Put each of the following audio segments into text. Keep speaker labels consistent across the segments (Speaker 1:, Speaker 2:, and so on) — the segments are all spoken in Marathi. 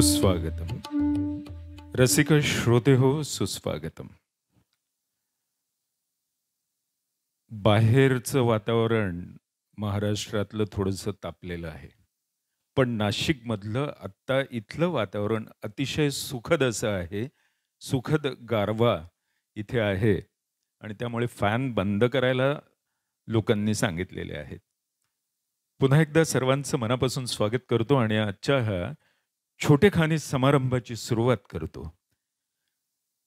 Speaker 1: सुस्वागतम। रसिक श्रोते हो सुस्वागतम। बाहेरचं वातावरण महाराष्ट्रातलं थोडंसं तापलेलं आहे. पण नाशिकमधलं आत्ता इथलं वातावरण अतिशय सुखद असं आहे. सुखद गारवा इथे आहे. आणि त्यामुळे फॅन बंद करायला लोकांनी सांगितलेले आहेत. पुन्हा एकदा सर्वांचं मनापासून स्वागत करतो आणि आजच्या ह्या छोटेखानी समारंभाची सुरुवात करतो.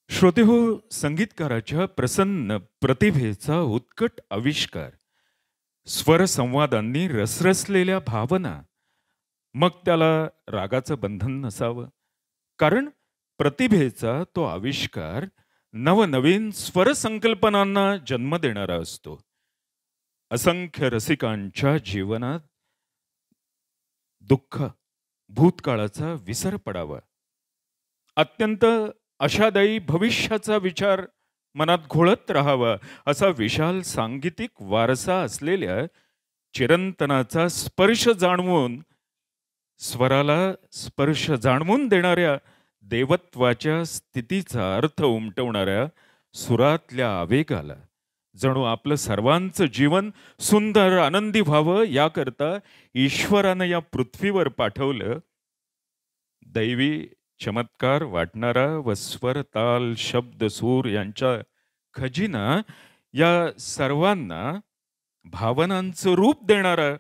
Speaker 1: श्रोते हो संगीतकाराच्या प्रसन्न प्रतिभेचा उत्कट आविष्कार स्वरसंवादांनी रसरसलेल्या भावना मग त्याला रागाचं बंधन नसावं. कारण प्रतिभेचा तो आविष्कार नवनवीन स्वरसंकल्पनांना जन्म देणारा असतो. असंख्य रसिकांच्या जीवनात दुःख भूतकाळाचा विसर पडावा. अत्यंत आशादायी भविष्याचा विचार मनात घोळत राहावा असा विशाल सांगीतिक वारसा असलेल्या चिरंतनाचा स्पर्श जाणवून स्वराला स्पर्श जाणवून देणाऱ्या देवत्वाच्या स्थितीचा अर्थ उमटवणाऱ्या सुरातल्या आवेगाला जणू आपलं सर्वांचं जीवन सुंदर आनंदी व्हावं याकरता ईश्वरानं या पृथ्वीवर पाठवलं. दैवी चमत्कार वाटणारा व स्वर ताल शब्द सूर यांच्या खजिना या सर्वांना भावनांचं रूप देणारा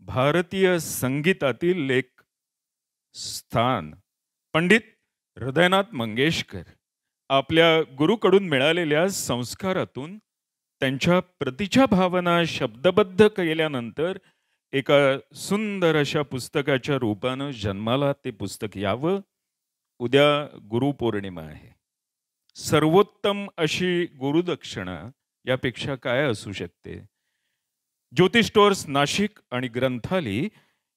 Speaker 1: भारतीय संगीतातील एक स्थान. पंडित हृदयनाथ मंगेशकर आपल्या गुरुकडून मिळालेल्या संस्कारातून त्यांच्या प्रतिच्या भावना शब्दबद्ध केल्यानंतर एका सुंदर अशा पुस्तकाच्या रूपानं जन्माला ते पुस्तक यावं. उद्या गुरुपौर्णिमा आहे. सर्वोत्तम अशी गुरुदक्षिणा यापेक्षा काय असू शकते? ज्योतिष स्टोअर्स नाशिक आणि ग्रंथाली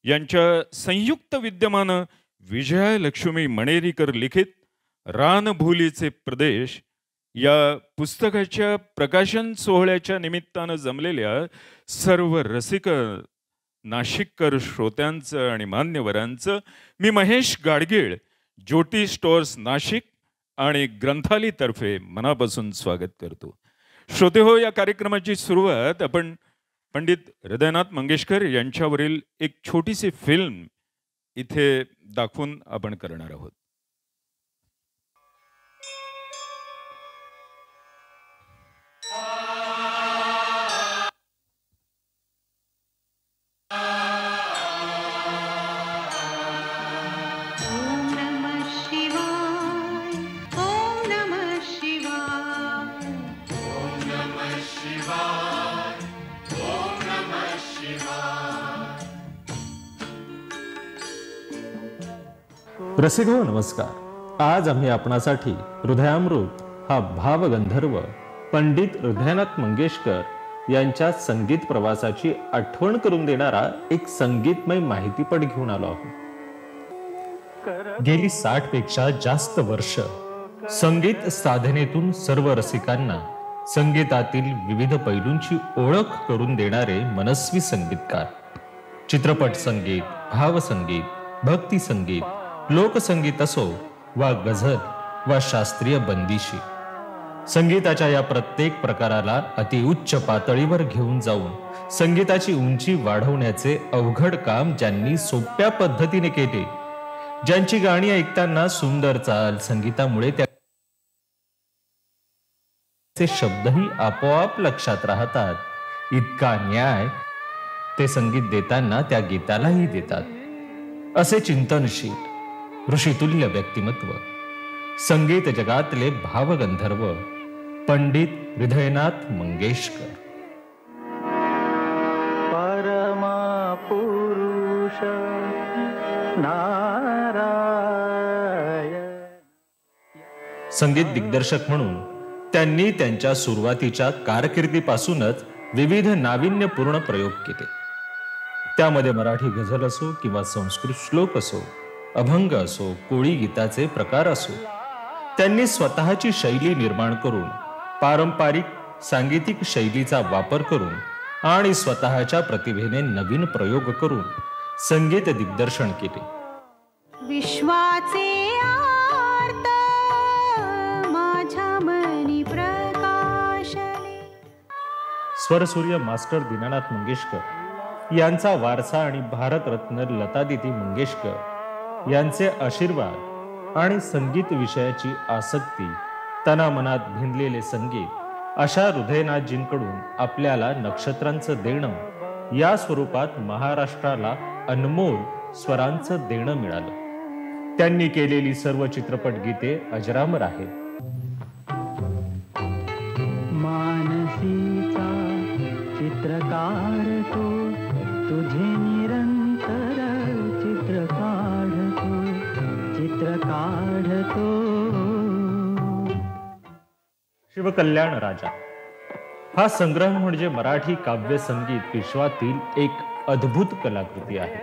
Speaker 1: यांच्या संयुक्त विद्यमानं विजयालक्ष्मी मणेरीकर लिखित रानभुलीचे प्रदेश या पुस्तकाच्या प्रकाशन सोहळ्याच्या निमित्तानं जमलेल्या सर्व रसिक नाशिककर श्रोत्यांचं आणि मान्यवरांचं मी महेश गाडगीळ ज्योती स्टोअर्स नाशिक आणि ग्रंथालीतर्फे मनापासून स्वागत करतो. श्रोते हो या कार्यक्रमाची सुरुवात आपण पंडित हृदयनाथ मंगेशकर यांच्यावरील एक छोटीशी फिल्म इथे दाखवून आपण करणार आहोत.
Speaker 2: रसिक नमस्कार. आज आम्ही आपणासाठी हृदयामृत हा भावगंधर्व पंडित हृदयनाथ मंगेशकर यांच्या संगीत प्रवासाची आठवण करून देणारा एक संगीतमय माहितीपट घेऊन आलो आहोत. गेली साठपेक्षा जास्त वर्ष संगीत साधनेतून सर्व रसिकांना संगीतातील विविध पैलूंची ओळख करून देणारे मनस्वी संगीतकार. चित्रपट संगीत भावसंगीत भक्ती संगीत लोकसंगीत असो वा गझल वा शास्त्रीय बंदिशी. संगीताच्या या प्रत्येक प्रकाराला अतिउच्च पातळीवर घेऊन जाऊन संगीताची उंची वाढवण्याचे अवघड काम ज्यांनी सोप्या पद्धतीने केले ज्यांची गाणी ऐकताना सुंदर चाल संगीतामुळे त्या शब्दही आपोआप लक्षात राहतात. इतका न्याय ते संगीत देताना त्या गीतालाही देतात. असे चिंतनशील ऋषितुल्य व्यक्तिमत्व संगीत जगातले भावगंधर्व पंडित हृदयनाथ मंगेशकर.
Speaker 3: परमपुरुष नारायण।
Speaker 2: संगीत दिग्दर्शक म्हणून त्यांनी त्यांच्या सुरुवातीच्या कारकिर्दीपासूनच विविध नाविन्यपूर्ण प्रयोग केले. त्यामध्ये मराठी गझल असो किंवा संस्कृत श्लोक असो अभंग असो कोळी गीताचे प्रकार असो त्यांनी स्वतःची शैली निर्माण करून पारंपरिक सांगीतिक शैलीचा वापर करून आणि स्वतःच्या प्रतिभेने नवीन प्रयोग करून संगीत दिग्दर्शन केले.
Speaker 4: विश्वाचे
Speaker 2: स्वरसूर्य मास्टर दीनानाथ मंगेशकर यांचा वारसा आणि भारतरत्न लतादिती मंगेशकर यांचे आशीर्वाद आणि संगीत विषयाची आसक्ती तनामनात भिनलेले संगीत अशा हृदयनाथजींकडून आपल्याला नक्षत्रांचं देणं या स्वरूपात महाराष्ट्राला अनमोल स्वरांचं देणं मिळालं. त्यांनी केलेली सर्व चित्रपट गीते अजरामर आहेत. शिवकल्याण राजा. हा संग्रह म्हणजे मराठी काव्य संगीत विश्वातील एक अद्भुत कलाकृती आहे.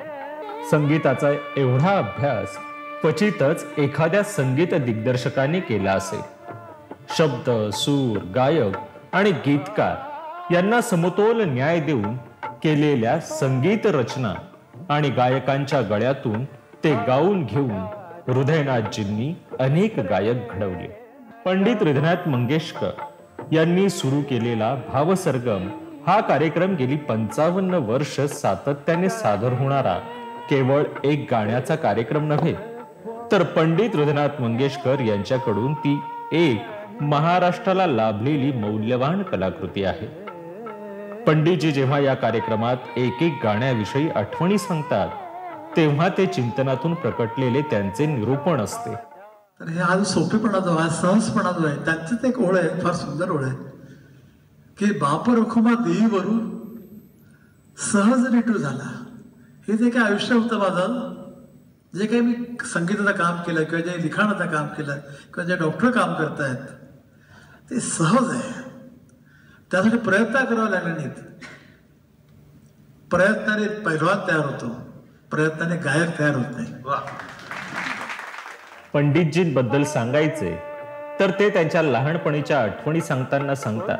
Speaker 2: संगीताचा एवढा अभ्यास क्वचितच एखाद्या संगीत दिग्दर्शकाने केला असेल. शब्द सूर गायक आणि गीतकार यांना समतोल न्याय देऊन केलेल्या संगीत रचना आणि गायकांच्या गळ्यातून ते गाऊन घेऊन हृदयनाथजींनी अनेक गायक घडवले. पंडित हृदयनाथ मंगेशकर यांनी सुरू केलेला भावसरगम हा कार्यक्रम गेली पंचावन्न वर्ष सातत्याने सादर होणारा केवळ एक गाण्याचा कार्यक्रम नव्हे तर पंडित हृदयनाथ मंगेशकर यांच्याकडून ती एक महाराष्ट्राला लाभलेली मौल्यवान कलाकृती आहे. पंडितजी जेव्हा या कार्यक्रमात एक एक गाण्याविषयी आठवणी सांगतात तेव्हा ते चिंतनातून प्रकटलेले त्यांचे निरूपण असते.
Speaker 5: तर हे आज सोपेपणा जो आहे सहजपणा जो आहे त्यांचीच एक ओळ आहे फार सुंदर ओळ आहे. की बाप रखुमा देईवरून सहज रिटू झाला. हे जे काही आयुष्य होतं माझं जे काही मी संगीताचं काम केलं किंवा जे लिखाणाचं काम केलं किंवा जे डॉक्टर काम करतायत ते सहज आहे. त्यासाठी प्रयत्न करावे लागले नाहीत. प्रयत्नाने पैलवान तयार होतो. प्रयत्नाने गायक तयार होत नाही. वा.
Speaker 2: पंडितजींबद्दल सांगायचे तर ते त्यांच्या लहानपणीच्या आठवणी सांगताना सांगतात.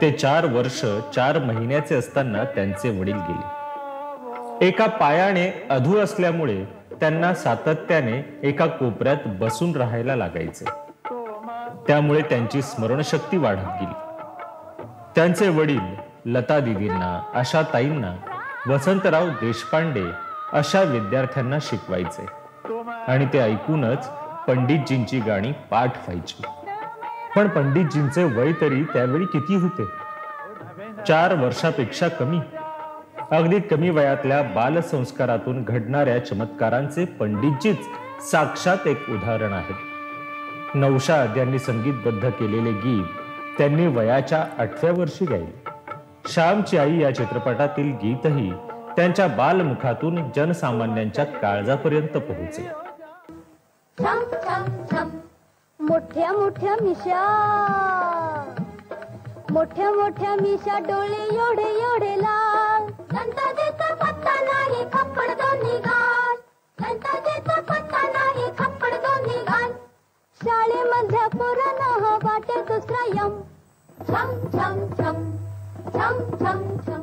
Speaker 2: ते चार वर्ष चार महिन्याचे असताना त्यांचे वडील गेले. एका पायाने अधू असल्यामुळे त्यांना सातत्याने एका कोपऱ्यात बसून राहायला लागायचे. त्यामुळे त्यांची स्मरणशक्ती वाढत गेली. त्यांचे वडील लता दिदींना आशा ताईंना वसंतराव देशपांडे अशा विद्यार्थ्यांना शिकवायचे. आणि ते ऐकूनच पंडितजींची गाणी पाठ व्हायची. पण पंडितजींचे वय तरी त्यावेळी किती होते? चार वर्षापेक्षा कमी. अगदी कमी वयातल्या बालसंस्कारातून घडणाऱ्या चमत्कारांचे पंडितजीच साक्षात एक उदाहरण आहे. नौशाद यांनी संगीतबद्ध केलेले गीत त्यांनी वयाच्या आठव्या वर्षी गायले. श्यामची आई या चित्रपटातील गीतही त्यांच्या बालमुखातून जनसामान्यांच्या काळजापर्यंत पोहोचले.
Speaker 6: मोठ्या मोठ्या मिशा. मोठ्या मोठ्या मिशा डोळे एवढे एवढे लाल. दंताजेचा पत्ता नाही खप्पड दोन्ही गाल दंताजेचा पत्ता नाही खप्पड दोन्ही गाल शाळेमधल्या पोरांना हा वाटे दुसरा यम. छम छम छम छम छम छम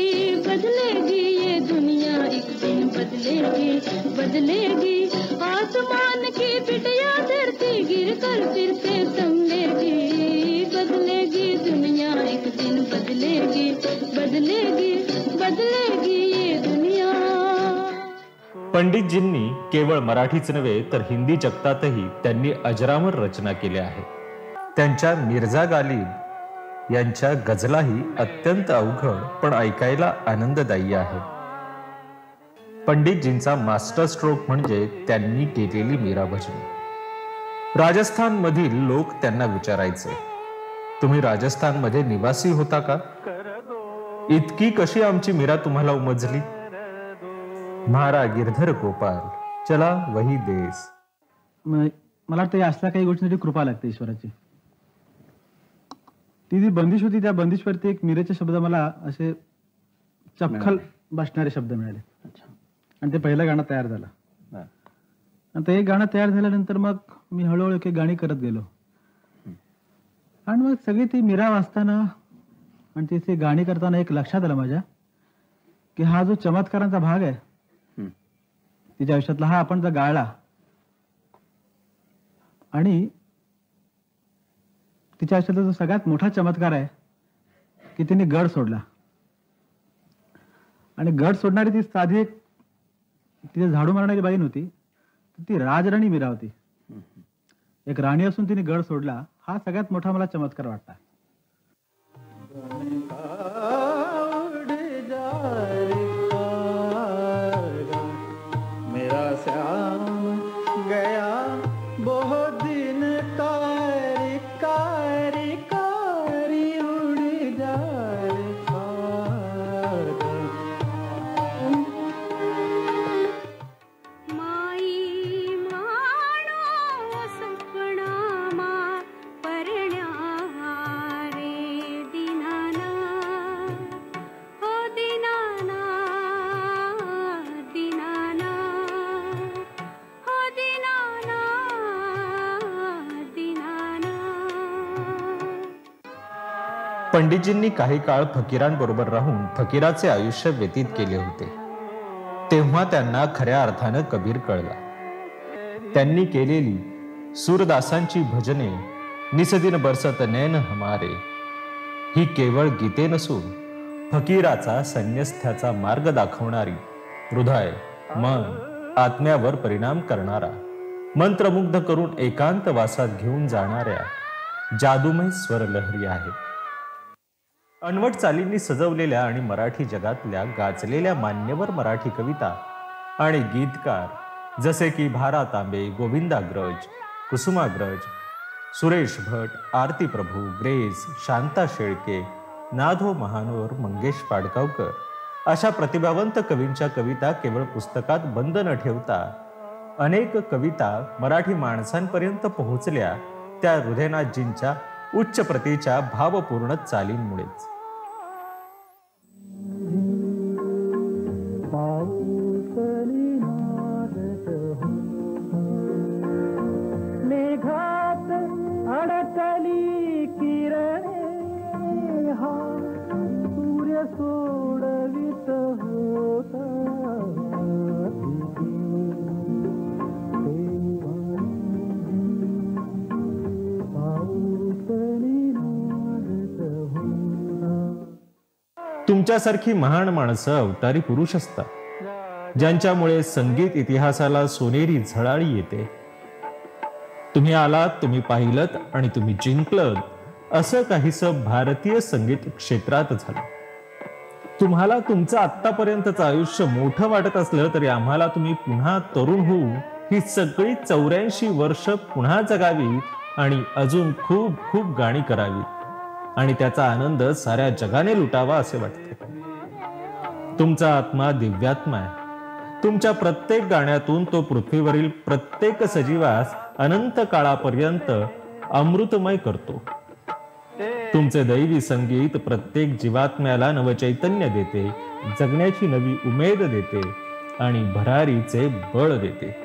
Speaker 7: बदलेगी ये दुनिया एक दिन बदलेगी बदलेगी। आसमान की बिटिया धरती गिर कर फिर से संभलेगी बदलेगी दुनिया एक दिन बदलेगी बदलेगी बदलेगी ये दुनिया।
Speaker 2: पंडितजींनी केवळ मराठीच नव्हे तर हिंदी जगतातही त्यांनी अजरामर रचना केल्या आहेत. त्यांच्या मिर्झा गालिब यांच्या गझलाही अत्यंत अवघड पण ऐकायला आनंददायी आहे. पंडितजींचा मास्टर स्ट्रोक म्हणजे त्यांनी केलेली मीरा भजनी राजस्थान मधील लोक त्यांना विचारायचे तुम्ही राजस्थानमध्ये निवासी होता का? इतकी कशी आमची मीरा तुम्हाला उमजली? म्हारा गिरधर गोपाल चला वही देश
Speaker 8: मला वाटतं असल्या काही गोष्टींसाठी कृपा लागते ईश्वराची. ती जी बंदिश होती त्या बंदिशवरती एक मिरेचे शब्द मला असे चपखल बसणारे शब्द मिळाले. आणि ते पहिलं गाणं तयार झालं. आणि ते एक गाणं तयार झाल्यानंतर मग मी हळूहळू एक गाणी करत गेलो. आणि मग सगळी ती मीरा वाचताना आणि तिची गाणी करताना एक लक्षात आलं माझ्या की हा जो चमत्कारांचा भाग आहे तिच्या आयुष्यातला हा आपण जर गाळला. आणि तिच्या आयुष्यातला सगळ्यात मोठा चमत्कार आहे की तिने गड सोडला. आणि गड सोडणारी ती साधी एक तिथे झाडू मारणारी बाई नव्हती ती राजराणी मीरा होती एक राणी असून तिने गड सोडला हा सगळ्यात मोठा मला चमत्कार वाटता
Speaker 3: मेरा
Speaker 2: पंडितजींनी काही काळ फकीरांबरोबर राहून फकीराचे आयुष्य व्यतीत केले होते. तेव्हा त्यांना खऱ्या अर्थानं कबीर कळला. त्यांनी केलेली सूरदासांची भजने निसदिन बरसत नैन हमारे. ही केवळ गीते नसून फकीराचा संन्यस्थ्याचा मार्ग दाखवणारी हृदय मन आत्म्यावर परिणाम करणारा मंत्रमुग्ध करून एकांत वासात घेऊन जाणाऱ्या जादूमय स्वरलहरी आहे. अनवट चालींनी सजवलेल्या आणि मराठी जगातल्या गाजलेल्या मान्यवर मराठी कविता आणि गीतकार जसे की भारा तांबे गोविंदाग्रज कुसुमाग्रज सुरेश भट आरती प्रभू ग्रेस शांता शेळके नाधो महानोर मंगेश पाडगावकर अशा प्रतिभावंत कवींच्या कविता केवळ पुस्तकात बंद न ठेवता अनेक कविता मराठी माणसांपर्यंत पोहोचल्या त्या हृदयनाथजींच्या उच्च प्रतीच्या भावपूर्ण चालींमुळेच. तुमच्यासारखी महान माणसं अवतारी पुरुष असतात. ज्यांच्यामुळे संगीत इतिहासाला सोनेरी झळाळी येते. तुम्ही आलात तुम्ही पाहिलत आणि तुम्ही जिंकलत असं काहीसं भारतीय संगीत क्षेत्रात झालं. तुम्हाला तुमचं आत्तापर्यंतचं आयुष्य मोठं वाटत असलं तरी आम्हाला तुम्ही पुन्हा तरुण होऊ ही सगळी चौऱ्याऐंशी वर्ष पुन्हा जगावी आणि अजून खूप खूप गाणी करावी आणि त्याचा आनंद साऱ्या जगाने लुटावा असे वाटते. तुमचा आत्मा दिव्यात्मा आहे. तुमच्या प्रत्येक गाण्यातून तो पृथ्वीवरील प्रत्येक सजीवास अनंत काळापर्यंत अमृतमय करतो. तुमचे दैवी संगीत प्रत्येक जीवात्म्याला नवचैतन्य देते जगण्याची नवी उमेद देते आणि भरारीचे बळ देते.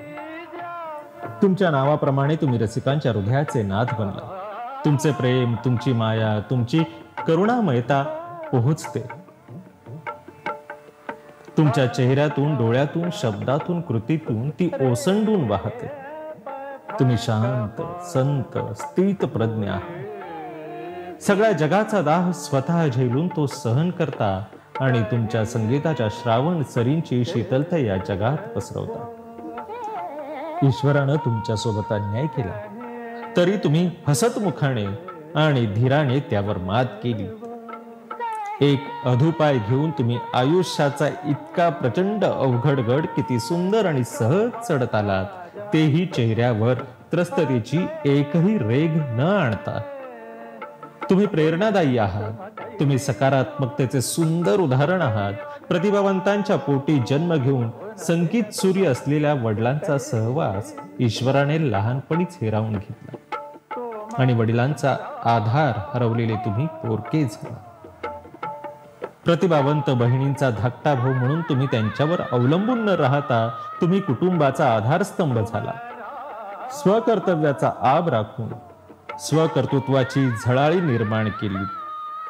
Speaker 2: तुमच्या नावाप्रमाणे तुम्ही रसिकांच्या हृदयाचे नाथ बनला. तुमचे प्रेम तुमची माया तुमची करुणामयता पोहोचते. तुमच्या चेहऱ्यातून डोळ्यातून शब्दातून कृतीतून ती ओसंडून वाहते. तुम्ही शांत संत स्थित प्रज्ञ आहात. सगळ्या जगाचा दाह स्वतः झेलून तो सहन करता आणि तुमच्या संगीताच्या श्रावण सरींची शीतलता या जगात पसरवता. ईश्वरानं तुमच्यासोबत अन्याय केला. तरी तुम्ही हसतमुखाने आणि धीराने त्यावर मात केली. एक अधुपाय घेऊन तुम्ही आयुष्याचा इतका प्रचंड अवघड गड किती सुंदर आणि सहज चढत आलात तेही चेहऱ्यावर त्रस्ततेची एकही रेघ न आणता. तुम्ही प्रेरणादायी आहात तुम्ही सकारात्मकतेचे सुंदर उदाहरण आहात प्रतिभावंतांच्या पोटी जन्म घेऊन संगीत सूर्य असलेल्या वडिलांचा सहवास ईश्वराने लहानपणीच हिरावून घेतला. आणि वडिलांचा आधार हरवलेले तुम्ही पोरके झाला प्रतिभावंत बहिणींचा धाकटा भाऊ म्हणून तुम्ही त्यांच्यावर अवलंबून न राहता तुम्ही कुटुंबाचा आधारस्तंभ झाला. स्वकर्तव्याचा आब राखून स्वकर्तृत्वाची झळाळी निर्माण केली.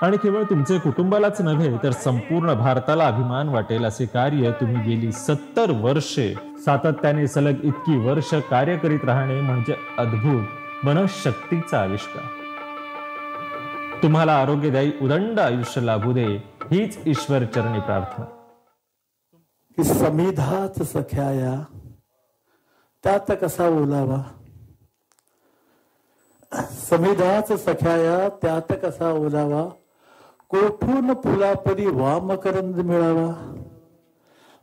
Speaker 2: आणि केवळ तुमचे कुटुंबालाच नव्हे तर संपूर्ण भारताला अभिमान वाटेल असे कार्य तुम्ही गेली सत्तर वर्षे. सातत्याने सलग इतकी वर्ष कार्य करीत राहणे म्हणजे अद्भुत. मनशक्तीचा आविष्कार. तुम्हाला आरोग्यदायी उदंड आयुष्य लाभू दे हीच ईश्वर चरणी प्रार्थना.
Speaker 5: समिधाच सख्याया त्यात कसा ओलावा? समिधाच सख्याया त्यात कसा ओलावा? कोठून फुलापरी वामकरंद मिळावा?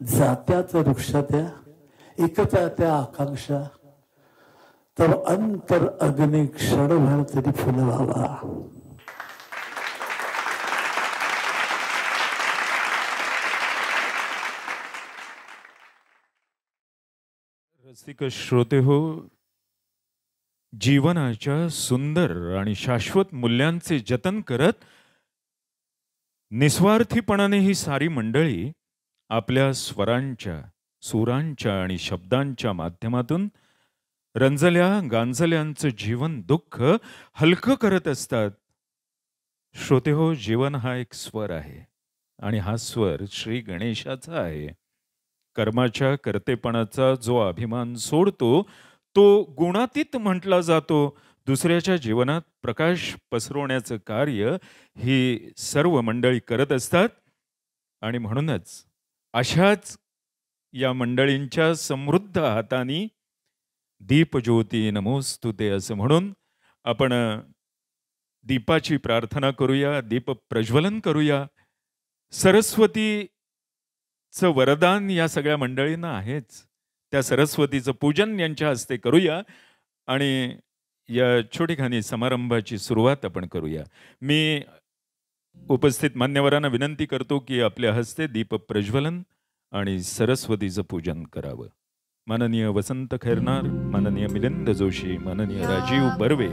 Speaker 5: जात्याच वृक्षात्या एकत्या त्या आकांक्षा. तर अंतर अग्नी क्षणभर तरी फुलवावा.
Speaker 1: रसिक श्रोते हो जीवनाच्या सुंदर आणि शाश्वत मूल्यांचे जतन करत निस्वार्थीपणाने ही सारी मंडळी आपल्या स्वरांच्या सुरांच्या आणि शब्दांच्या माध्यमातून रंजल्या गांजल्यांचं जीवन दुःख हलकं करत असतात. श्रोते हो जीवन हा एक स्वर आहे आणि हा स्वर श्री गणेशाचा आहे. कर्माच्या कर्तेपणाचा जो अभिमान सोडतो तो गुणातीत म्हटला जातो. दुसऱ्याच्या जीवनात प्रकाश पसरवण्याचं कार्य ही सर्व मंडळी करत असतात. आणि म्हणूनच अशाच या मंडळींच्या समृद्ध हातानी दीपज्योती नमोस्तुते असं म्हणून आपण दीपाची प्रार्थना करूया दीप प्रज्वलन करूया. सरस्वतीचं वरदान या सगळ्या मंडळींना आहेच. त्या सरस्वतीचं पूजन यांच्या हस्ते करूया आणि या छोटीखानी समारंभाची सुरुवात आपण करूया. मी उपस्थित मान्यवरांना विनंती करतो की आपल्या हस्ते दीप प्रज्वलन आणि सरस्वतीचं पूजन करावं. माननीय वसंत खैरनार माननीय मिलिंद जोशी माननीय राजीव बर्वे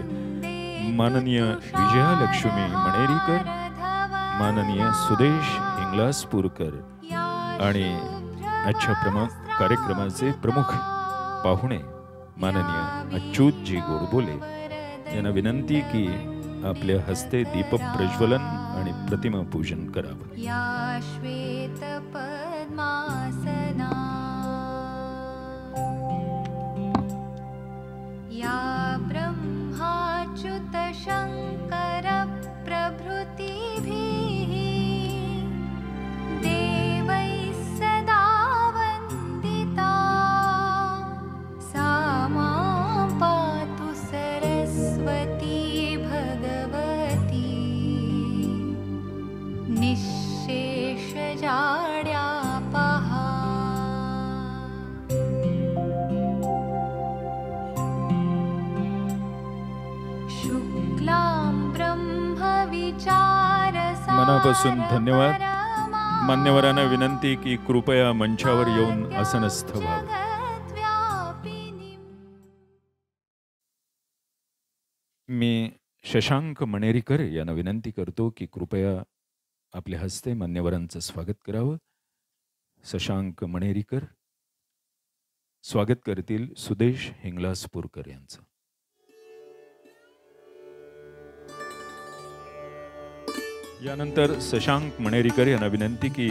Speaker 1: माननीय विजयालक्ष्मी मणेरीकर माननीय सुदेश हिंगलासपूरकर आणि आजच्या प्रमुख कार्यक्रमाचे प्रमुख पाहुणे माननीय अच्युतजी गोडबोले यांना विनंती की आपल्या हस्ते दीप प्रज्वलन आणि प्रतिमा पूजन करावं.
Speaker 6: या ब्रह्माच्युतशङ्करप्रभृ
Speaker 1: मनापासून धन्यवाद. मान्यवरांना विनंती की कृपया मंचावर येऊन आसनस्थ व्हावं. मी शशांक मणेरीकर यांना विनंती करतो की कृपया आपल्या हस्ते मान्यवरांचं स्वागत करावं. शशांक मणेरीकर स्वागत करतील सुदेश हिंगलासपूरकर यांचं. यानंतर शशांक मणेरीकर यांना विनंती की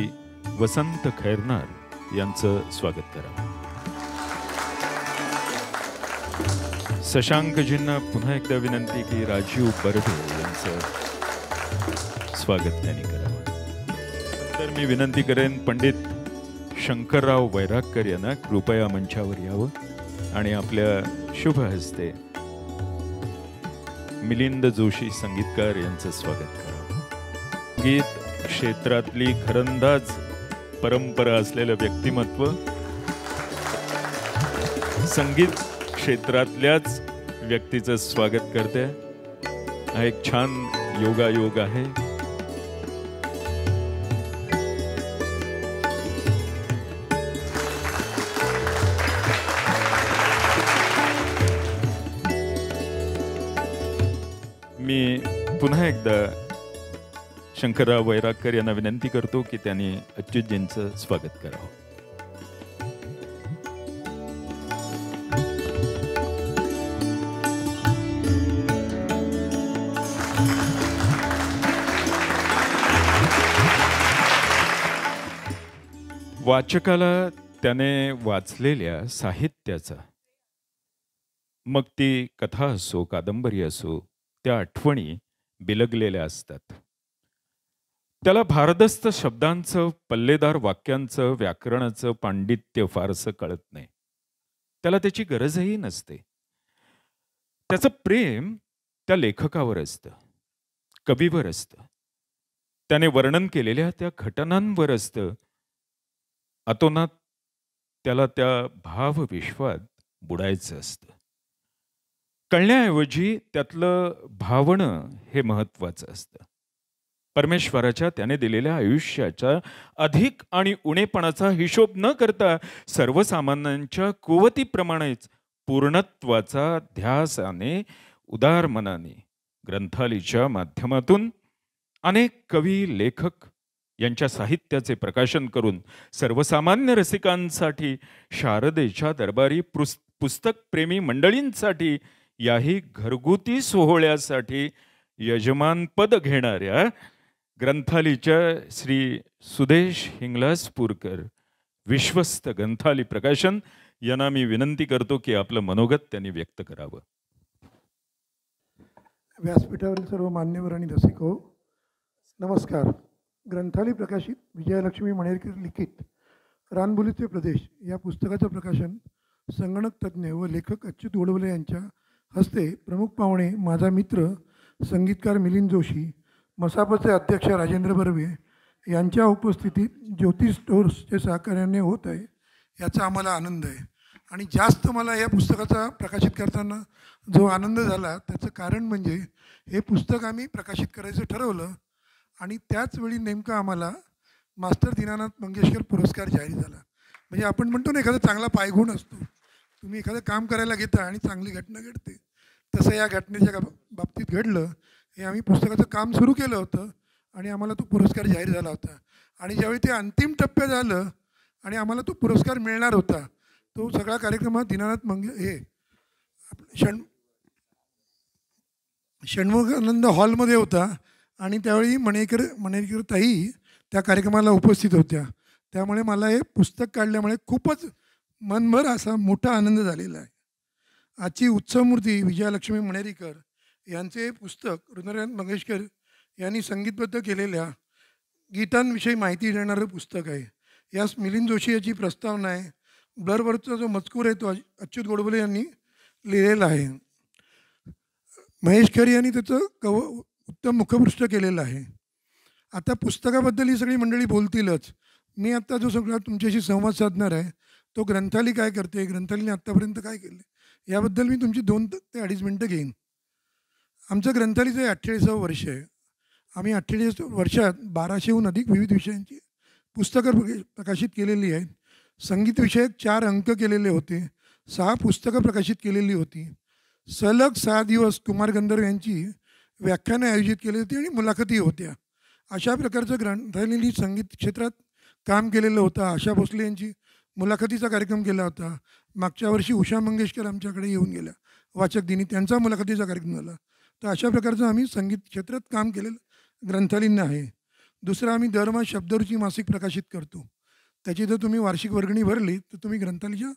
Speaker 1: वसंत खैरनार यांचं स्वागत करा. शशांकजींना पुन्हा एकदा विनंती की राजीव बर्डे यांचं स्वागत त्यांनी करावं. तर मी विनंती करेन पंडित शंकरराव वैरागकर यांना कृपया मंचावर यावं आणि आपल्या शुभ हस्ते मिलिंद जोशी संगीतकार यांचं स्वागत करा. संगीत क्षेत्रातली खरंदाज परंपरा असलेलं व्यक्तिमत्व संगीत क्षेत्रातल्याच व्यक्तीचं स्वागत करते. हा एक छान योगायोग आहे. मी पुन्हा एकदा शंकरराव वैरागकर यांना विनंती करतो की त्यांनी अच्युतजींचं स्वागत करावं. वाचकाला त्याने वाचलेल्या साहित्याचा मग ती कथा असो कादंबरी असो त्या आठवणी बिलगलेल्या असतात. त्याला भारदस्त शब्दांचं पल्लेदार वाक्यांचं व्याकरणाचं पांडित्य फारसं कळत नाही. त्याला त्याची गरजही नसते. त्याचं प्रेम त्या लेखकावर असतं कवीवर असतं. त्याने वर्णन केलेल्या त्या घटनांवर असतं. अतोनात त्याला त्या भावविश्वात बुडायचं असतं. कळण्याऐवजी त्यातलं भावणं हे महत्वाचं असतं. परमेश्वराच्या त्याने दिलेल्या आयुष्याच्या अधिक आणि उणेपणाचा हिशोब न करता सर्वसामान्यांच्या कुवतीप्रमाणेच पूर्णत्वाचा ध्यासाने उदार मनाने ग्रंथालीच्या माध्यमातून अनेक कवी लेखक यांच्या साहित्याचे प्रकाशन करून सर्वसामान्य रसिकांसाठी शारदेच्या दरबारी पुस पुस्तकप्रेमी मंडळींसाठी याही घरगुती सोहळ्यासाठी यजमानपद घेणाऱ्या ग्रंथालीच्या श्री सुदेश हिंगलासपूरकर विश्वस्त ग्रंथाली प्रकाशन यांना मी विनंती करतो की आपलं मनोगत त्यांनी व्यक्त करावं.
Speaker 9: व्यासपीठावरील सर्व मान्यवर आणि रसिको हो, नमस्कार. ग्रंथाली प्रकाशित विजयलक्ष्मी मणेरकर लिखित रानबुलीचे प्रदेश या पुस्तकाचं प्रकाशन संगणक तज्ज्ञ व लेखक अच्युत गोडवले यांच्या हस्ते प्रमुख पाहुणे माझा मित्र संगीतकार मिलिंद जोशी मसापचे अध्यक्ष राजेंद्र बर्वे यांच्या उपस्थितीत ज्योतिष स्टोर्सचे सहकार्याने होत आहे याचा आम्हाला आनंद आहे. आणि जास्त मला या पुस्तकाचा प्रकाशित करताना जो आनंद झाला त्याचं कारण म्हणजे हे पुस्तक आम्ही प्रकाशित करायचं ठरवलं आणि त्याच वेळी नेमकं आम्हाला मास्टर दीनानाथ मंगेशकर पुरस्कार जाहीर झाला. म्हणजे आपण म्हणतो ना एखादा चांगला पायगुण असतो. तुम्ही एखादं काम करायला घेता आणि चांगली घटना घडते. तसं या घटनेच्या बाबतीत घडलं हे आम्ही पुस्तकाचं काम सुरू केलं होतं आणि आम्हाला तो पुरस्कार जाहीर झाला होता. आणि ज्यावेळी ते अंतिम टप्प्या झालं आणि आम्हाला तो पुरस्कार मिळणार होता तो सगळा कार्यक्रम हा दीनानाथ मंग हे षण षण्मुखानंद हॉलमध्ये होता आणि त्यावेळी मणेकर मणेकर ताई त्या कार्यक्रमाला उपस्थित होत्या. त्यामुळे मला हे पुस्तक काढल्यामुळे खूपच मनभर असा मोठा आनंद झालेला आहे. आजची उत्सवमूर्ती विजयालक्ष्मी मणेरीकर यांचे पुस्तक हृदयनाथ मंगेशकर यांनी संगीतबद्ध केलेल्या गीतांविषयी माहिती देणारं पुस्तक आहे. यास मिलिंद जोशी याची प्रस्तावना आहे. ब्लरवरचा जो मजकूर आहे तो अच्युत गोडबोले यांनी लिहिलेला आहे. महेश खरी यांनी त्याचं कव उत्तम मुखपृष्ठ केलेलं आहे. आता पुस्तकाबद्दल ही सगळी मंडळी बोलतीलच. मी आत्ता जो सगळा तुमच्याशी संवाद साधणार आहे तो ग्रंथाली काय करते ग्रंथालीने आत्तापर्यंत काय केलं याबद्दल मी तुमची दोन ते अडीच मिनटं घेईन. आमचं ग्रंथालयचं अठ्ठेचाळीसावं वर्ष आहे. आम्ही अठ्ठेचाळीस वर्षात बाराशेहून अधिक विविध विषयांची पुस्तकं प्रकाशित केलेली आहेत. संगीतविषयक चार अंक केलेले होते. सहा पुस्तकं प्रकाशित केलेली होती. सलग सहा दिवस कुमार गंधर्व यांची व्याख्यानं आयोजित केली होती आणि मुलाखती होत्या. अशा प्रकारचं ग्रंथालयी संगीत क्षेत्रात काम केलेलं होतं. आशा भोसले यांची मुलाखतीचा कार्यक्रम केला होता. मागच्या वर्षी उषा मंगेशकर आमच्याकडे येऊन गेल्या. वाचक दिनी त्यांचा मुलाखतीचा कार्यक्रम झाला. तर अशा प्रकारचं आम्ही संगीत क्षेत्रात काम केलेलं ग्रंथालयीन आहे. दुसरं आम्ही दरमहा शब्दरुची मासिक प्रकाशित करतो. त्याची जर तुम्ही वार्षिक वर्गणी भरली तर तुम्ही ग्रंथालयाच्या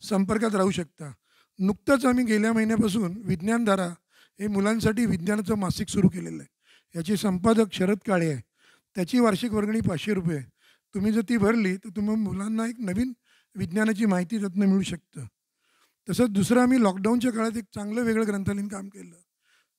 Speaker 9: संपर्कात राहू शकता. नुकतंच आम्ही गेल्या महिन्यापासून विज्ञानधारा हे मुलांसाठी विज्ञानाचं मासिक सुरू केलेलं आहे. याचे संपादक शरद काळे आहे. त्याची वार्षिक वर्गणी पाचशे रुपये आहे. तुम्ही जर ती भरली तर तुम्ही मुलांना एक नवीन विज्ञानाची माहिती त्यातनं मिळू शकतं. तसंच दुसरं आम्ही लॉकडाऊनच्या काळात एक चांगलं वेगळं ग्रंथालयीन काम केलं.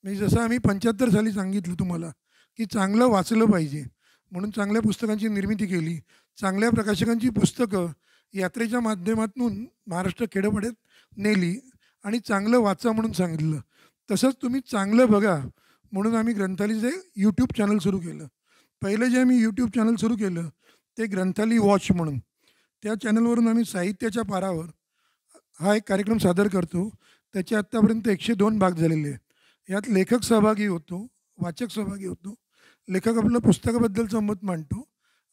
Speaker 9: मी जसं आम्ही पंच्याहत्तर साली सांगितलं तुम्हाला की चांगलं वाचलं पाहिजे. म्हणून चांगल्या पुस्तकांची निर्मिती केली. चांगल्या प्रकाशकांची पुस्तकं यात्रेच्या माध्यमातून महाराष्ट्र खेडोपाड्यात नेली आणि चांगलं वाचा म्हणून सांगितलं. तसंच तुम्ही चांगलं बघा म्हणून आम्ही ग्रंथालीचे यूट्यूब चॅनल सुरू केलं. पहिलं जे आम्ही यूट्यूब चॅनल सुरू केलं ते ग्रंथाली वॉच म्हणून. त्या चॅनलवरून आम्ही साहित्याच्या पारावर हा एक कार्यक्रम सादर करतो. त्याचे आत्तापर्यंत एकशे दोन भाग झालेले. आहे यात लेखक सहभागी होतो वाचक सहभागी होतो. लेखक आपलं पुस्तकाबद्दलचं मत मांडतो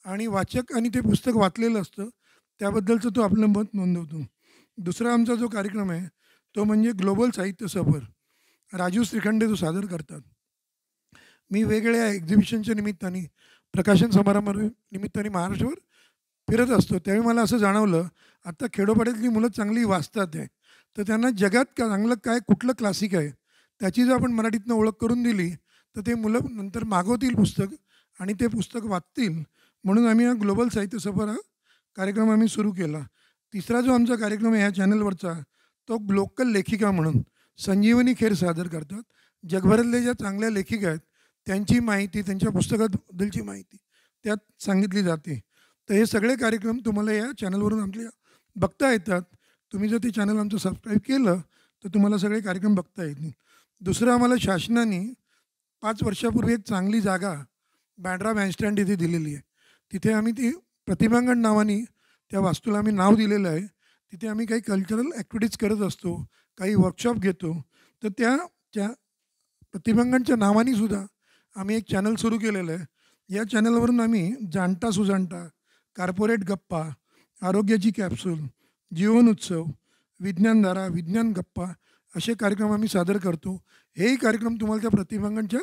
Speaker 9: आणि वाचक आणि ते पुस्तक वाचलेलं असतं त्याबद्दलचं तो आपलं मत नोंदवतो. दुसरा आमचा जो कार्यक्रम आहे तो म्हणजे ग्लोबल साहित्य सफर राजू श्रीखंडे तो सादर करतात. मी वेगवेगळ्या एक्झिबिशनच्या निमित्ताने प्रकाशन समारंभा निमित्ताने महाराष्ट्रभर फिरत असतो. त्यावेळी मला असं जाणवलं आत्ता खेडोपाड्यातली मुलं चांगली वाचतात आहे तर त्यांना जगात का चांगलं काय कुठलं क्लासिक आहे? त्याची जर आपण मराठीतनं ओळख करून दिली तर ते मुलं नंतर मागवतील पुस्तक आणि ते पुस्तक वाचतील. म्हणून आम्ही हा ग्लोबल साहित्य सफर हा कार्यक्रम आम्ही सुरू केला. तिसरा जो आमचा कार्यक्रम आहे ह्या चॅनलवरचा तो लोकल लेखिका म्हणून संजीवनी खेर सादर करतात. जगभरातल्या ज्या चांगल्या लेखिका आहेत त्यांची माहिती त्यांच्या पुस्तकाबद्दलची माहिती त्यात सांगितली जाते. तर हे सगळे कार्यक्रम तुम्हाला या चॅनलवरून आमच्या बघता येतात. तुम्ही जर ते चॅनल आमचं सबस्क्राईब केलं तर तुम्हाला सगळे कार्यक्रम बघता येतील. दुसरं आम्हाला शासनाने पाच वर्षापूर्वी एक चांगली जागा बँड्रा बँडस्टँड इथे दिलेली आहे. तिथे आम्ही ती प्रतिभांगण नावाने त्या वास्तूला आम्ही नाव दिलेलं आहे. तिथे आम्ही काही कल्चरल ॲक्टिव्हिटीज करत असतो काही वर्कशॉप घेतो. तर त्या त्या प्रतिभांगणच्या नावाने सुद्धा आम्ही एक चॅनल सुरू केलेलं आहे. या चॅनलवरून आम्ही जाणता सुजाणता कार्पोरेट गप्पा आरोग्याची कॅप्सूल जीवन उत्सव विज्ञानधारा विज्ञान गप्पा असे कार्यक्रम आम्ही सादर करतो. हेही कार्यक्रम तुम्हाला त्या प्रतिभांगणच्या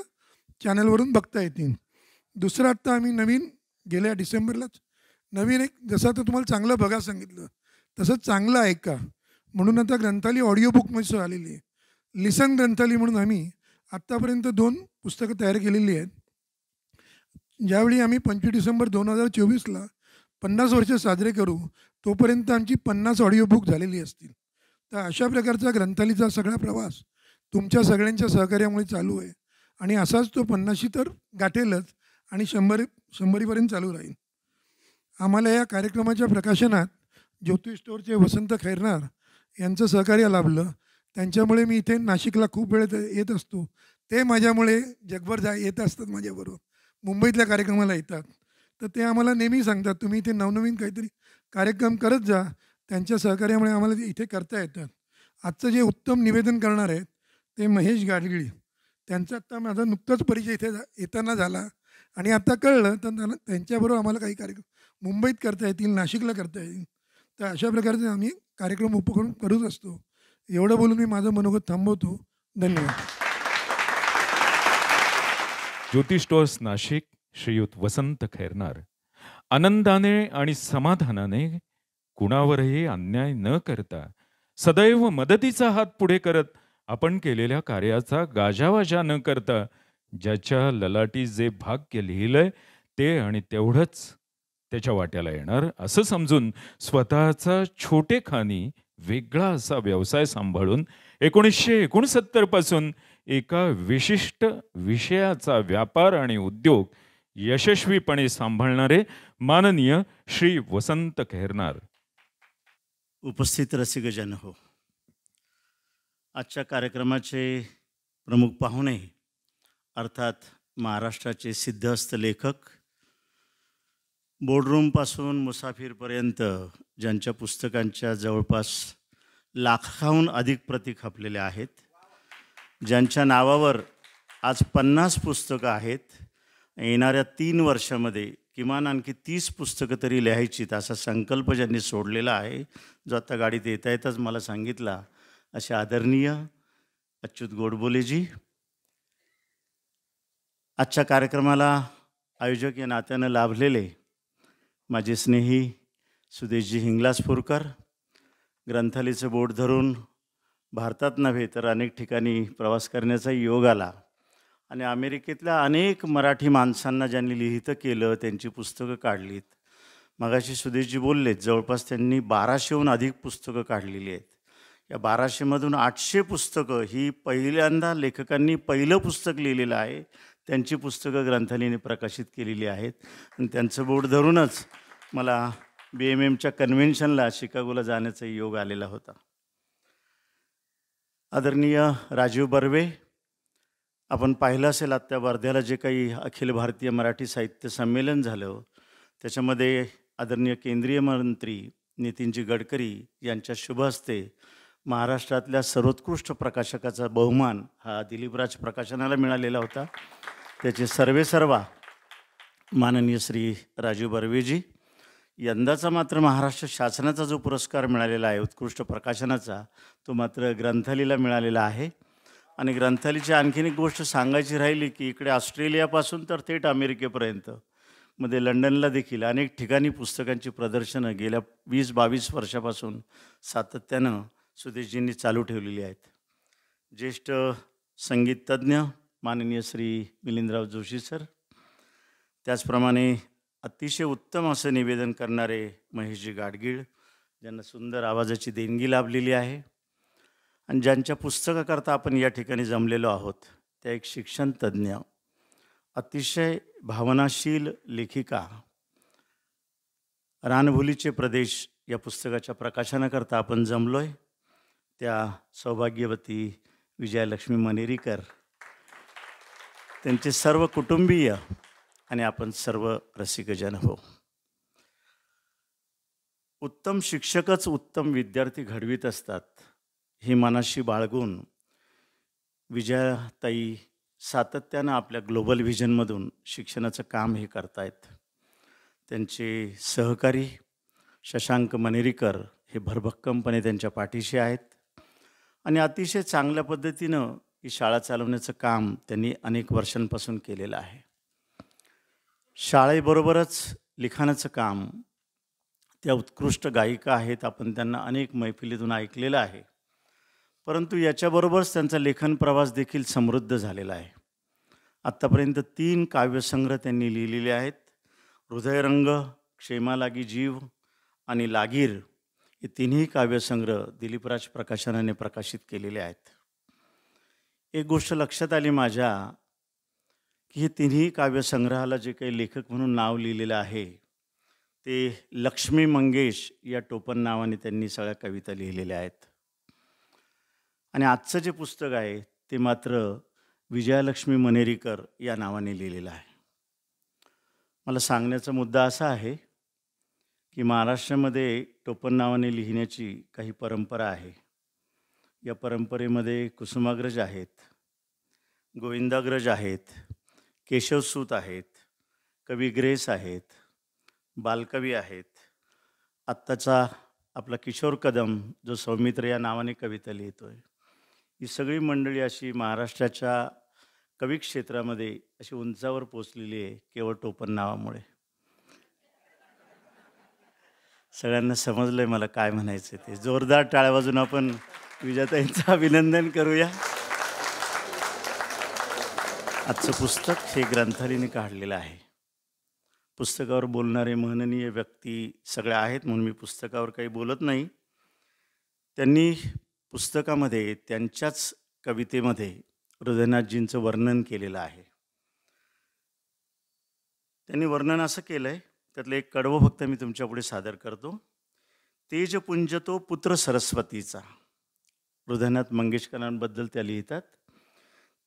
Speaker 9: चॅनलवरून बघता येतील. दुसरं आत्ता आम्ही नवीन गेल्या डिसेंबरलाच नवीन एक जसं आता तुम्हाला चांगलं बघा सांगितलं तसं चांगलं ऐका म्हणून आता ग्रंथाली ऑडिओ बुकमध्ये आलेली आहे. लिसन ग्रंथाली म्हणून आम्ही आत्तापर्यंत दोन पुस्तकं तयार केलेली आहेत. ज्यावेळी आम्ही पंचवीस डिसेंबर दोन हजार चोवीसला पन्नास वर्ष साजरे करू तोपर्यंत आमची पन्नास ऑडिओ बुक झालेली असतील. तर अशा प्रकारचा ग्रंथालीचा सगळा प्रवास तुमच्या सगळ्यांच्या सहकार्यामुळे चालू आहे. आणि असाच तो पन्नाशी तर गाठेलच आणि शंभर शंभरीपर्यंत चालू राहील. आम्हाला या कार्यक्रमाच्या प्रकाशनात ज्योतिष स्टोअरचे वसंत खैरनार यांचं सहकार्य लाभलं. त्यांच्यामुळे मी इथे नाशिकला खूप वेळ येत असतो. ते माझ्यामुळे जगभर जा येत असतात माझ्याबरोबर. मुंबईतल्या कार्यक्रमाला येतात. तर ते आम्हाला नेहमी सांगतात तुम्ही इथे नवनवीन काहीतरी कार्यक्रम करत जा त्यांच्या सहकार्यामुळे आम्हाला ते इथे करता येतात आजचं जे उत्तम निवेदन करणार आहेत ते महेश गाडगिळी. त्यांचा आत्ता माझा नुकताच परिचय इथे जा- येताना झाला. आणि आता कळलं तर त्यांना त्यांच्याबरोबर आम्हाला काही कार्यक्रम मुंबईत करता येतील नाशिकला करता येतील तर अशा प्रकारचे आम्ही कार्यक्रम उपक्रम करूच असतो. एवढं बोलून मी माझं मनोगत थांबवतो. धन्यवाद.
Speaker 1: ज्योती स्टोअर्स नाशिक श्रीयुत वसंत खैरनार. आनंदाने आणि समाधानाने कुणावरही अन्याय न करता सदैव मदतीचा हात पुढे करत आपण केलेल्या कार्याचा गाजावाजा न करता ज्याच्या ललाटी जे भाग्य लिहिलंय ते आणि तेवढंच त्याच्या वाट्याला येणार असं समजून स्वतःचा छोटेखानी वेगळा असा व्यवसाय सांभाळून एकोणीसशे एकोणसत्तरपासून एका विशिष्ट विषयाचा व्यापार आणि उद्योग यशस्वीपणे सांभाळणारे माननीय श्री वसंत खेरनार.
Speaker 10: उपस्थित रसिकजन हो. आजच्या कार्यक्रमाचे प्रमुख पाहुणे अर्थात महाराष्ट्राचे सिद्धहस्त लेखक बोर्डरूमपासून मुसाफिरपर्यंत ज्यांच्या पुस्तकांच्या जवळपास लाखाहून अधिक प्रती खपलेल्या आहेत ज्यांच्या नावावर आज पन्नास पुस्तकं आहेत येणाऱ्या तीन वर्षामध्ये किमान आणखी तीस पुस्तकं तरी लिहायचीत असा संकल्प ज्यांनी सोडलेला आहे जो आता गाडीत येता येताच मला सांगितला. असे आदरणीय अच्युत गोडबोलेजी. आजच्या कार्यक्रमाला आयोजक या नात्यानं लाभलेले माझे स्नेही सुदेशजी हिंगलासपूरकर. ग्रंथालयाचं बोट धरून भारतात नव्हे तर अनेक ठिकाणी प्रवास करण्याचा योग आला. आणि अमेरिकेतल्या अनेक मराठी माणसांना ज्यांनी लिहितं केलं त्यांची पुस्तकं काढलीत. मगाशी सुदेशजी बोललेत जवळपास त्यांनी बाराशेहून अधिक पुस्तकं काढलेली आहेत. या बाराशेमधून आठशे पुस्तकं ही पहिल्यांदा लेखकांनी पहिलं पुस्तक लिहिलेलं आहे. त्यांची पुस्तकं ग्रंथालयाने प्रकाशित केलेली आहेत. आणि त्यांचं बोट धरूनच मला बी एम एमच्या कन्व्हेन्शनला शिकागोला जाण्याचा योग आलेला होता. आदरणीय राजीव बर्वे आपण पाहिलं असेल आत्ता वर्ध्याला जे काही अखिल भारतीय मराठी साहित्य संमेलन झालं त्याच्यामध्ये आदरणीय केंद्रीय मंत्री नितीनजी गडकरी यांच्या शुभ हस्ते महाराष्ट्रातल्या सर्वोत्कृष्ट प्रकाशकाचा बहुमान हा दिलीपराज प्रकाशनाला मिळालेला होता. त्याचे सर्वेसर्वा माननीय श्री राजू बर्वेजी यंदाचा मात्र महाराष्ट्र शासनाचा जो पुरस्कार मिळालेला आहे उत्कृष्ट प्रकाशनाचा तो मात्र ग्रंथालीला मिळालेला आहे. आणि ग्रंथालीची आणखीन एक गोष्ट सांगायची राहिली की इकडे ऑस्ट्रेलियापासून तर थेट अमेरिकेपर्यंत मध्ये लंडनला देखील अनेक ठिकाणी पुस्तकांची प्रदर्शनं गेल्या वीस बावीस वर्षापासून सातत्यानं सुदेशजींनी चालू ठेवलेली आहेत. ज्येष्ठ संगीततज्ज्ञ माननीय श्री मिलिंदराव जोशी सर त्याचप्रमाणे अतिशय उत्तम असं निवेदन करणारे महेशजी गाडगीळ ज्यांना सुंदर आवाजाची देणगी लाभलेली आहे. आणि ज्यांच्या पुस्तकाकरता आपण या ठिकाणी जमलेलो आहोत त्या एक शिक्षणतज्ज्ञ अतिशय भावनाशील लेखिका रानभुलीचे प्रदेश या पुस्तकाच्या प्रकाशनाकरता आपण जमलो आहे त्या सौभाग्यवती विजयालक्ष्मी मनेरीकर त्यांचे सर्व कुटुंबीय आणि आपण सर्व रसिकजन हो. उत्तम शिक्षकच उत्तम विद्यार्थी घडवीत असतात. ही मनाशी बाळगून विजयाताई सातत्यानं आपल्या ग्लोबल व्हिजनमधून शिक्षणाचं काम हे करतायत. त्यांचे सहकारी शशांक मनेरीकर हे भरभक्कमपणे त्यांच्या पाठीशी आहेत. आणि अतिशय चांगल्या पद्धतीनं ही शाळा चालवण्याचं काम त्यांनी अनेक वर्षांपासून केलेलं आहे. शाळेबरोबरच लिखाणाचं काम त्या उत्कृष्ट गायिका आहेत आपण त्यांना अनेक मैफिलीतून ऐकलेलं आहे. परंतु याच्याबरोबरच त्यांचा लेखन प्रवास देखील समृद्ध झालेला आहे. आत्तापर्यंत तीन काव्यसंग्रह त्यांनी लिहिलेले आहेत. हृदयरंग क्षेमा लागी जीव आणि लागीर हे तिन्ही काव्यसंग्रह दिलीपराज प्रकाशनाने प्रकाशित केलेले आहेत. एक गोष्ट लक्षात आली माझ्या की हे तिन्ही काव्यसंग्रहाला जे काही लेखक म्हणून नाव लिहिलेलं आहे ते लक्ष्मी मंगेश या टोपण नावाने त्यांनी सगळ्या कविता लिहिलेल्या आहेत. आणि आजचं जे पुस्तक आहे ते मात्र विजयालक्ष्मी मनेरीकर या नावाने लिहिलेलं आहे. मला सांगण्याचा मुद्दा असा आहे की महाराष्ट्रामध्ये टोपण नावाने लिहिण्याची काही परंपरा आहे. या परंपरेमध्ये कुसुमाग्रज आहेत गोविंदाग्रज आहेत केशवसूत आहेत कवी ग्रेस आहेत बालकवी आहेत. आत्ताचा आपला किशोर कदम जो सौमित्र या नावाने कविता लिहितो आहे ही सगळी मंडळी अशी महाराष्ट्राच्या कवी क्षेत्रामध्ये अशी उंचावर पोचलेली आहे केवळ टोपण नावामुळे. सगळ्यांना समजलं आहे मला काय म्हणायचं ते. जोरदार टाळ्या वाजून आपण विजाताईंचं अभिनंदन करूया. आजचं पुस्तक हे ग्रंथालीने काढलेलं आहे. पुस्तकावर बोलणारे महननीय व्यक्ती सगळ्या आहेत म्हणून मी पुस्तकावर काही बोलत नाही. त्यांनी पुस्तकामध्ये त्यांच्याच कवितेमध्ये हृदयनाथजींचं वर्णन केलेलं आहे. त्यांनी वर्णन असं केलं आहे त्यातलं एक कडवं फक्त मी तुमच्यापुढे सादर करतो. तेजपुंज तो पुत्र सरस्वतीचा. हृदयनाथ मंगेशकरांबद्दल त्या लिहितात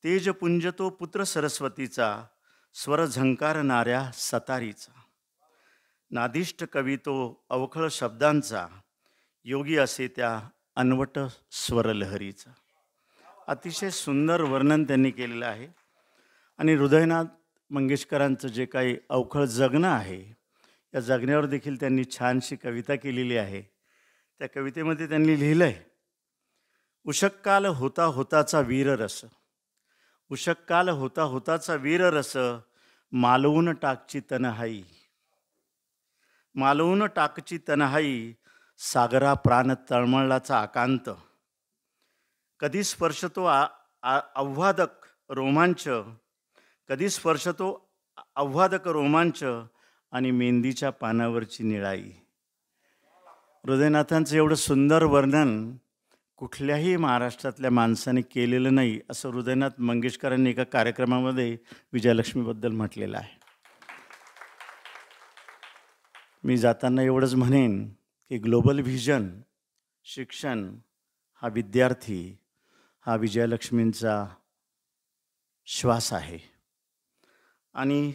Speaker 10: तेजपुंज तो पुत्र सरस्वतीचा स्वर झंकारणाऱ्या सतारीचा. नादिष्ट कवी तो अवखळ शब्दांचा योगी असे त्या अनवट स्वरलहरीचा. अतिशय सुंदर वर्णन त्यांनी केलेलं आहे. आणि हृदयनाथ मंगेशकरांचं जे काही अवखळ जगणं आहे या जगण्यावर देखील त्यांनी छानशी कविता केलेली आहे. त्या कवितेमध्ये त्यांनी लिहिलं आहे उशक्काल होता होताचा वीररस उशक्काल होता होताचा वीररस मालवून टाकची तनहाई मालवून टाकची तनहाई सागरा प्राण तळमळलाचा आकांत. कधी स्पर्शतो आ आव्हादक रोमांच कधी स्पर्शतो आव्हादक रोमांच आणि मेंदीच्या पानावरची निळाई. हृदयनाथांचं एवढं सुंदर वर्णन कुठल्याही महाराष्ट्रातल्या माणसाने केलेलं नाही असं हृदयनाथ मंगेशकरांनी एका कार्यक्रमामध्ये विजयलक्ष्मीबद्दल म्हटलेलं आहे. मी जाताना एवढंच म्हणेन की ग्लोबल व्हिजन शिक्षण हा विद्यार्थी हा विजयलक्ष्मींचा श्वास आहे. आणि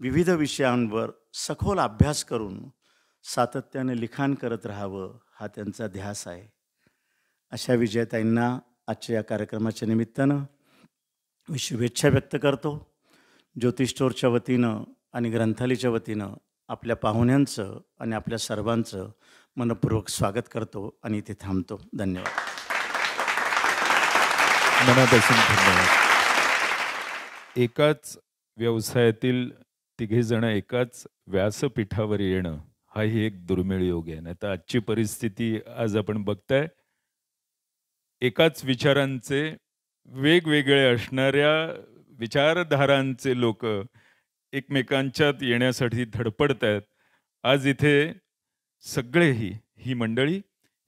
Speaker 10: विविध विषयांवर सखोल अभ्यास करून सातत्याने लिखाण करत राहावं हा त्यांचा ध्यास आहे. अशा विजयताईंना आजच्या या कार्यक्रमाच्या निमित्तानं मी शुभेच्छा व्यक्त करतो. ज्योतिष स्टोरच्या वतीनं आणि ग्रंथालीच्या वतीनं आपल्या पाहुण्यांचं आणि आपल्या सर्वांचं मनपूर्वक स्वागत करतो आणि इथे थांबतो. धन्यवाद.
Speaker 1: मनापासून धन्यवाद. एकाच व्यवसायातील तिघे जण एकाच व्यासपीठावर येणं हाही एक दुर्मिळ योग आहे. नाही तर आजची परिस्थिती आज आपण बघताय एकाच विचारांचे वेगवेगळे असणाऱ्या विचारधारांचे लोक एकमेकांच्यात येण्यासाठी धडपडत आहेत. आज इथे सगळेही ही मंडळी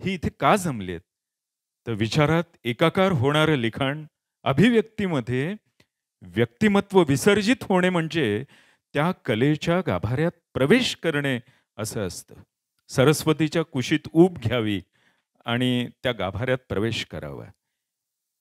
Speaker 1: ही इथे का जमली आहेत? तर विचारात एकाकार होणारं लिखाण अभिव्यक्तीमध्ये व्यक्तिमत्व विसर्जित होणे म्हणजे त्या कलेच्या गाभाऱ्यात प्रवेश करणे असं असतं. सरस्वतीच्या कुशीत ऊब घ्यावी आणि त्या गाभाऱ्यात प्रवेश करावा.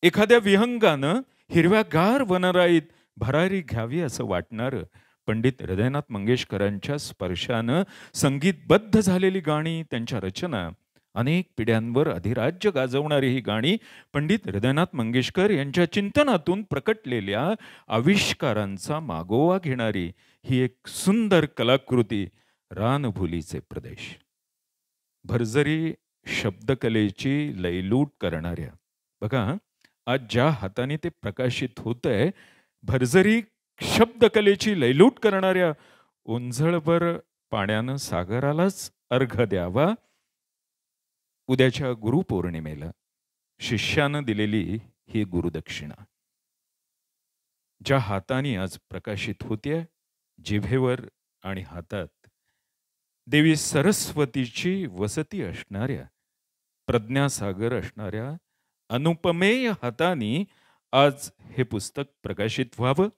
Speaker 1: एखाद्या विहंगानं हिरव्यागार वनराईत भरारी घ्यावी असं वाटणारं पंडित हृदयनाथ मंगेशकरांच्या स्पर्शानं संगीतबद्ध झालेली गाणी त्यांच्या रचना अनेक पिढ्यांवर अधिराज्य गाजवणारी ही गाणी पंडित हृदयनाथ मंगेशकर यांच्या चिंतनातून प्रकटलेल्या आविष्कारांचा मागोवा घेणारी ही एक सुंदर कलाकृती रानभुलीचे प्रदेश. भरजरी शब्दकलेची लयलूट करणाऱ्या. बघा आज ज्या हाताने ते प्रकाशित होत आहे भरजरी शब्दकलेची लयलूट करणाऱ्या उंझळभर पाण्यानं सागरालाच अर्घ द्यावा. उद्याच्या गुरुपौर्णिमेला शिष्यानं दिलेली ही गुरुदक्षिणा. ज्या हाताने आज प्रकाशित होते जिभेवर आणि हातात देवी सरस्वतीची वसती असणाऱ्या प्रज्ञासागर असणाऱ्या अनुपमेय हाताने आज हे पुस्तक प्रकाशित व्हावं.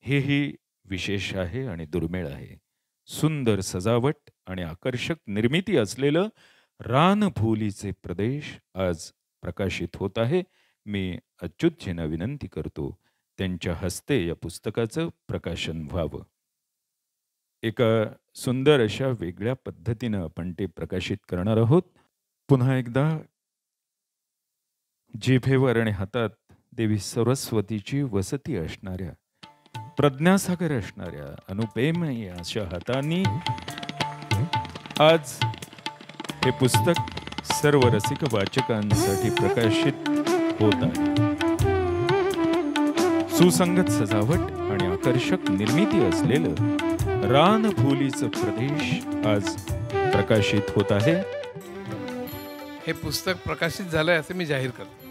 Speaker 1: हेही विशेष आहे आणि दुर्मिळ आहे. सुंदर सजावट आणि आकर्षक निर्मिती असलेलं रानभोलीचे प्रदेश आज प्रकाशित होत आहे. मी अच्युतजींना विनंती करतो त्यांच्या हस्ते या पुस्तकाचं प्रकाशन व्हावं. एका सुंदर अशा वेगळ्या पद्धतीनं आपण ते प्रकाशित करणार आहोत. पुन्हा एकदा जिभेवर आणि हातात देवी सरस्वतीची वसती असणाऱ्या प्रज्ञासागर असणाऱ्या अनुपेमय अशा हातांनी आज हे पुस्तक सर्व रसिक वाचकांसाठी प्रकाशित होत आहे. सुसंगत सजावट आणि आकर्षक निर्मिती असलेलं रानभोलीचं प्रदेश आज प्रकाशित होत आहे.
Speaker 11: हे पुस्तक प्रकाशित झालंय असं मी जाहीर करतो.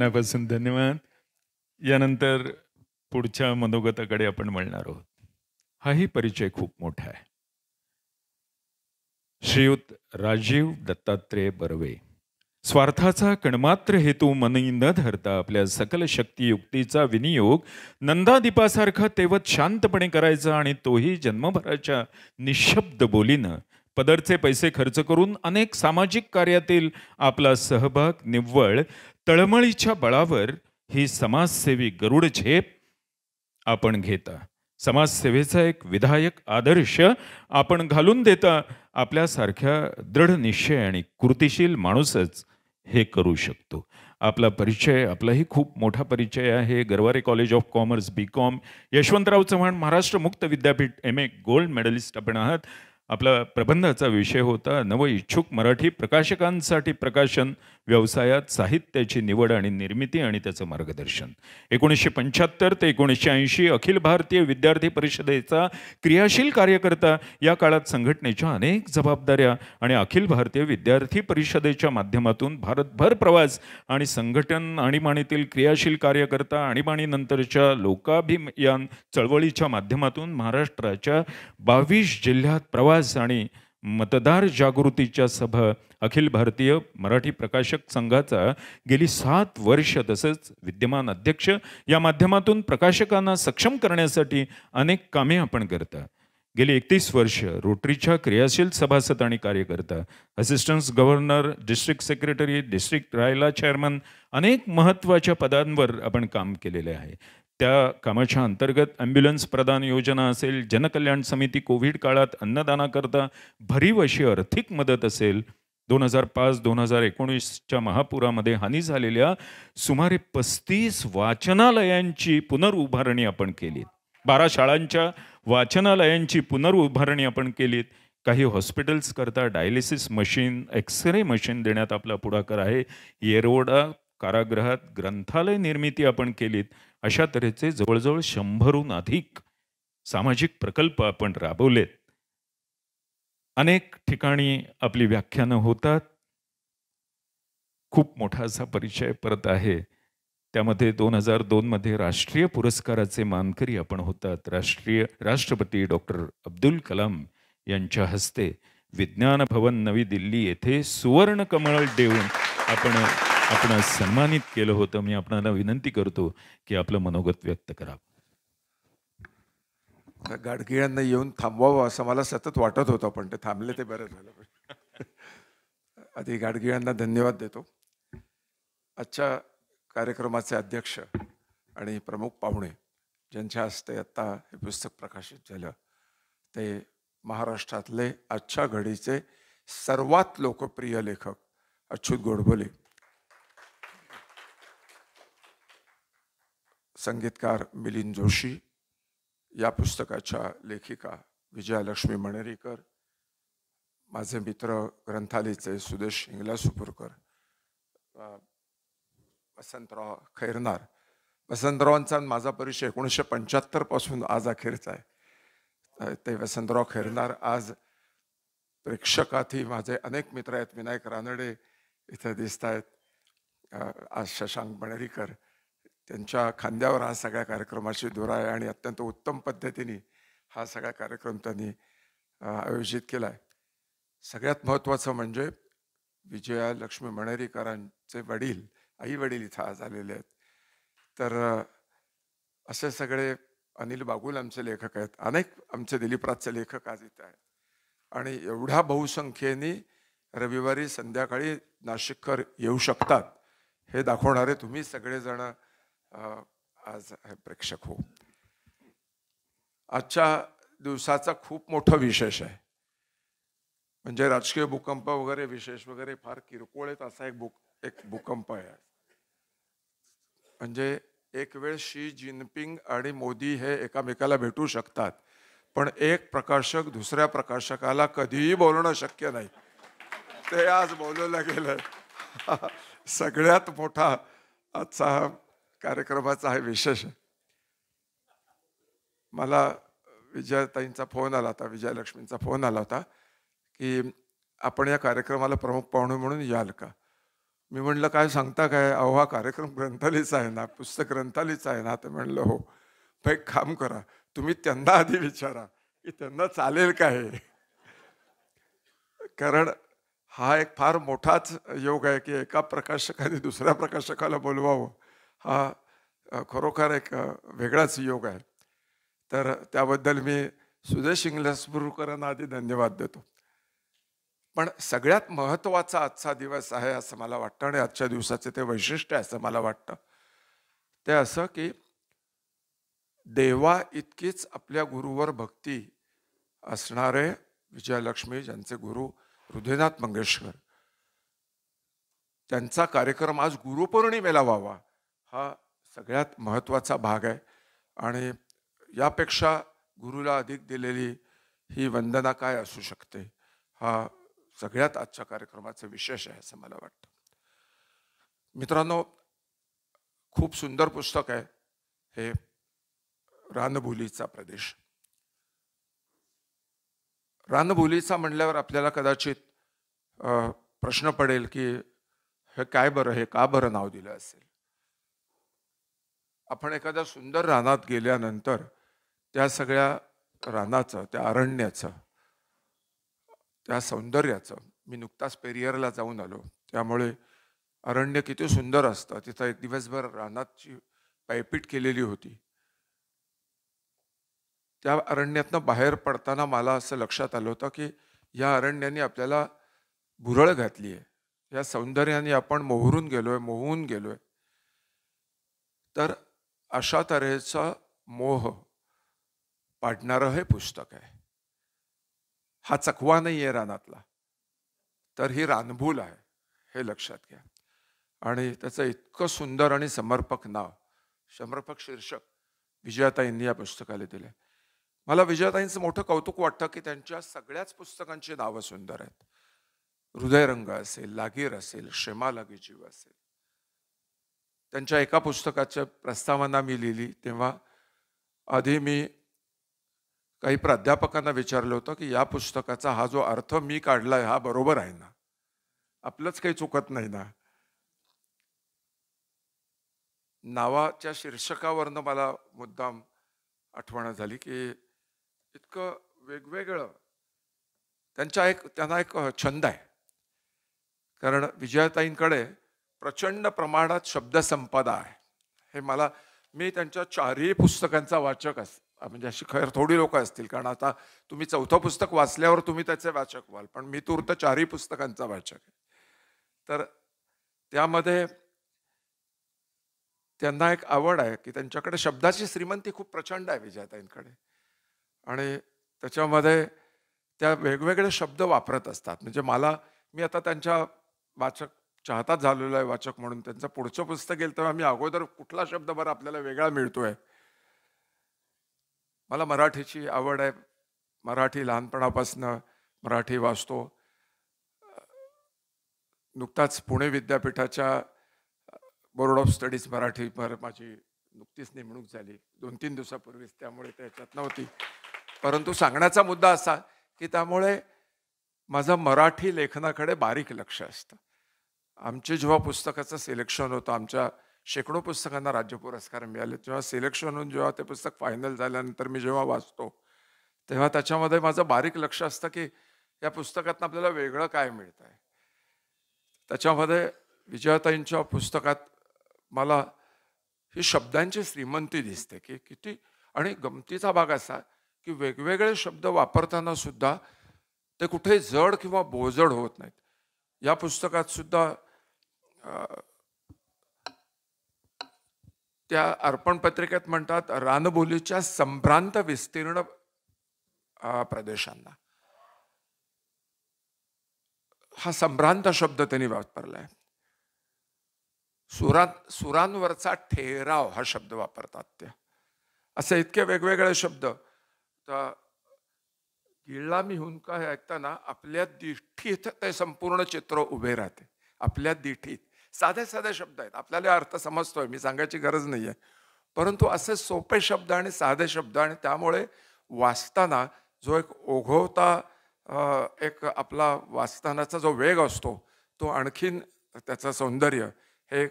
Speaker 1: मनापासून धन्यवाद. यानंतर पुढच्या मनोगताकडे आपण म्हणणार आहोत. हाही परिचय खूप मोठा आहे. श्रीयुत राजीव दत्तात्रेय बर्वे. स्वार्थाचा कणमात्र हेतू मनी न धरता आपल्या सकल शक्तियुक्तीचा विनियोग नंदादीपासारखा तेवत शांतपणे करायचा आणि तोही जन्मभराच्या निशब्द बोलीनं पदरचे पैसे खर्च करून अनेक सामाजिक कार्यातील आपला सहभाग निव्वळ तळमळीच्या बळावर ही समाजसेवी गरुड झेप आपण घेता. समाजसेवेचा एक विधायक आदर्श आपण घालून देता. आपल्यासारख्या दृढ निश्चय आणि कृतिशील माणूसच हे करू शकतो. आपला परिचय आपलाही खूप मोठा परिचय आहे. Garware college of commerce B com. Yashwantrao Chavan Maharashtra Mukta Vidyapeeth M A gold medallist आपण आहात. आपला प्रबंधाचा विषय होता. नव इच्छुक मराठी प्रकाशकांसाठी प्रकाशन व्यवसायात साहित्याची निवड आणि निर्मिती आणि त्याचं मार्गदर्शन. एकोणीसशे पंच्याहत्तर ते एकोणीसशे ऐंशी अखिल भारतीय विद्यार्थी परिषदेचा क्रियाशील कार्यकर्ता या काळात संघटनेच्या अनेक जबाबदाऱ्या आणि अखिल भारतीय विद्यार्थी परिषदेच्या माध्यमातून भारतभर प्रवास आणि संघटन आणीबाणीतील क्रियाशील कार्यकर्ता आणीबाणीनंतरच्या लोकाभियान चळवळीच्या माध्यमातून महाराष्ट्राच्या बावीस जिल्ह्यात प्रवास आणि मतदार जागृतीच्या सभा अखिल भारतीय मराठी प्रकाशक संघाचा गेली सात वर्ष तसंच विद्यमान अध्यक्ष या माध्यमातून प्रकाशकांना सक्षम करण्यासाठी अनेक कामे आपण करता. गेली एकतीस वर्ष रोटरीच्या क्रियाशील सभासद आणि कार्यकर्ता assistant governor district secretary district RYLA chairman अनेक महत्त्वाच्या पदांवर आपण काम केलेले आहे. त्या कामाच्या अंतर्गत ॲम्ब्युलन्स प्रदान योजना असेल जनकल्याण समिती कोविड काळात अन्नदानाकरता भरीव अशी आर्थिक मदत असेल दोन हजार पाच दोन हजार एकोणीसच्या महापुरामध्ये हानी झालेल्या सुमारे पस्तीस वाचनालयांची पुनर्उभारणी आपण केली बारा शाळांच्या वाचनालयांची पुनर्उभारणी आपण केलीत. काही हॉस्पिटल्सकरता dialysis machine X ray machine देण्यात आपला पुढाकार आहे. येरवडा कारागृहात ग्रंथालय निर्मिती आपण केलीत अशा तऱ्हेचे जवळजवळ शंभरहून अधिक सामाजिक प्रकल्प आपण राबवलेत. अनेक ठिकाणी आपली व्याख्यानं होतात. खूप मोठा असा परिचय परत आहे. त्यामध्ये दोन हजार दोनमध्ये राष्ट्रीय पुरस्काराचे मानकरी आपण होतात. राष्ट्रीय राष्ट्रपती डॉक्टर अब्दुल कलाम यांच्या हस्ते विज्ञान भवन नवी दिल्ली येथे सुवर्ण कमळ देऊन आपण आपण सन्मानित केलं होतं. मी आपणाला विनंती करतो की आपलं मनोगत व्यक्त करा.
Speaker 12: गाडगिळ्यांना येऊन थांबवावं असं मला सतत वाटत होतं पण ते थांबले ते बरं झालं. आधी गाडगिळ्यांना धन्यवाद देतो. आजच्या कार्यक्रमाचे अध्यक्ष आणि प्रमुख पाहुणे ज्यांच्या हस्ते आत्ता हे पुस्तक प्रकाशित झालं ते महाराष्ट्रातले आजच्या घडीचे सर्वात लोकप्रिय लेखक अच्युत गोडबोले संगीतकार मिलिंद जोशी या पुस्तकाच्या लेखिका विजयालक्ष्मी मणेरीकर माझे मित्र ग्रंथालयचे सुदेश इंगला सुपुरकर वसंतराव खैरनार. वसंतरावांचा माझा परिचय एकोणीसशे पंच्याहत्तरपासून आज अखेरचा आहे. ते वसंतराव खैरनार आज प्रेक्षकातही माझे अनेक मित्र आहेत. विनायक रानडे इथं दिसत आहेत आज शशांक बणेरीकर त्यांच्या खांद्यावर हा सगळ्या कार्यक्रमाची दुरा आहे आणि अत्यंत उत्तम पद्धतीने हा सगळा कार्यक्रम त्यांनी आयोजित केला आहे. सगळ्यात महत्त्वाचं म्हणजे विजया लक्ष्मी मणेरीकरांचे वडील आई वडील इथं आज आलेले आहेत. तर असे सगळे अनिल बागुल आमचे लेखक आहेत. अनेक आमचे दिलीपराजचे लेखक आज इथं आहेत. आणि एवढ्या बहुसंख्येने रविवारी संध्याकाळी नाशिककर येऊ शकतात हे दाखवणारे तुम्ही सगळेजण आज हे प्रेक्षक हो. आजच्या दिवसाचा खूप मोठा विशेष आहे. म्हणजे राजकीय भूकंप वगैरे विशेष वगैरे फार किरकोळ आहेत असा एक भूक एक भूकंप आहे. म्हणजे एक वेळ शी जिनपिंग आणि मोदी हे एकामेकाला भेटू शकतात पण एक प्रकाशक दुसऱ्या प्रकाशकाला कधीही बोलणं शक्य नाही. ते आज बोलवलं गेलं. सगळ्यात मोठा आजचा कार्यक्रमाचा आहे विशेष. मला विजयाताईंचा फोन आला होता विजयालक्ष्मींचा फोन आला होता की आपण या कार्यक्रमाला प्रमुख पाहुणे म्हणून याल का? मी म्हणलं काय सांगता काय? अहो हा कार्यक्रम ग्रंथालयचा आहे ना पुस्तक ग्रंथालयचा आहे ना. तर म्हणलं हो भाई एक काम करा तुम्ही त्यांना आधी विचारा की त्यांना चालेल काय कारण हा एक फार मोठाच योग आहे की एका प्रकाशकाने दुसऱ्या प्रकाशकाला बोलवावं. हा खरोखर एक वेगळाच योग आहे. तर त्याबद्दल मी सुदेश इंग्लसपूरकरांना आधी धन्यवाद देतो. पण सगळ्यात महत्त्वाचा आजचा दिवस आहे असं मला वाटतं आणि आजच्या दिवसाचे ते वैशिष्ट्य आहे असं मला वाटतं. ते असं की देवा इतकीच आपल्या गुरुवर भक्ती असणारे विजयलक्ष्मी ज्यांचे गुरु हृदयनाथ मंगेशकर त्यांचा कार्यक्रम आज गुरुपौर्णिमेला व्हावा. हा सगळ्यात महत्त्वाचा भाग आहे. आणि यापेक्षा गुरुला अधिक दिलेली ही वंदना काय असू शकते? हा सगळ्यात आजच्या कार्यक्रमाचं विशेष आहे असं मला वाटतं. मित्रांनो खूप सुंदर पुस्तक आहे हे रानभुलीचा प्रदेश. रानभुलीचा म्हणल्यावर आपल्याला कदाचित प्रश्न पडेल की हे काय बरं हे का बरं नाव दिलं असेल? आपण एखाद्या सुंदर रानात गेल्यानंतर त्या सगळ्या रानाचं त्या अरण्याचं त्या सौंदर्याचं मी नुकताच पेरियरला जाऊन आलो. त्यामुळे अरण्य किती सुंदर असतं. तिथं एक दिवसभर रानाची पायपीट केलेली होती. त्या अरण्यातनं बाहेर पडताना मला असं लक्षात आलं होतं की या अरण्याने आपल्याला भुरळ घातली आहे या सौंदर्याने आपण मोहरून गेलोय मोहून गेलोय. तर अशा तऱ्हेचा मोह पाडणारं हे पुस्तक आहे. हा चकवा नाही आहे रानातला तर ही रानभूल आहे हे लक्षात घ्या. आणि त्याचं इतकं सुंदर आणि समर्पक नाव समर्पक शीर्षक विजयाताईंनी या पुस्तकाला दिले. मला विजयाताईंचं मोठं कौतुक वाटतं की त्यांच्या सगळ्याच पुस्तकांची नावं सुंदर आहेत. हृदयरंग असेल लागीर असेल शेमा लागी जीव असेल. त्यांच्या एका पुस्तकाच्या प्रस्तावना मी लिहिली. तेव्हा आधी मी काही प्राध्यापकांना विचारलं होतं की या पुस्तकाचा हा जो अर्थ मी काढलाय हा बरोबर आहे ना? आपलंच काही चुकत नाही ना? नावाच्या शीर्षकावरनं मला मुद्दाम आठवण झाली की इतकं वेगवेगळं. त्यांच्या एक त्यांना एक छंद आहे. कारण विजयाताईंकडे प्रचंड प्रमाणात शब्दसंपदा आहे. हे मला मी त्यांच्या चारही पुस्तकांचा वाचक अस म्हणजे अशी खैर थोडी लोक असतील कारण आता तुम्ही चौथं पुस्तक वाचल्यावर तुम्ही त्याचे वाचक व्हाल पण मी तूर्त चारही पुस्तकांचा वाचक आहे. तर त्यामध्ये त्यांना एक आवड आहे की त्यांच्याकडे शब्दाची श्रीमंती खूप प्रचंड आहे विजयाताईंकडे आणि त्याच्यामध्ये त्या वेगवेगळे शब्द वापरत असतात. म्हणजे मला मी आता त्यांच्या वाचक चाहताच झालेलो आहे वाचक म्हणून. त्यांचं पुढचं पुस्तक गेलं तेव्हा मी अगोदर कुठला शब्द बरं आपल्याला वेगळा मिळतोय. मला मराठीची आवड आहे. मराठी लहानपणापासनं मराठी वाचतो. नुकताच पुणे विद्यापीठाच्या बोर्ड ऑफ स्टडीज मराठीवर माझी नुकतीच नेमणूक झाली. दोन तीन दिवसापूर्वीच त्यामुळे त्याच्यात नव्हती. परंतु सांगण्याचा मुद्दा असा की त्यामुळे माझं मराठी लेखनाकडे बारीक लक्ष असतं. आमचे जेव्हा पुस्तकाचं सिलेक्शन होतं आमच्या शेकडो पुस्तकांना राज्य पुरस्कार मिळाले. तेव्हा सिलेक्शन होऊन जेव्हा ते पुस्तक फायनल झाल्यानंतर मी जेव्हा वाचतो तेव्हा त्याच्यामध्ये माझं बारीक लक्ष असतं की या पुस्तकातनं आपल्याला वेगळं काय मिळतं आहे त्याच्यामध्ये विजयाताईंच्या पुस्तकात मला ही शब्दांची श्रीमंती दिसते की किती आणि गमतीचा भाग असा की वेगवेगळे शब्द वापरताना सुद्धा ते कुठे जड किंवा बोजड होत नाहीत. या पुस्तकात सुद्धा त्या अर्पण पत्रिकेत म्हणतात रानबोलीच्या संभ्रांत विस्तीर्ण प्रदेशांना. हा संभ्रांत शब्द त्यांनी वापरलाय. सुरात सुरांवरचा ठेराव हा शब्द वापरतात ते. असे इतके वेगवेगळे शब्द. तर गिळला मी हुंका हे ऐकताना आपल्या दिठीत ते संपूर्ण चित्र उभे राहते. आपल्या दिठीत साधे साधे शब्द आहेत. आपल्याला अर्थ समजतोय मी सांगायची गरज नाही आहे परंतु असे सोपे शब्द आणि साधे शब्द आणि त्यामुळे वाचताना जो एक ओघवता एक आपला वाचतानाचा जो वेग असतो तो आणखीन त्याचं सौंदर्य हे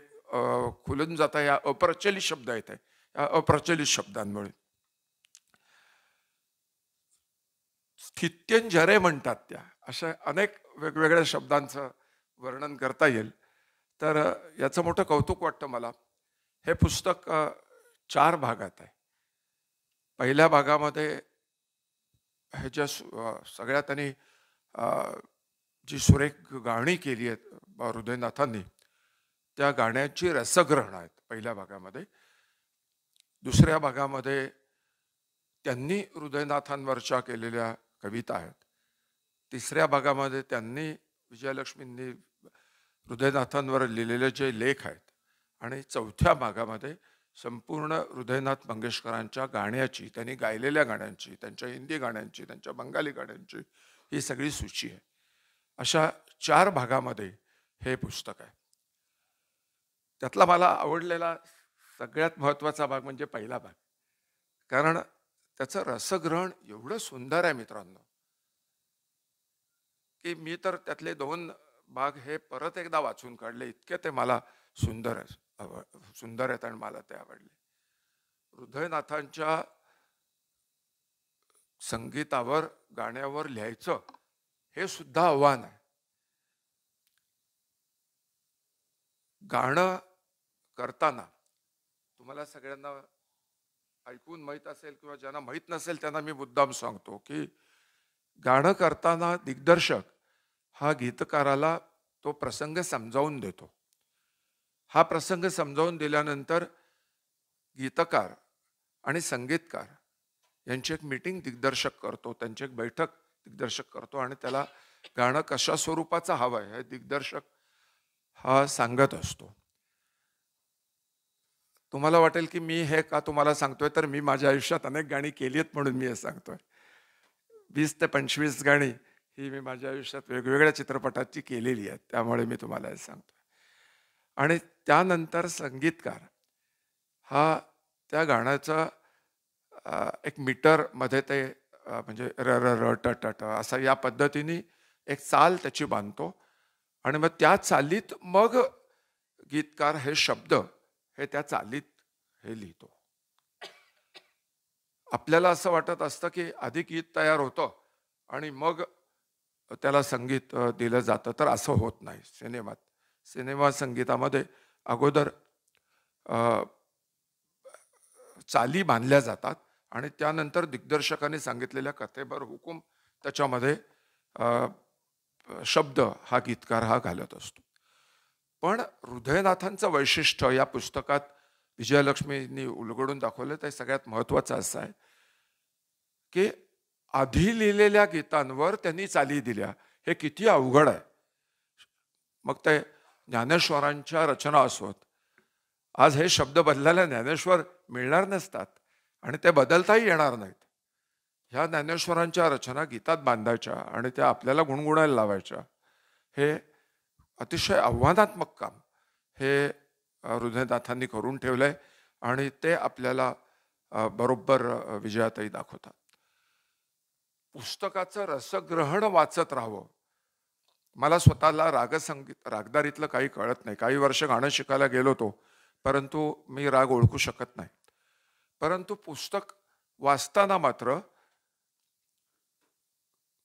Speaker 12: खुलून जाता. या अप्रचलित शब्द आहेत या अप्रचलित शब्दांमुळे. स्थित्यंजरे म्हणतात त्या. अशा अनेक वेगवेगळ्या शब्दांचं वर्णन करता येईल. तर याचं मोठं कौतुक वाटतं मला. हे पुस्तक चार भागात आहे. पहिल्या भागामध्ये ह्याच्या सगळ्या त्यांनी जी सुरेख गाणी केली आहेत हृदयनाथांनी त्या गाण्याची रसग्रहण आहेत पहिल्या भागामध्ये. दुसऱ्या भागामध्ये त्यांनी हृदयनाथांवरच्या केलेल्या कविता आहेत. तिसऱ्या भागामध्ये त्यांनी विजयलक्ष्मींनी हृदयनाथांवर लिहिलेले जे लेख आहेत आणि चौथ्या भागामध्ये संपूर्ण हृदयनाथ मंगेशकरांच्या गाण्याची त्यांनी गायलेल्या गाण्यांची त्यांच्या हिंदी गाण्यांची त्यांच्या बंगाली गाण्यांची ही सगळी सूची आहे. अशा चार भागामध्ये हे पुस्तक आहे. त्यातला मला आवडलेला सगळ्यात महत्त्वाचा भाग म्हणजे पहिला भाग. कारण त्याचं रसग्रहण एवढं सुंदर आहे मित्रांनो की मी तर त्यातले दोन भाग हे परत एकदा वाचून काढले इतके ते मला सुंदर सुंदर आहेत आणि मला ते आवडले. हृदयनाथांच्या संगीतावर गाण्यावर लिहायचं हे सुद्धा आव्हान आहे. गाणं करताना तुम्हाला सगळ्यांना ऐकून माहीत असेल किंवा ज्यांना माहीत नसेल त्यांना मी मुद्दाम सांगतो की गाणं करताना दिग्दर्शक हा गीतकाराला तो प्रसंग समजावून देतो. हा प्रसंग समजावून दिल्यानंतर गीतकार आणि संगीतकार यांची एक मीटिंग दिग्दर्शक करतो त्यांची एक बैठक दिग्दर्शक करतो आणि त्याला गाणं कशा स्वरूपाचं हवं आहे हे दिग्दर्शक हा सांगत असतो. तुम्हाला वाटेल की मी हे का तुम्हाला सांगतोय? तर मी माझ्या आयुष्यात अनेक गाणी केली आहेत म्हणून मी हे सांगतोय. वीस ते पंचवीस गाणी ही मी माझ्या आयुष्यात वेगवेगळ्या चित्रपटाची केलेली आहेत त्यामुळे मी तुम्हाला हे सांगतोय. आणि त्यानंतर संगीतकार हा त्या गाण्याचा एक मीटरमध्ये ते म्हणजे र र र ट ट ट असा या पद्धतीने एक चाल त्याची बांधतो. आणि मग त्या चालीत मग गीतकार हे शब्द हे त्या चालीत हे लिहितो. आपल्याला असं वाटत असतं की आधी गीत तयार होतं आणि मग त्याला संगीत दिलं जातं. तर असं होत नाही सिनेमात. सिनेमा संगीतामध्ये अगोदर चाली बांधल्या जातात आणि त्यानंतर दिग्दर्शकाने सांगितलेल्या कथेवर हुकूम त्याच्यामध्ये शब्द हा गीतकार हा घालत असतो. पण हृदयनाथांचं वैशिष्ट्य या पुस्तकात विजयलक्ष्मींनी उलगडून दाखवलं. ते सगळ्यात महत्त्वाचं असं आहे की आधी लिहिलेल्या गीतांवर त्यांनी चाली दिल्या. हे किती अवघड आहे. मग ते ज्ञानेश्वरांच्या रचना असोत. आज हे शब्द बदलायला ज्ञानेश्वर मिळणार नसतात आणि ते बदलताही येणार नाहीत. ह्या ज्ञानेश्वरांच्या रचना गीतात बांधायच्या आणि त्या आपल्याला गुणगुणायला लावायच्या. हे अतिशय आव्हानात्मक काम. हे हृदयनाथांनी करून ठेवलं आहे आणि ते आपल्याला बरोबर विजयातही दाखवतात. पुस्तकाचं रसग्रहण वाचत राहावं. मला स्वतःला रागसंगीत रागदारीतलं काही कळत नाही. काही वर्ष गाणं शिकायला गेलो होतो परंतु मी राग ओळखू शकत नाही. परंतु पुस्तक वाचताना मात्र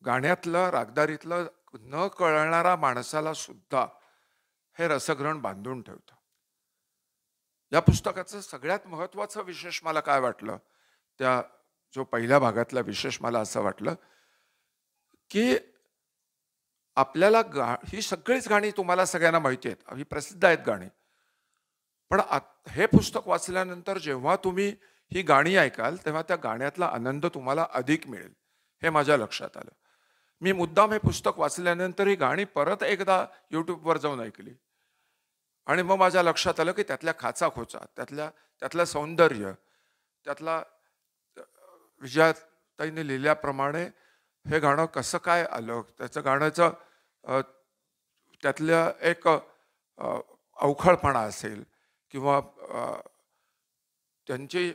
Speaker 12: गाण्यातलं रागदारीतलं न कळणारा माणसाला सुद्धा हे रसग्रहण बांधून ठेवतं. या पुस्तकाचं सगळ्यात महत्वाचं विशेष मला काय वाटलं? त्या जो पहिल्या भागातला विशेष मला असं वाटलं की आपल्याला गा ही सगळीच गाणी तुम्हाला सगळ्यांना माहिती आहेत. ही प्रसिद्ध आहेत गाणी. पण हे पुस्तक वाचल्यानंतर जेव्हा तुम्ही ही गाणी ऐकाल तेव्हा त्या गाण्यातला आनंद तुम्हाला अधिक मिळेल हे माझ्या लक्षात आलं. मी मुद्दाम हे पुस्तक वाचल्यानंतर ही गाणी परत एकदा यूट्यूबवर जाऊन ऐकली. आणि मग माझ्या लक्षात आलं की त्यातल्या खाचा खोचा त्यातल्या त्यातलं सौंदर्य त्यातला विजयाताईने लिहिल्याप्रमाणे हे गाणं कसं काय आलं? त्याचं गाण्याचं त्यातलं त्यातल्या एक अवखळपणा असेल किंवा त्यांची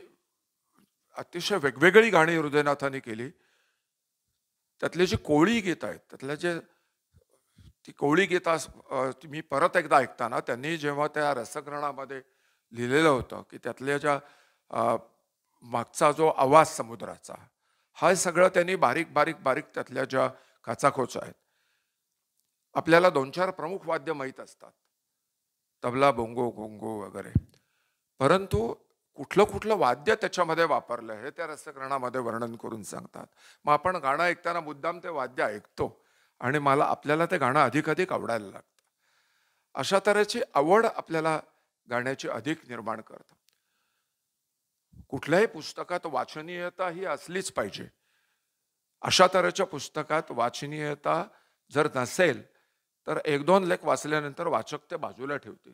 Speaker 12: अतिशय वेगवेगळी गाणी हृदयनाथाने केली. त्यातले जी कोळी गीत आहेत त्यातल्या जे ती कोळी गीता मी परत एकदा ऐकताना त्यांनी जेव्हा त्या रसग्रहणामध्ये लिहिलेलं होतं की त्यातल्या ज्या मागचा जो आवाज समुद्राचा हा सगळं त्यांनी बारीक बारीक बारीक त्यातल्या ज्या काचाखोच आहेत. आपल्याला दोन चार प्रमुख वाद्य माहीत असतात. तबला बोंगो गोंगो वगैरे. परंतु कुठलं कुठलं वाद्य त्याच्यामध्ये वापरलं हे त्या रसग्रहणामध्ये वर्णन करून सांगतात. मग आपण गाणं ऐकताना मुद्दाम ते वाद्य ऐकतो आणि मला आपल्याला ते गाणं अधिक अधिक आवडायला लागतं. अशा तऱ्हेची आवड आपल्याला गाण्याची अधिक निर्माण करतं. कुठल्याही पुस्तकात वाचनीयता ही असलीच पाहिजे. अशा तऱ्हेच्या पुस्तकात वाचनीयता जर नसेल तर एक दोन लेख वाचल्यानंतर वाचक ते बाजूला ठेवतील.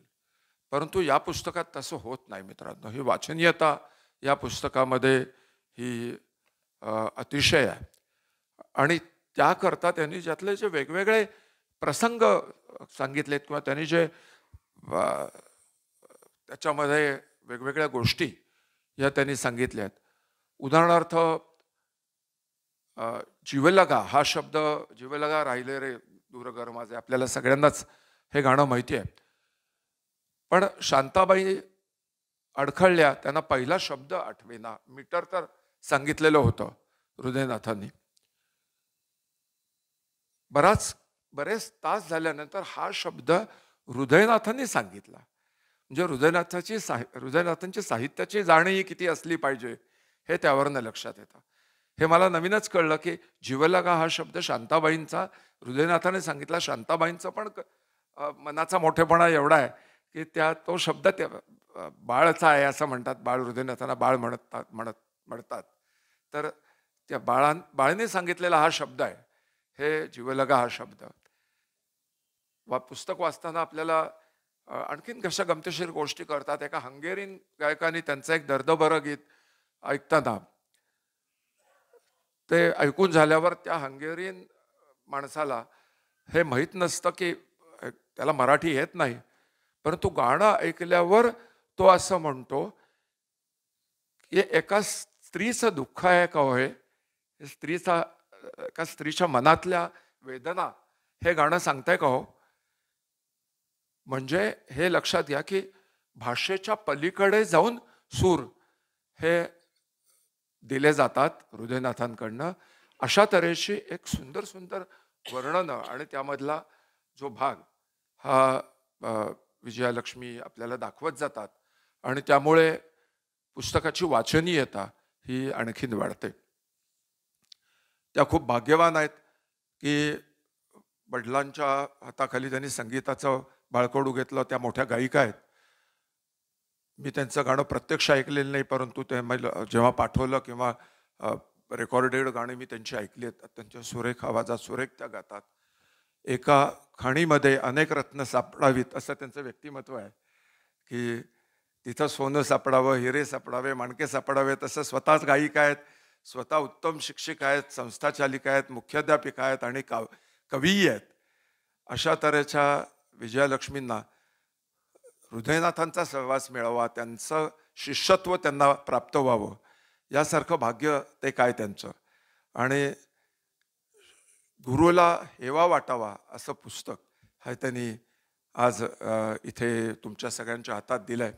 Speaker 12: परंतु या पुस्तकात तसं होत नाही मित्रांनो. ही वाचनीयता या पुस्तकामध्ये ही अतिशय आहे. आणि त्याकरता त्यांनी ज्यातले जे वेगवेगळे प्रसंग सांगितलेत किंवा त्यांनी जे त्याच्यामध्ये वेगवेगळ्या गोष्टी या त्यांनी सांगितल्या आहेत उदाहरणार्थ जीवलगा हा शब्द जीवलगा राहिले रे दूरगर माझे आपल्याला सगळ्यांनाच हे गाणं माहिती आहे. पण शांताबाई अडखळल्या त्यांना पहिला शब्द आठवेना मीटर तर सांगितलेलं होतं हृदयनाथांनी. बराच बरेच तास झाल्यानंतर हा शब्द हृदयनाथांनी सांगितला. म्हणजे हृदयनाथाची साहि हृदयनाथांची साहित्याची जाणीव किती असली पाहिजे हे त्यावरनं लक्षात येतं. हे मला नवीनच कळलं की जीवलगा हा शब्द शांताबाईंचा हृदयनाथाने सांगितला. शांताबाईंचा पण मनाचा मोठेपणा एवढा आहे की त्या तो शब्द त्या बाळचा आहे असं म्हणतात. बाळ हृदयनाथांना बाळ म्हणतात म्हणत म्हणतात. तर त्या बाळां बाळाने सांगितलेला हा शब्द आहे. हे जीवलगा हा शब्द. वा पुस्तक वाचताना आपल्याला आणखीन कशा गमतीशीर गोष्टी करतात एका हंगेरीन गायकाने त्यांचं एक दर्दभरं गीत ऐकताना. ते ऐकून झाल्यावर त्या हंगेरियन माणसाला हे माहीत नसतं की त्याला मराठी येत नाही. परंतु गाणं ऐकल्यावर तो असं म्हणतो की एका स्त्रीचं दुःख आहे का होय स्त्रीचा एका स्त्रीच्या मनातल्या वेदना हे गाणं सांगताय का हो? म्हणजे हे लक्षात घ्या की भाषेच्या पलीकडे जाऊन सूर हे दिले जातात हृदयनाथांकडनं. अशा तऱ्हेची एक सुंदर सुंदर वर्णनं आणि त्यामधला जो भाग हा विजयालक्ष्मी आपल्याला दाखवत जातात आणि त्यामुळे पुस्तकाची वाचनीयता ही आणखीन वाढते. त्या खूप भाग्यवान आहेत की वडिलांच्या हाताखाली त्यांनी संगीताचं बाळकडू घेतलं त्या मोठ्या गायिका आहेत. मी त्यांचं गाणं प्रत्यक्ष ऐकलेलं नाही परंतु ते जेव्हा पाठवलं किंवा रेकॉर्डेड गाणी मी त्यांची ऐकली आहेत. त्यांच्या सुरेख आवाजात सुरेख त्या गातात. एका खाणीमध्ये अनेक रत्न सापडावीत असं त्यांचं व्यक्तिमत्व आहे. की तिथं सोनं सापडावं हिरे सापडावे माणके सापडावे तसं स्वतःच गायिका आहेत. स्वतः उत्तम शिक्षिका आहेत संस्थाचालिका आहेत मुख्याध्यापिका आहेत आणि काव कवीही आहेत. अशा तऱ्हेच्या विजयालक्ष्मींना हृदयनाथांचा सहवास मिळावा त्यांचं शिष्यत्व त्यांना प्राप्त व्हावं यासारखं भाग्य ते काय त्यांचं? आणि गुरुला हेवा वाटावा असं पुस्तक हे त्यांनी आज इथे तुमच्या सगळ्यांच्या हातात दिलं आहे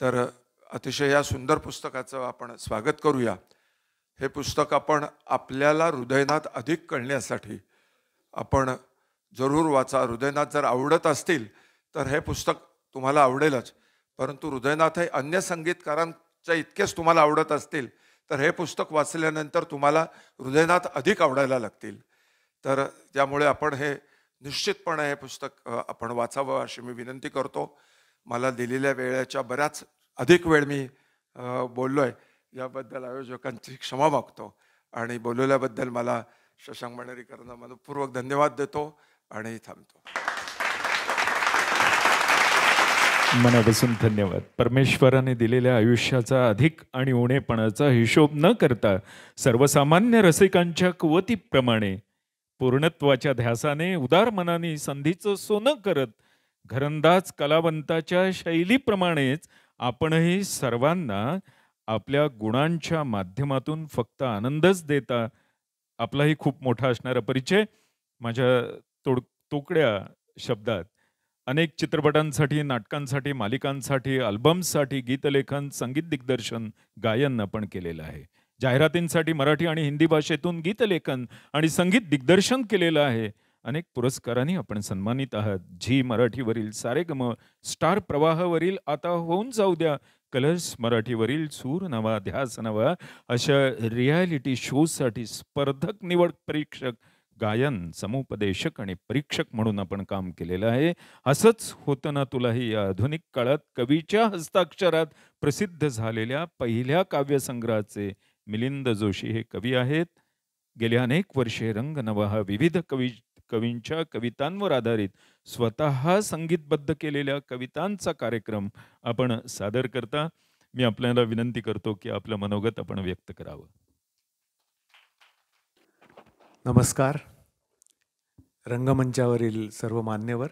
Speaker 12: तर अतिशय या सुंदर पुस्तकाचं आपण स्वागत करूया. हे पुस्तक आपण आपल्याला हृदयनाथ अधिक कळण्यासाठी आपण जरूर वाचा. हृदयनाथ जर आवडत असतील तर हे पुस्तक तुम्हाला आवडेलच. परंतु हृदयनाथ हे अन्य संगीतकारांच्या इतकेच तुम्हाला आवडत असतील तर हे पुस्तक वाचल्यानंतर तुम्हाला हृदयनाथ अधिक आवडायला लागतील. तर त्यामुळे आपण हे निश्चितपणे हे पुस्तक आपण वाचावं अशी मी विनंती करतो. मला दिलेल्या वेळेच्या बऱ्याच अधिक वेळ मी बोललो आहे याबद्दल आयोजकांची क्षमा मागतो. आणि बोलवल्याबद्दल मला शशांक मणेरीकरांना मनपूर्वक धन्यवाद देतो. आणि थांबतो.
Speaker 1: मनापासून धन्यवाद. परमेश्वराने दिलेल्या आयुष्याचा अधिक आणि उणेपणाचा हिशोब न करता सर्वसामान्य रसिकांच्या कुवतीप्रमाणे पूर्णत्वाच्या ध्यासाने उदार मनाने संधीचं सोनं करत घरंदाज कलावंताच्या शैलीप्रमाणेच आपणही सर्वांना आपल्या गुणांच्या माध्यमातून फक्त आनंदच देता. आपलाही खूप मोठा असणारा परिचय. माझ्या तोड तोकड्या शब्दात. अनेक चित्रपटांसाठी नाटकांसाठी मालिकांसाठी अल्बम्ससाठी गीतलेखन संगीत दिग्दर्शन गायन आपण केलेलं आहे. जाहिरातींसाठी मराठी आणि हिंदी भाषेतून गीतलेखन आणि संगीत दिग्दर्शन केलेलं आहे. अनेक पुरस्कारांनी आपण सन्मानित आहात. झी मराठीवरील सारेगम स्टार प्रवाहावरील आता होऊन जाऊ द्या. कलर्स मराठीवरील सूर नवा ध्यास नवा अशा रियालिटी शोसाठी स्पर्धक निवड परीक्षक गायन समुपदेशक आणि परीक्षक म्हणून आपण काम केलेलं आहे. असंच होतं ना तुलाही या आधुनिक काळात कवीच्या हस्ताक्षरात प्रसिद्ध झालेल्या पहिल्या काव्यसंग्रहाचे मिलिंद जोशी हे कवी आहेत. गेल्या अनेक वर्षे रंगनवा विविध कवी कवींच्या कवितांवर आधारित स्वतः संगीतबद्ध केलेल्या कवितांचा कार्यक्रम आपण सादर करता. मी आपल्याला विनंती करतो की आपलं मनोगत आपण व्यक्त करावं.
Speaker 13: नमस्कार. रंगमंचावरील सर्व मान्यवर.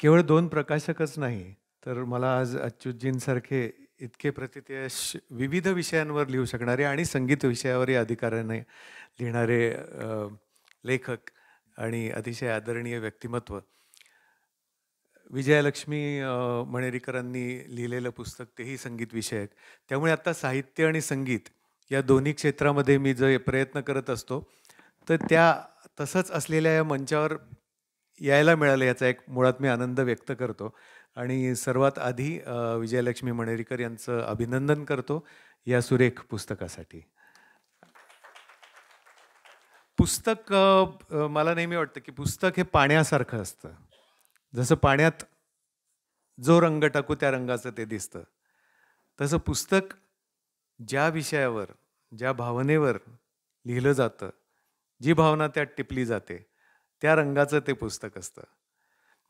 Speaker 13: केवळ दोन प्रकाशकच नाही तर मला आज अच्युतजींसारखे इतके प्रतितयश विविध विषयांवर लिहू शकणारे आणि संगीत विषयावरही अधिकाराने लिहिणारे लेखक आणि अतिशय आदरणीय व्यक्तिमत्व. विजयालक्ष्मी मणेरीकरांनी लिहिलेलं पुस्तक तेही संगीत विषयक. त्यामुळे आता साहित्य आणि संगीत या दोन्ही क्षेत्रामध्ये मी जे प्रयत्न करत असतो तर त्या तसंच असलेल्या या मंचावर यायला मिळालं याचा एक मुळात मी आनंद व्यक्त करतो. आणि सर्वात आधी विजयलक्ष्मी मणेरीकर यांचं अभिनंदन करतो या सुरेख पुस्तकासाठी. पुस्तक मला नेहमी वाटतं की पुस्तक हे पाण्यासारखं असतं. जसं पाण्यात जो रंग टाकू त्या रंगाचं ते दिसतं. तसं पुस्तक ज्या विषयावर ज्या भावनेवर लिहिलं जातं जी भावना त्यात टिपली जाते त्या रंगाचं ते पुस्तक असतं.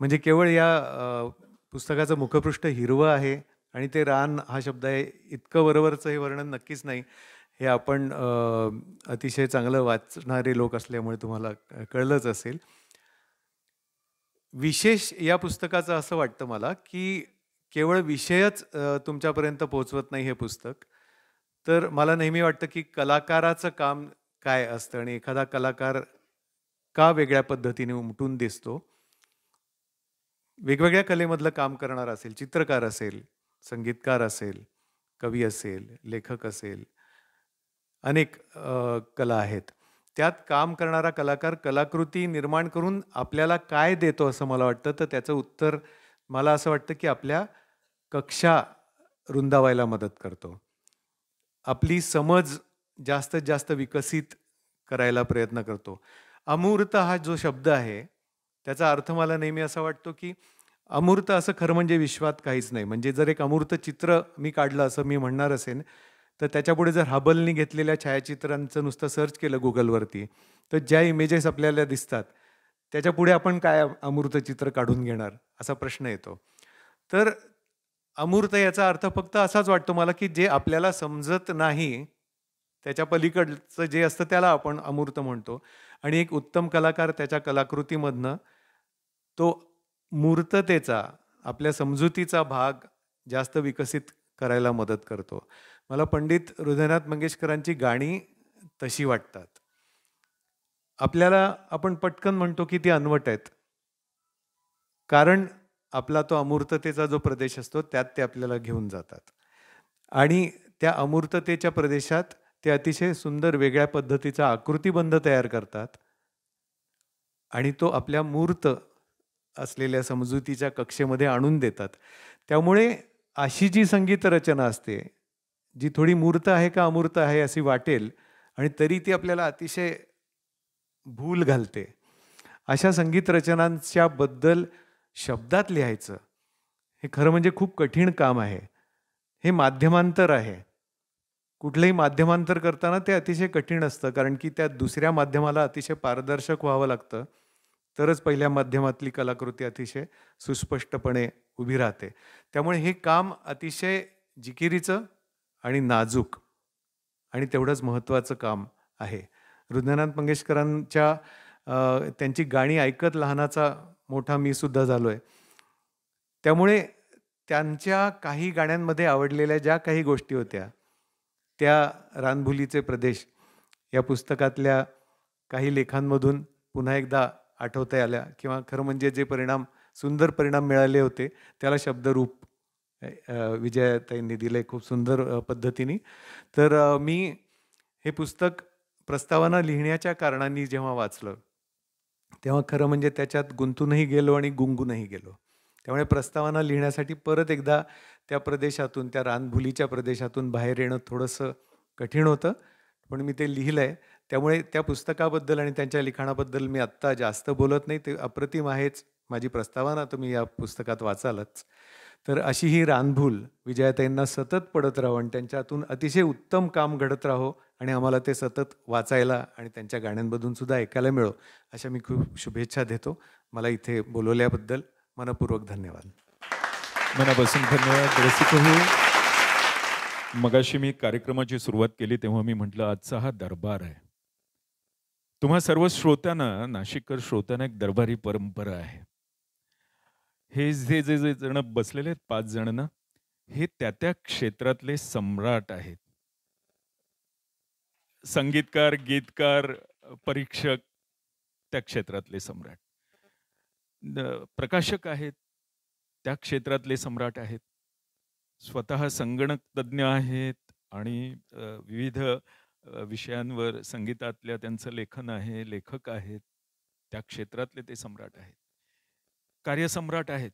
Speaker 13: म्हणजे केवळ या पुस्तकाचं मुखपृष्ठ हिरवं आहे आणि ते रान हा शब्द आहे इतकं बरोबरचं हे वर्णन नक्कीच नाही. हे आपण अतिशय चांगलं वाचणारे लोक असल्यामुळे तुम्हाला कळलंच असेल. विशेष या पुस्तकाचं असं वाटतं मला की केवळ विषयच तुमच्यापर्यंत पोहोचवत नाही हे पुस्तक. तर मला नेहमी वाटतं की कलाकाराचं काम काय असतं आणि एखादा कलाकार का वेगळ्या पद्धतीने उमटून दिसतो? वेगवेगळ्या कलेमधलं काम करणार असेल चित्रकार असेल संगीतकार असेल कवी असेल लेखक असेल अनेक कला आहेत. त्यात काम करणारा कलाकार कलाकृती निर्माण करून आपल्याला काय देतो असं मला वाटतं तर त्याचं उत्तर मला असं वाटतं की आपल्या कक्षा रुंदावायला मदत करतो. आपली समज जास्तीत जास्त विकसित करायला प्रयत्न करतो. अमूर्त हा जो शब्द आहे त्याचा अर्थ मला नेहमी असा वाटतो की अमूर्त असं खरं म्हणजे विश्वात काहीच नाही. म्हणजे जर एक अमूर्त चित्र मी काढलं असं मी म्हणणार असेन तर त्याच्यापुढे जर हबलनी घेतलेल्या छायाचित्रांचं नुसतं सर्च केलं गुगलवरती तर ज्या इमेजेस आपल्याला दिसतात त्याच्यापुढे आपण काय अमूर्त चित्र काढून घेणार असा प्रश्न येतो. तर अमूर्त याचा अर्थ फक्त असाच वाटतो मला की जे आपल्याला समजत नाही त्याच्या पलीकडचं जे असतं त्याला आपण अमूर्त म्हणतो. आणि एक उत्तम कलाकार त्याच्या कलाकृतीमधनं तो मूर्ततेचा आपल्या समजुतीचा भाग जास्त विकसित करायला मदत करतो. मला पंडित हृदयनाथ मंगेशकरांची गाणी तशी वाटतात. आपल्याला आपण पटकन म्हणतो की ती अनवट आहेत. कारण आपला तो अमूर्ततेचा जो प्रदेश असतो त्यात ते आपल्याला घेऊन जातात. आणि त्या अमूर्ततेच्या प्रदेशात ते अतिशय सुंदर वेगळ्या पद्धतीचा आकृतीबंध तयार करतात. आणि तो आपल्या मूर्त असलेल्या समजुतीच्या कक्षेमध्ये आणून देतात. त्यामुळे अशी जी संगीत रचना असते जी थोडी मूर्त आहे का अमूर्त आहे अशी वाटेल आणि तरी ती आपल्याला अतिशय भूल घालते. अशा संगीत रचनांच्या बद्दल शब्दात लिहायचं हे खरं म्हणजे खूप कठीण काम आहे. हे माध्यमांतर आहे. कुठलंही माध्यमांतर करताना ते अतिशय कठीण असतं कारण की त्या दुसऱ्या माध्यमाला अतिशय पारदर्शक व्हावं लागतं. तरच पहिल्या माध्यमातली कलाकृती अतिशय सुस्पष्टपणे उभी राहते. त्यामुळे हे काम अतिशय जिकिरीचं आणि नाजूक आणि तेवढंच महत्त्वाचं काम आहे. हृदयनाथ मंगेशकरांच्या त्यांची गाणी ऐकत लहानाचा मोठा मी सुद्धा झालो आहे त्यामुळे त्यांच्या काही गाण्यांमध्ये आवडलेल्या ज्या काही गोष्टी होत्या त्या रानभुलीचे प्रदेश या पुस्तकातल्या काही लेखांमधून पुन्हा एकदा आठवता आल्या किंवा खरं म्हणजे जे परिणाम सुंदर परिणाम मिळाले होते त्याला शब्दरूप विजयाताईंनी दिलं आहे खूप सुंदर पद्धतीने. तर मी हे पुस्तक प्रस्तावना लिहिण्याच्या कारणांनी जेव्हा वाचलं तेव्हा खरं म्हणजे त्याच्यात गुंतूनही गेलो आणि गुंगूनही गेलो. त्यामुळे प्रस्तावना लिहिण्यासाठी परत एकदा त्या प्रदेशातून त्या रानभुलीच्या प्रदेशातून बाहेर येणं थोडंसं कठीण होतं. पण मी ते लिहिलं आहे त्यामुळे त्या पुस्तकाबद्दल आणि त्यांच्या लिखाणाबद्दल मी आत्ता जास्त बोलत नाही. ते अप्रतिम आहेच माझी प्रस्तावना. तुम्ही या पुस्तकात वाचालच. तर अशी ही रानभूल विजयाताईंना सतत पडत राहो आणि त्यांच्यातून अतिशय उत्तम काम घडत राहो आणि आम्हाला ते सतत वाचायला आणि त्यांच्या गाण्यांमधून सुद्धा ऐकायला मिळो अशा मी खूप शुभेच्छा देतो. मला इथे बोलवल्याबद्दल मनपूर्वक धन्यवाद.
Speaker 1: मनापासून धन्यवाद. मगाशी मी कार्यक्रमाची सुरुवात केली तेव्हा मी म्हटलं आजचा हा दरबार आहे. तुम्हा सर्व श्रोत्यांना नाशिककर श्रोत्यांना एक दरबारी परंपरा आहे. हे जे जे जे जण बसलेले आहेत पाच जण ना हे त्या त्या क्षेत्रातले सम्राट आहेत. संगीतकार गीतकार परीक्षक त्या क्षेत्रातले सम्राट. प्रकाशक आहेत त्या क्षेत्रातले सम्राट आहेत. स्वतः संगणक तज्ज्ञ आहेत आणि विविध विषयांवर संगीतातल्या त्यांचं लेखन आहे लेखक आहेत त्या क्षेत्रातले ते सम्राट आहेत. कार्यसम्राट आहेत.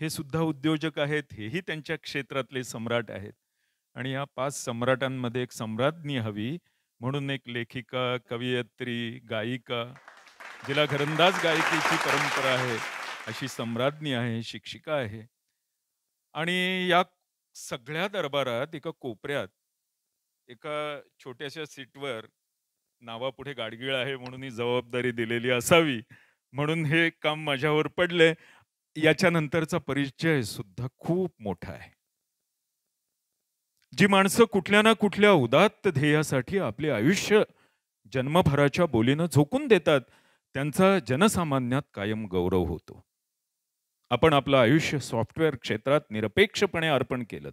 Speaker 1: हे सुद्धा उद्योजक आहेत हेही त्यांच्या क्षेत्रातले सम्राट आहेत. आणि या पाच सम्राटांमध्ये एक सम्राज्ञी हवी म्हणून एक लेखिका कवयित्री गायिका जिला घरंदाज गायकीची परंपरा आहे अशी सम्राज्ञी आहे शिक्षिका आहे. आणि या सगळ्या दरबारात एका कोपऱ्यात एका छोट्याशा सीटवर नावापुढे गाडगीळ आहे म्हणून ही जबाबदारी दिलेली असावी. म्हणून हे काम माझ्यावर पडले. याच्यानंतरचा परिचय सुद्धा खूप मोठा आहे. जी माणसं कुठल्या ना कुठल्या उदात्त ध्येयासाठी आपले आयुष्य जन्मभराच्या बोलीनं झोकून देतात त्यांचा जनसामान्यात कायम गौरव होतो. आपण आपलं आयुष्य सॉफ्टवेअर क्षेत्रात निरपेक्षपणे अर्पण केलं.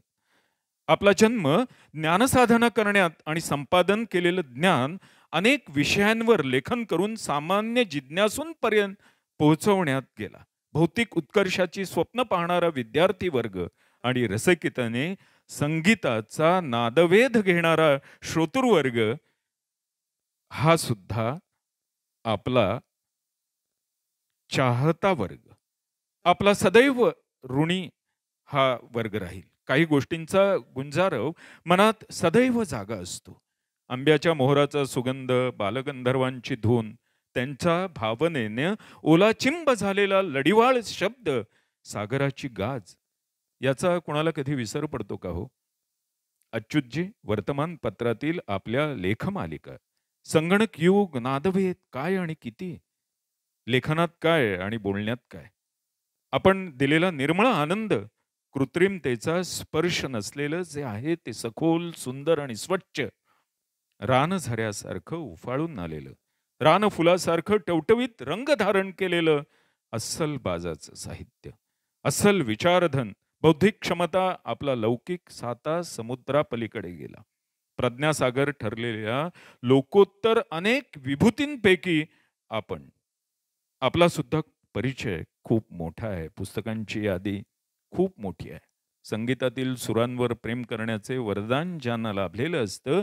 Speaker 1: आपला जन्म ज्ञानसाधना करण्यात आणि संपादन केलेलं ज्ञान अनेक विषयांवर लेखन करून सामान्य जिज्ञासूंपर्यंत पोहोचवण्यात गेला. भौतिक उत्कर्षाची स्वप्न पाहणारा विद्यार्थी वर्ग आणि रसकिताने संगीताचा नादवेध घेणारा श्रोतृवर्ग हा सुद्धा आपला चाहता वर्ग. आपला सदैव ऋणी हा वर्ग राहील. काही गोष्टींचा गुंजारव मनात सदैव जागा असतो. आंब्याच्या मोहराचा सुगंध बालगंधर्वांची धून त्यांच्या भावनेनं ओलाचिंब झालेला लढिवाळ शब्द सागराची गाज याचा कोणाला कधी विसर पडतो का हो? अच्युतजी वर्तमानपत्रातील आपल्या लेखमालिका संगणक युग नादभेद काय आणि किती? लेखनात काय आणि बोलण्यात काय? आपण दिलेला निर्मळ आनंद कृत्रिमतेचा स्पर्श नसलेलं जे आहे ते सखोल सुंदर आणि स्वच्छ रानझऱ्यासारखं उफाळून आलेलं. रान फुलासारखं टवटवीत रंग धारण केलेलं अस्सल बाजाचं साहित्य. अस्सल विचारधन बौद्धिक क्षमता आपला लौकिक साता समुद्रापलीकडे गेला. प्रज्ञासागर ठरलेल्या लोकोत्तर अनेक विभूतींपैकी आपण. आपला सुद्धा परिचय खूप मोठा आहे. पुस्तकांची यादी खूप मोठी आहे. संगीतातील सुरांवर प्रेम करण्याचे वरदान ज्यांना लाभलेलं असतं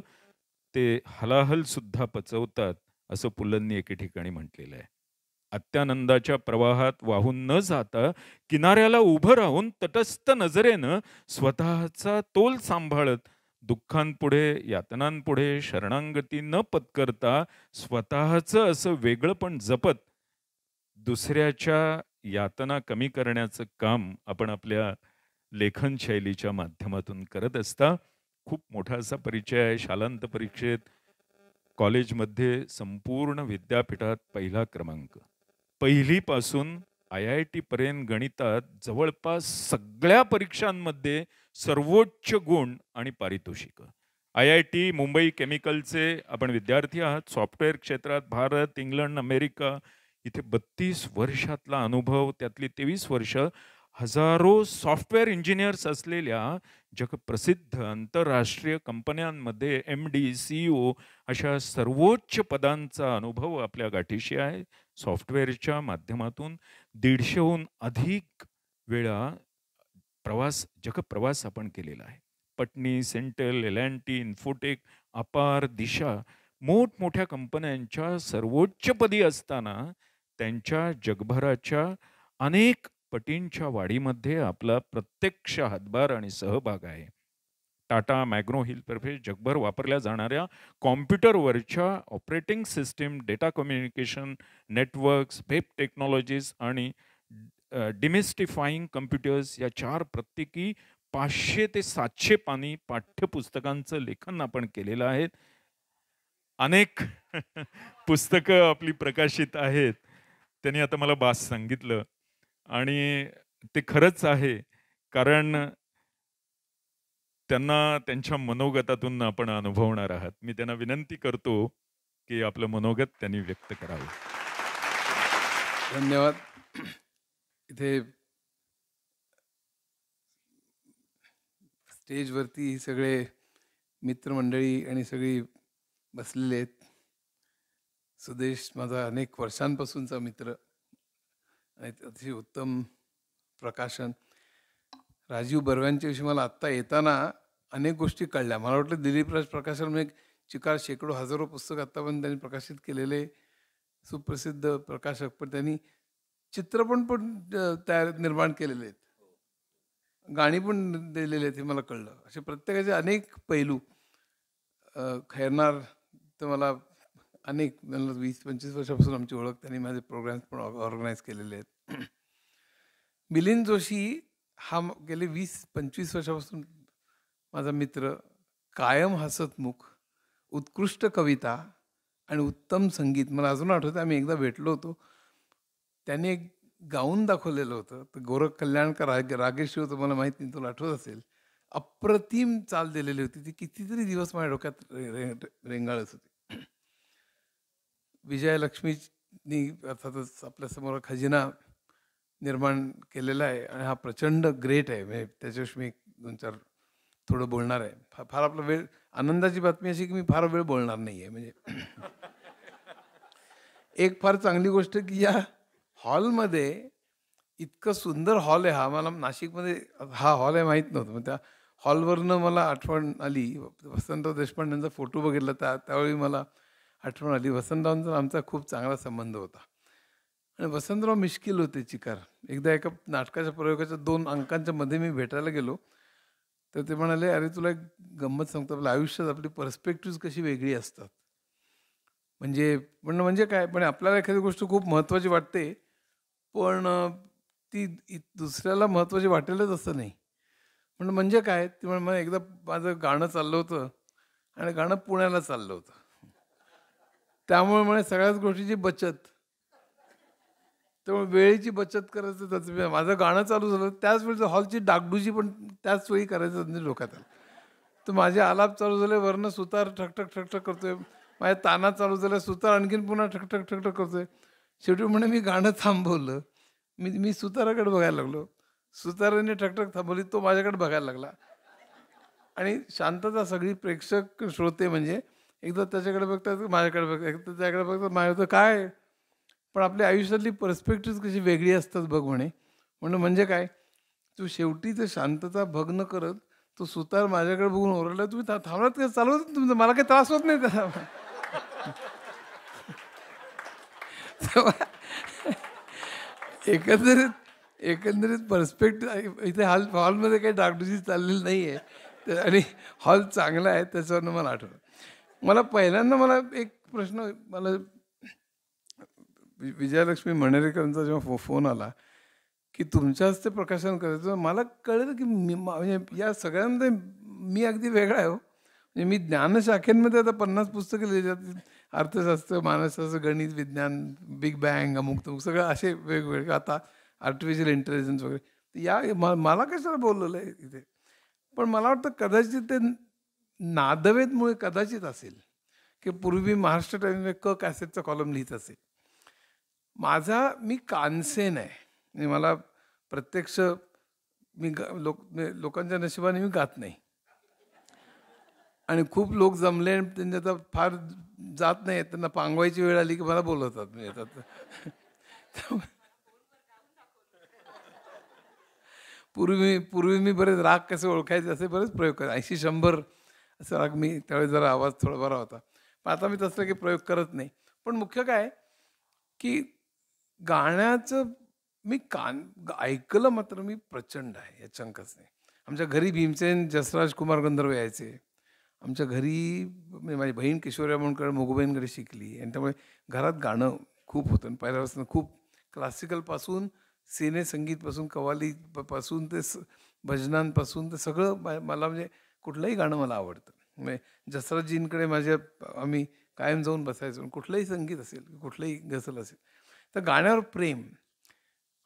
Speaker 1: ते हलाहल सुद्धा पचवतात असं पुलंनी एके ठिकाणी म्हटलेलं आहे. अत्यानंदाच्या प्रवाहात वाहून न जाता किनाऱ्याला उभं राहून तटस्थ नजरेनं स्वतःचा तोल सांभाळत दुःखांपुढे यातनांपुढे शरणांगती न पत्करता स्वतःचं असं वेगळं पण जपत दुसऱ्याच्या यातना कमी करण्याचं काम आपण आपल्या लेखन शैलीच्या माध्यमातून करत असता खूप मोठा असा परिचय आहे. शालांत परीक्षेत कॉलेजमध्ये संपूर्ण विद्यापीठात पहिला क्रमांक. पहिलीपासून आय आय टी पर्यंत गणितात जवळपास सगळ्या परीक्षांमध्ये सर्वोच्च गुण आणि पारितोषिक. आय आय टी मुंबई केमिकलचे आपण विद्यार्थी आहात. सॉफ्टवेअर क्षेत्रात भारत इंग्लंड अमेरिका. इथे बत्तीस वर्षातला अनुभव त्यातली तेवीस वर्ष हजारो सॉफ्टवेअर इंजिनियर्स असलेल्या जगप्रसिद्ध आंतरराष्ट्रीय कंपन्यांमध्ये एम डी सी ओ अशा सर्वोच्च पदांचा अनुभव आपल्या गाठीशी आहे. सॉफ्टवेअरच्या माध्यमातून दीडशेहून अधिक वेळा प्रवास जगप्रवास आपण केलेला आहे. Patni central L and T Infotech अपार दिशा मोठमोठ्या कंपन्यांच्या सर्वोच्चपदी असताना त्यांच्या जगभराच्या अनेक पटींच्या वाढीमध्ये आपला प्रत्यक्ष हातभार आणि सहभाग आहे. टाटा मॅग्नो हिलतर्फे जगभर वापरल्या जाणाऱ्या कॉम्प्युटरवरच्या operating system data communication networks web technologies आणि डिमिस्टिफाईंग कम्प्युटर्स या चार प्रत्येकी पाचशे ते सातशे पानी पाठ्यपुस्तकांचं लेखन आपण केलेलं आहे. अनेक पुस्तकं आपली प्रकाशित आहेत. त्यांनी आता मला बास सांगितलं. आणि ते खरंच आहे. कारण त्यांना त्यांच्या मनोगतातून आपण अनुभवणार आहात. मी त्यांना विनंती करतो की आपलं मनोगत त्यांनी व्यक्त करावं.
Speaker 11: धन्यवाद. इथे स्टेजवरती सगळे मित्रमंडळी आणि सगळी बसलेले आहेत. सुदेश माझा अनेक वर्षांपासूनचा मित्र. अतिशय उत्तम प्रकाशन. राजीव बर्व्यांच्या विषयी मला आत्ता येताना अनेक गोष्टी कळल्या. मला वाटलं दिलीपराज प्रकाशन म्हणजे चिकार शेकडो हजारो पुस्तक आत्तापर्यंत त्यांनी प्रकाशित केलेले सुप्रसिद्ध प्रकाशक पण त्यांनी चित्रपण पण तयार निर्माण केलेले आहेत. गाणी पण दिलेली आहेत हे मला कळलं. असे प्रत्येकाचे अनेक पैलू खैरणार खैरनार तर मला अनेक वीस पंचवीस वर्षापासून आमची ओळख त्यांनी माझे प्रोग्राम्स पण ऑर्गनाईज केलेले आहेत. मिलिंद जोशी हा गेले वीस पंचवीस वर्षापासून माझा मित्र कायम हसतमुख उत्कृष्ट कविता आणि उत्तम संगीत. मला अजून आठवतं आम्ही एकदा भेटलो होतो. त्याने एक गाऊन दाखवलेलं होतं. तर गोरख कल्याणकर राग रागेशी होतं मला माहीत नाही तुला आठवत असेल. अप्रतिम चाल दिलेली होती. ती कितीतरी दिवस माझ्या डोक्यात रे- रे- रेंगाळत होती. विजयलक्ष्मीनी अर्थातच आपल्यासमोर खजिना निर्माण केलेला आहे आणि हा प्रचंड ग्रेट आहे. म्हणजे त्याच्याविषयी मी दोन चार थोडं बोलणार आहे. फार फार आपला वेळ आनंदाची बातमी अशी की मी फार वेळ बोलणार नाही आहे म्हणजे एक फार चांगली गोष्ट की या हॉलमध्ये इतकं सुंदर हॉल आहे. हा मला नाशिकमध्ये हा हॉल आहे माहीत नव्हतं. मग त्या हॉलवरनं मला आठवण आली. वसंतराव देशपांडेंचा फोटो बघितला. त्या त्यावेळी मला आठवण आली. वसंतरावांचा आमचा खूप चांगला संबंध होता. आणि वसंतराव मिश्किल होते चिकार. एकदा एका नाटकाच्या प्रयोगाच्या दोन अंकांच्या मध्ये मी भेटायला गेलो तर ते म्हणाले अरे तुला एक गंमत सांगतो. आपल्या आयुष्यात आपली पर्स्पेक्टिव्ह कशी वेगळी असतात. म्हणजे म्हणणं म्हणजे काय पण आपल्याला एखादी गोष्ट खूप महत्त्वाची वाटते पण ती दुसऱ्याला महत्त्वाची वाटेलच असं नाही. म्हणून म्हणजे काय ते म्हणे एकदा माझं गाणं चाललं होतं आणि गाणं पुण्याला चाललं होतं. त्यामुळे म्हणे सगळ्याच गोष्टीची बचत त्यामुळे वेळेची बचत करायचं त्याचं माझं गाणं चालू झालं त्याच वेळेचं हॉलची डागडुजी पण त्याच वेळी करायचं म्हणजे डोक्यात आलं. तर माझे आलाप चालू झाले वरनं सुतार ठकठक ठकठक करतोय. माझ्या ताना चालू झाल्या सुतार आणखीन पुन्हा ठकठक ठकठक करतोय. शेवटी म्हणे मी गाणं थांबवलं. मी मी सुताराकडे बघायला लागलो. सुताराने ठकठक थांबवली तो माझ्याकडे बघायला लागला. आणि शांतता सगळी प्रेक्षक श्रोते म्हणजे एकदा त्याच्याकडे बघतात माझ्याकडे बघतात एकदा त्याच्याकडे बघतात माझ्या होतं काय? पण आपल्या आयुष्यातली पर्स्पेक्टिव्ह कशी वेगळी असतात बघ म्हणे. म्हणून म्हणजे काय? तू शेवटी ते शांतता भग्न करत तो सुतार माझ्याकडे बघून ओरडला तुम्ही था- थांबलात का चालवत तुमचं? मला काही त्रास होत नाही त्याचा एकंदरीत एकंदरीत पर्स्पेक्टिव्ह इथे हॉल हॉलमध्ये काही डागडुजी चाललेली नाही आहे तर आणि हॉल चांगला आहे त्याच्यावरनं मला आठवलं. मला पहिल्यांदा मला एक प्रश्न मला विजयलक्ष्मी मणेरेकरांचा जेव्हा फो फोन आला की तुमच्या हस्ते प्रकाशन करायचं मला कळलं की मी मा- म्हणजे या सगळ्यांमध्ये मी अगदी वेगळा आहे हो. म्हणजे मी ज्ञानशाखेंमध्ये आता पन्नास पुस्तकं लिहिली अर्थशास्त्र मानसशास्त्र गणित विज्ञान बिग बँग अमुक तमुक सगळं असे वेगवेगळे. आता आर्टिफिशियल इंटेलिजन्स वगैरे. या म- मला कशाला बोललेलं आहे इथे? पण मला वाटतं कदाचित ते नादवेदमुळे कदाचित असेल की पूर्वी महाराष्ट्र टाइम्समध्ये क कॅसेटचा कॉलम लिहित असेल माझा मी कानसेन आहे. म्हणजे मला प्रत्यक्ष मी ग लोक लोकांच्या नशिबाने मी गात नाही. आणि खूप लोक जमले आणि त्यांच्या आता फार जात नाही त्यांना पांगवायची वेळ आली की मला बोलवतात. मी येतात पूर्वी पूर्वी मी बरेच राग कसे ओळखायचे असे बरेच प्रयोग करायचे ऐंशी शंभर असं राग मी त्यावेळेस जरा आवाज थोडा बरा होता. पण आता मी तसलं काही प्रयोग करत नाही. पण मुख्य काय की गाण्याचं मी कान ऐकलं मात्र मी प्रचंड आहे या शंकाच नाही. आमच्या घरी भीमसेन जसराज कुमार गंधर्व यायचे. आमच्या घरी म्हणजे माझी बहीण किशोर्या म्हणून मोगोबाईंकडे शिकली. आणि त्यामुळे घरात गाणं खूप होतं. आणि पहिल्यापासून खूप क्लासिकलपासून सिने संगीतपासून कवालीपासून ते स भजनांपासून ते सगळं मला म्हणजे कुठलंही गाणं मला आवडतं. म्हणजे जसराजजींकडे माझ्या आम्ही कायम जाऊन बसायचो. कुठलंही संगीत असेल कुठलंही गझल असेल तर गाण्यावर प्रेम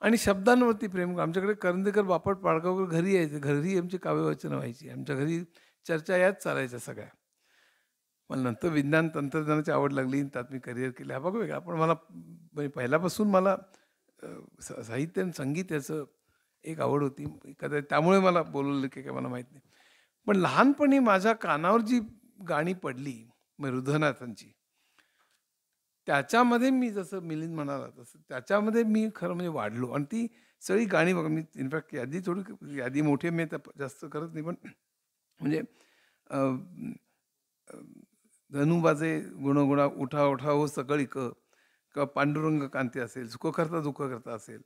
Speaker 11: आणि शब्दांवरती प्रेम. आमच्याकडे करंदेकर बापट पाडगावकर घरी यायचे. घरी आमची काव्यवाचनं व्हायची. आमच्या घरी चर्चा याच चालायच्या सगळ्या. मला नंतर विज्ञान तंत्रज्ञानाची आवड लागली त्यात मी करिअर केलं. हा बघ वेगळा. पण मला म्हणजे पहिल्यापासून मला स- साहित्य आणि संगीत याचं एक आवड होती. कदाचित त्यामुळे मला बोलवलं की काय मला माहीत नाही. पण लहानपणी माझ्या कानावर जी गाणी पडली मग रुधनाथांची त्याच्यामध्ये मी जसं मिलिंद म्हणाला तसं त्याच्यामध्ये मी खरं म्हणजे वाढलो. आणि ती सगळी गाणी बघा मी इनफॅक्ट यादी थोडी यादी मोठी मी आता जास्त करत नाही पण म्हणजे धनुबाजे गुणगुणा उठा उठा हो सकळी क किंवा पांडुरंग कांती असेल सुख करता दुःख करता असेल.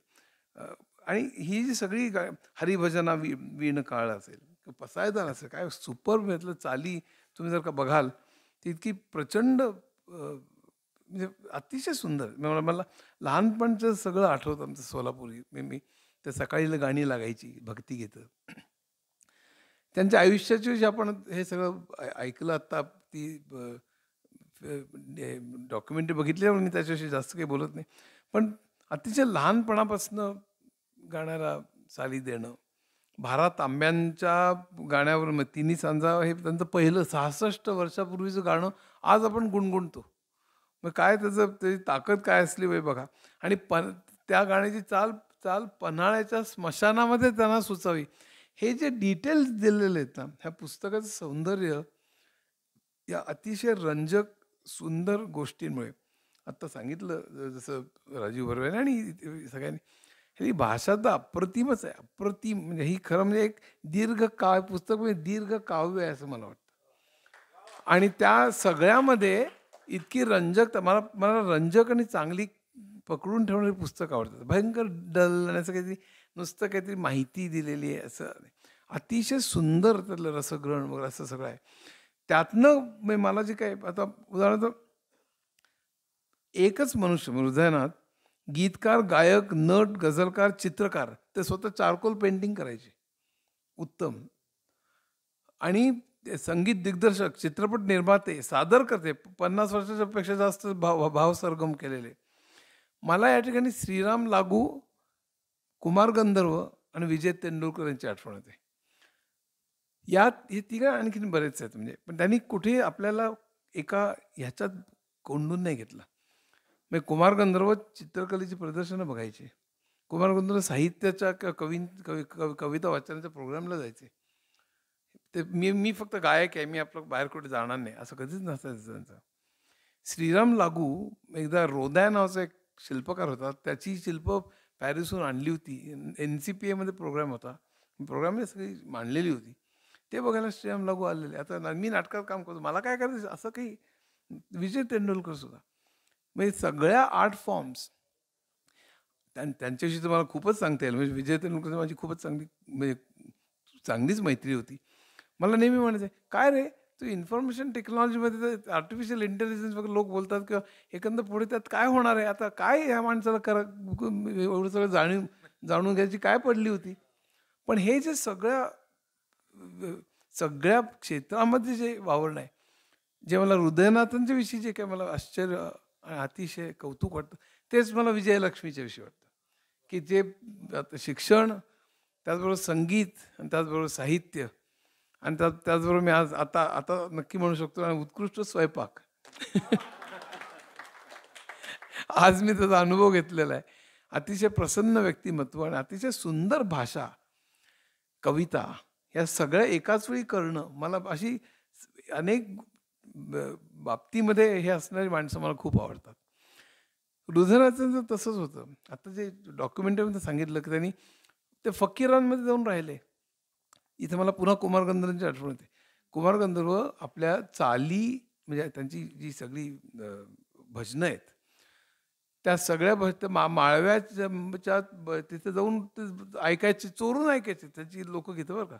Speaker 11: आणि ही जी सगळी गा हरिभजना वी वीण काळ असेल किंवा पसायदान असेल काय सुपर म्हटलं चाली तुम्ही जर का बघाल ती इतकी प्रचंड म्हणजे अतिशय सुंदर. मला मला लहानपणचं सगळं आठवतं आमचं सोलापुरी. मी मी त्या सकाळीला गाणी लागायची भक्तिगीतं त्यांच्या आयुष्याची जे आपण हे सगळं ऐ- ऐकलं आत्ता ती डॉक्युमेंटरी बघितल्यामुळे मी त्याच्याविषयी जास्त काही बोलत नाही. पण अतिशय लहानपणापासून गाण्याला चाली देणं भारत आंब्यांच्या गाण्यावर मग तिन्ही सांजा हे त्यांचं पहिलं सहासष्ट वर्षापूर्वीचं गाणं आज आपण गुणगुणतो. मग काय त्याचं त्याची ताकद काय असली वय बघा. आणि पन त्या गाण्याची चाल चाल पन्हाळ्याच्या स्मशानामध्ये त्यांना सुचावी. हे जे डिटेल्स दिलेले आहेत ना ह्या पुस्तकाचं सौंदर्य या अतिशय रंजक सुंदर गोष्टींमुळे. आत्ता सांगितलं जसं राजीव बर्वेने आणि सगळ्यांनी ही भाषा तर अप्रतिमच आहे. अप्रतिम म्हणजे ही खरं म्हणजे एक दीर्घ काव्य पुस्तक म्हणजे दीर्घ काव्य आहे असं मला वाटतं. आणि त्या सगळ्यामध्ये इतकी रंजक मला मला रंजक आणि चांगली पकडून ठेवणारी पुस्तक आवडतात. भयंकर डल आणि असं काहीतरी नुसतं काहीतरी माहिती दिलेली आहे असं. अतिशय सुंदर त्यातलं रसग्रहण वगैरे असं सगळं आहे. त्यातनं म्हणजे मला जे काय आता उदाहरणार्थ एकच मनुष्य म्हणजे हृदयनाथ गीतकार गायक नट गझलकार चित्रकार ते स्वतः चारकोल पेंटिंग करायचे. उत्तम. आणि ते संगीत दिग्दर्शक चित्रपट निर्माते सादर करते. पन्नास वर्षाच्या पेक्षा जास्त भाव भाव सरगम केलेले. मला या ठिकाणी श्रीराम लागू कुमार गंधर्व आणि विजय तेंडुलकर यांची आठवण येते. यात हे तिघं आणखीन बरेच आहेत म्हणजे. पण त्यांनी कुठे आपल्याला एका ह्याच्यात कोंडून नाही घेतला. म्हणजे कुमार गंधर्व चित्रकलेची प्रदर्शनं बघायचे. कुमार गंधर्व साहित्याच्या किंवा कवी कवी कवी- कविता वाचनाच्या प्रोग्रामला जायचे. ते मी मी फक्त गायक आहे मी आपलं बाहेर कुठे जाणार नाही असं कधीच नसायचं त्यांचं. श्रीराम लागू एकदा रोदया नावाचा एक शिल्पकार होता त्याची शिल्प पॅरिसहून आणली होती. एन सी पी एमध्ये प्रोग्राम होता. प्रोग्राममध्ये सगळी मांडलेली होती. ते बघायला श्रीराम लागू आलेले. आता ना- मी नाटकात काम करतो. मला काय करायचं असं काही विजय तेंडुलकर सुद्धा. म्हणजे सगळ्या आर्ट फॉर्म्स त्यां त्यांच्याविषयी खूपच सांगता येईल. म्हणजे विजय तेंडुलकर माझी खूपच चांगली म्हणजे चांगलीच मैत्री होती. मला नेहमी म्हणायचं काय रे? तू इन्फॉर्मेशन टेक्नॉलॉजीमध्ये तर आर्टिफिशियल इंटेलिजन्स वगैरे लोक बोलतात किंवा एकंदर पुढे त्यात काय होणार आहे? आता काय ह्या माणसाला करा एवढं सगळं जाणून जाणून घ्यायची काय पडली होती? पण हे जे सगळ्या सगळ्या क्षेत्रामध्ये जे वावरणं आहे जे मला हृदयनाथांच्या विषयी जे काय मला आश्चर्य आणि अतिशय कौतुक वाटतं तेच मला विजयलक्ष्मीच्या विषयी वाटतं. की जे आता शिक्षण त्याचबरोबर संगीत आणि त्याचबरोबर साहित्य आणि त्या त्याचबरोबर मी आज आता आता नक्की म्हणू शकतो आणि उत्कृष्ट स्वयंपाक. आज मी त्याचा अनुभव घेतलेला आहे. अतिशय प्रसन्न व्यक्तिमत्व आणि अतिशय सुंदर भाषा कविता या सगळ्या एकाच वेळी करणं मला अशी अनेक बाबतीमध्ये हे असणारी माणसं मला खूप आवडतात. तर तसंच होतं. आता जे डॉक्युमेंटरीमध्ये सांगितलं की त्यांनी ते फकीरांमध्ये जाऊन राहिले. इथे मला पुन्हा कुमार गंधर्वांची आठवण येते. कुमार गंधर्व आपल्या चाली म्हणजे त्यांची जी सगळी भजनं आहेत त्या सगळ्या भज त्या मा माळव्याच्या तिथे जाऊन ते ऐकायचे चोरून ऐकायचे त्याची लोकगीतं बरं का.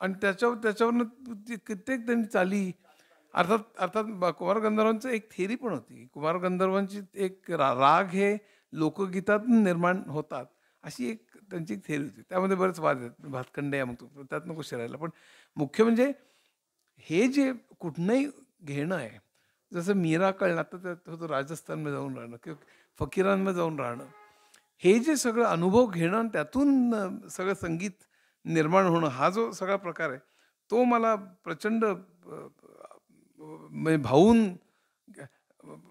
Speaker 11: आणि त्याच्यावर त्याच्यावरनं ती कित्येक त्यांनी चाली अर्थात अर्थात कुमार गंधर्वांचं एक थेरी पण होती. कुमार गंधर्वांची एक रा राग हे लोकगीतात निर्माण होतात. अशी एक त्यांची एक थेरी होती. त्यामध्ये बरेच वाद आहेत. भातखंडे अमुक तुक, त्यात नको शिरायला. पण मुख्य म्हणजे हे जे कुठनंही घेणं आहे जसं मीरा कळणं आता त्यात होतं राजस्थानमध्ये जाऊन राहणं किंवा फकीरांमध्ये जाऊन राहणं हे जे सगळं अनुभव घेणं आणि त्यातून सगळं संगीत निर्माण होणं हा जो सगळा प्रकार आहे तो मला प्रचंड म्हणजे भावून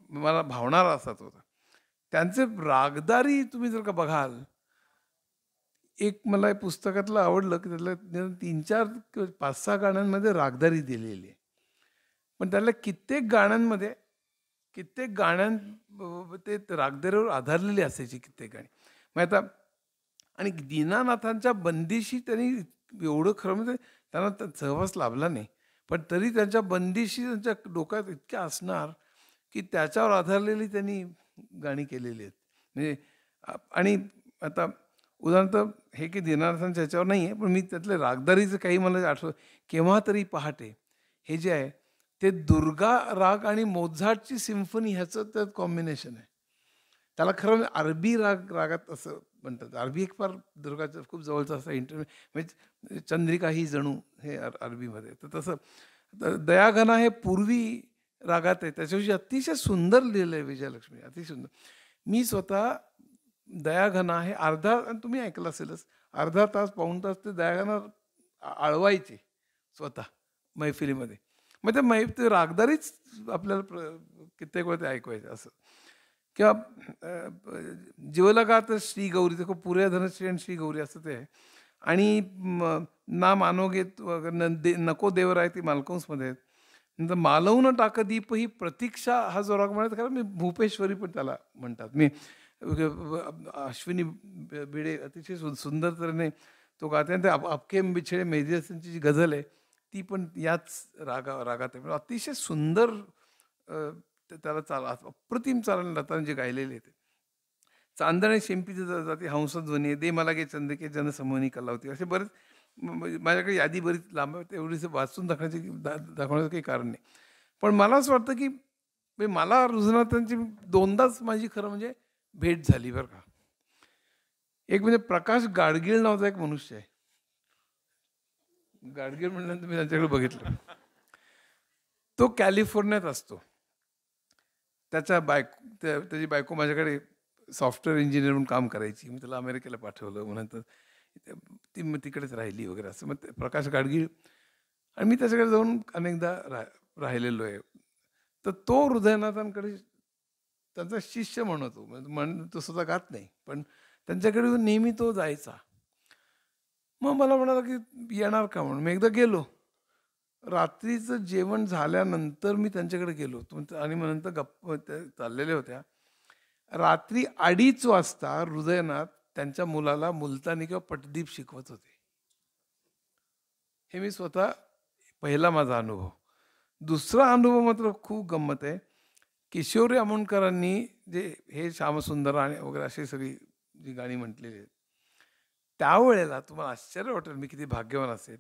Speaker 11: मला भावणारा असाच होता. त्यांचे रागदारी तुम्ही जर का बघाल एक मला पुस्तकातलं आवडलं की त्यातलं तीन चार किंवा पाच सहा गाण्यांमध्ये रागदारी दिलेली आहे. पण त्यातल्या कित्येक गाण्यांमध्ये कित्येक गाण्यां ते रागदारीवर आधारलेली असायची कित्येक गाणी. मग आता आणि दीनानाथांच्या बंदिशी त्यांनी एवढं खरं म्हणजे त्यांना सहवास लाभला नाही. पण तरी त्यांच्या बंदिशी त्यांच्या डोक्यात इतक्या असणार की त्याच्यावर आधारलेली त्यांनी गाणी केलेली आहेत. म्हणजे आणि आता उदाहरणार्थ हे की दिनार्थांच्या ह्याच्यावर नाही आहे पण मी त्यातले रागदारीचं काही मला आठवत केव्हा तरी पहाटे हे जे आहे ते दुर्गा राग आणि मोझाटची सिम्फनी ह्याचं त्यात कॉम्बिनेशन आहे. त्याला खरं म्हणजे अरबी राग रागात असं म्हणतात. अरबी एक फार दुर्गाचं खूप जवळचं असं इंटर म्हणजे चंद्रिका ही जणू हे अर अरबीमध्ये. तर तसं तर दयाघना हे पूर्वी रागात आहे. त्याच्याविषयी अतिशय सुंदर लिहिलं आहे विजयलक्ष्मी अतिशय सुंदर. मी स्वतः दयाघना हे अर्धा तुम्ही ऐकलं असेलच. अर्धा तास पाऊण तास ते दयाघना आळवायचे स्वतः मैफिलीमध्ये. मग ते मै ते रागदारीच आपल्याला प्र कित्येक वेळ ते ऐकवायचं असं. किंवा जीवलगात तर श्री गौरी ते खूप पुऱ्या धनश्री आणि श्री गौरी असं ते आहे. आणि ना मानोगे न दे नको देवर आहे ती मालकंसमध्ये आहेत. नंतर मालवून टाक दीप ही प्रतीक्षा हा जो राग म्हणत कारण मी भूपेश्वरी पण त्याला म्हणतात. मी अश्विनी बिडे भिडे अतिशय सु सुंदर तऱ्हेने तो गाते आणि ते आपके बिछडे मेहदी जी गझल आहे ती पण याच रागा रागात आहे. म्हणजे अतिशय सुंदर त्याला चाल अप्रतिम चालन लताने जे गायलेले ते चांदणे शिंपीचे ज- जाती हंसध्वनी दे मला गे चंदके जनसमोनी होती. असे बरेच माझ्याकडे यादी बरीच लांब आहे तेवढीच वाचून दाखवण्याची दा दाखवण्याचं काही कारण नाही. पण मला असं वाटतं की म्हणजे मला रुजनाथांची दोनदाच माझी खरं म्हणजे भेट झाली बरं का. एक म्हणजे प्रकाश गाडगीळ नावाचा एक मनुष्य आहे. गाडगीळ म्हणल्यानंतर मी त्यांच्याकडे बघितलं. तो कॅलिफोर्नियात असतो. त्याच्या बायको त्या त्याची बायको माझ्याकडे सॉफ्टवेअर इंजिनियर म्हणून काम करायची. मी त्याला अमेरिकेला पाठवलं. मग ती मग तिकडेच राहिली वगैरे असं. मग ते प्रकाश गाडगीळ आणि मी त्याच्याकडे जाऊन अनेकदा रा राहिलेलो आहे. तर तो हृदयनाथांकडे त्यांचा शिष्य म्हणतो म्हणजे म्हण तो सुद्धा गात नाही. पण त्यांच्याकडे नेहमी तो जायचा. मग मला म्हणाला की येणार का म्हणून? मी एकदा गेलो. रात्रीचं जेवण झाल्यानंतर मी त्यांच्याकडे गेलो. आणि मग नंतर गप्प चाललेल्या होत्या. रात्री अडीच वाजता हृदयनाथ त्यांच्या मुलाला मुलतानी किंवा पटदीप शिकवत होते. हे मी स्वतः पहिला माझा अनुभव. दुसरा अनुभव मात्र खूप गंमत आहे. किशोरी आमोणकरांनी जे हे श्यामसुंदर आणि वगैरे अशी सगळी जी गाणी म्हटलेली आहेत त्यावेळेला तुम्हाला आश्चर्य वाटेल मी किती भाग्यवान असेल.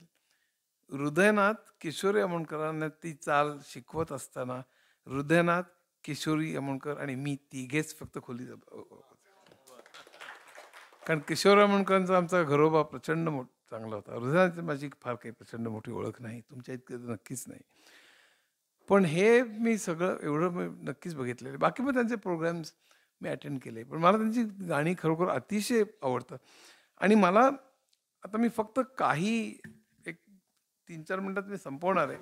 Speaker 11: हृदयनाथ किशोरी आमोणकरांना ती चाल शिकवत असताना हृदयनाथ किशोरी आमोणकर आणि मी तिघेच फक्त खोली कारण किशोर आमोणकरांचा आमचा घरोबा प्रचंड मोठ चांगला होता. हृदयाची माझी फार काही प्रचंड मोठी ओळख नाही. तुमच्या इतकं तर नक्कीच नाही. पण हे मी सगळं एवढं मी नक्कीच बघितलेलं. बाकी मग त्यांचे प्रोग्राम्स मी अटेंड केले. पण मला त्यांची गाणी खरोखर अतिशय आवडतं. आणि मला आता मी फक्त काही एक तीन चार मिनटात मी संपवणार आहे.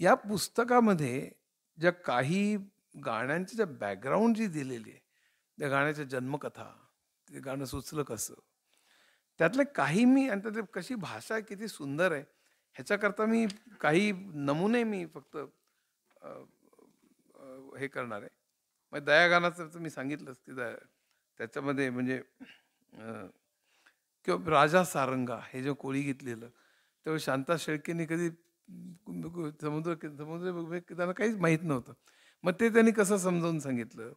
Speaker 11: या पुस्तकामध्ये ज्या काही गाण्यांची ज्या बॅकग्राऊंड जी दिलेली आहे त्या गाण्याच्या जन्मकथा ते गाणं सुचलं कसं? त्यातले काही मी आणि त्यातली कशी भाषा किती सुंदर आहे ह्याच्याकरता मी काही नमुने मी फक्त हे करणार आहे. मग दयागानाचं तर मी सांगितलंच की दया त्याच्यामध्ये म्हणजे किंवा राजा सारंगा हे जे कोळी घेतलेलं तेव्हा शांता शेळकेने कधी समुद्र समुद्र त्यांना काहीच माहीत नव्हतं. मग ते त्यांनी कसं समजावून सांगितलं?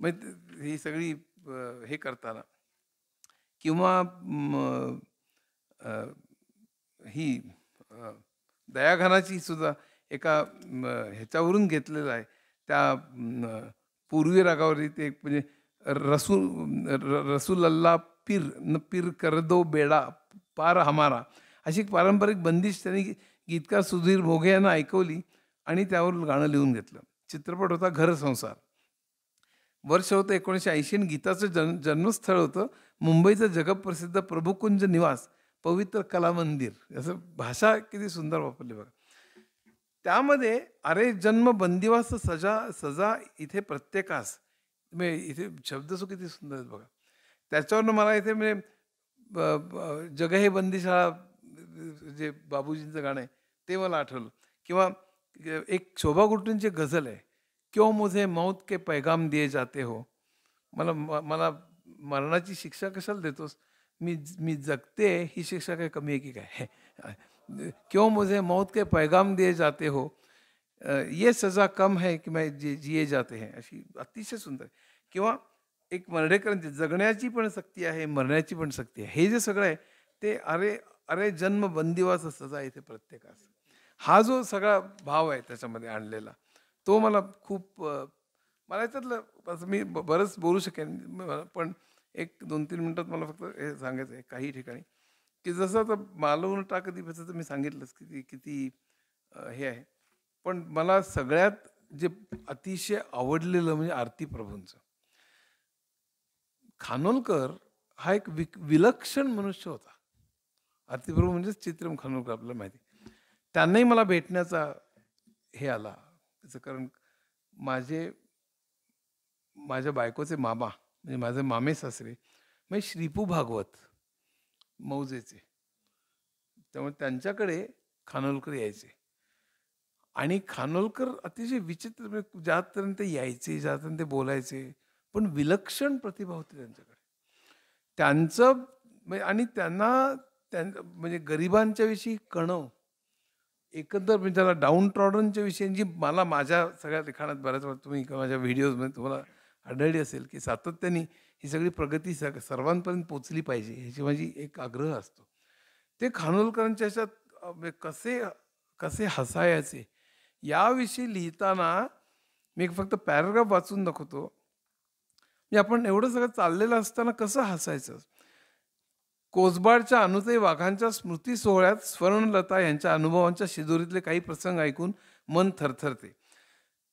Speaker 11: मग ही सगळी हे करताना किंवा ही दयाघानाची सुद्धा एका ह्याच्यावरून घेतलेलं आहे. त्या पूर्वी रागावरती ते एक म्हणजे रसूल र- रसूल अल्ला पीर न पीर कर दो बेडा पार हमारा. अशी एक पारंपरिक बंदिश त्यांनी गीतकार सुधीर भोगे यांना ऐकवली आणि त्यावर गाणं लिहून घेतलं. चित्रपट होता घर संसार. वर्ष होतं एकोणीसशे ऐंशी गीताचं जन जन्मस्थळ होतं मुंबईचं जगप्रसिद्ध प्रभुकुंज निवास. पवित्र कला मंदिर असं भाषा किती सुंदर वापरली बघा. त्यामध्ये अरे जन्म बंदिवास सजा सजा इथे प्रत्येकास. म्हणजे इथे शब्दसू किती सुंदर आहेत बघा. त्याच्यावरनं मला इथे म्हणजे जग हे बंदीशाळा जे बाबूजींचं गाणं आहे ते मला आठवलं. किंवा एक शोभा गुटूंची गझल आहे क्यों मुझे मौत के पैगाम दिए जाते हो? मला मला मरणाची शिक्षा कशाला देतोस? मी मी जगते ही शिक्षा काही कमी की काय क्यों मुझे मौत के पैगाम दिए जाते हो? ये सजा कम है कि मैं जी, जिए जाते हैं? अशी अतिशय सुंदर। किंवा एक मर्ढेकरांची जगण्याची पण सक्ती आहे, मरण्याची पण सक्ती आहे. हे जे सगळं आहे, ते अरे अरे जन्म बंदिवास सजा इथे प्रत्येकास हा जो सगळा भाव आहे त्याच्यामध्ये आणलेला तो मला खूप मला याच्यातलं मी बरंच बोलू शकेन पण एक दोन तीन मिनटात मला फक्त हे सांगायचं आहे काही ठिकाणी की जसं आता मालवण टाकदीपाचं तर मी सांगितलंच किती किती हे आहे. पण मला सगळ्यात जे अतिशय आवडलेलं म्हणजे आरती प्रभूंचं. खानोलकर हा एक विक विलक्षण मनुष्य होता. आरती प्रभू म्हणजेच चित्रम खानोलकर आपल्याला माहिती. त्यांनाही मला भेटण्याचा हे आला. त्याचं कारण माझे माझ्या बायकोचे मामा म्हणजे माझे मामे सासरे. म्हणजे श्रीपू भागवत मौजेचे. त्यामुळे त्यांच्याकडे खानोलकर यायचे. आणि खानोलकर अतिशय विचित्र म्हणजे ते यायचे ज्यापर्यंत ते बोलायचे पण विलक्षण प्रतिभा होती त्यांच्याकडे. त्यांचं म्हणजे आणि त्यांना त्यां म्हणजे गरिबांच्या विषयी कणव एकंदर म्हणजे त्याला डाऊन ट्रॉडनच्या विषयी जी मला माझ्या सगळ्या लिखाणात बऱ्याच वेळा तुम्ही माझ्या व्हिडिओजमध्ये तुम्हाला आढळली असेल की सातत्याने ही सगळी प्रगती सग सर्वांपर्यंत पोचली पाहिजे ह्याची माझी एक आग्रह असतो. ते खानोलकरांच्या ह्याच्यात म्हणजे कसे कसे हसायचे याविषयी लिहिताना मी एक फक्त पॅराग्राफ वाचून दाखवतो. म्हणजे आपण एवढं सगळं चाललेलं असताना कसं हसायचं? कोसबाडच्या अनुतई वाघांच्या स्मृती सोहळ्यात स्वर्णलता यांच्या अनुभवांच्या शिदोरीतले काही प्रसंग ऐकून मन थरथरते.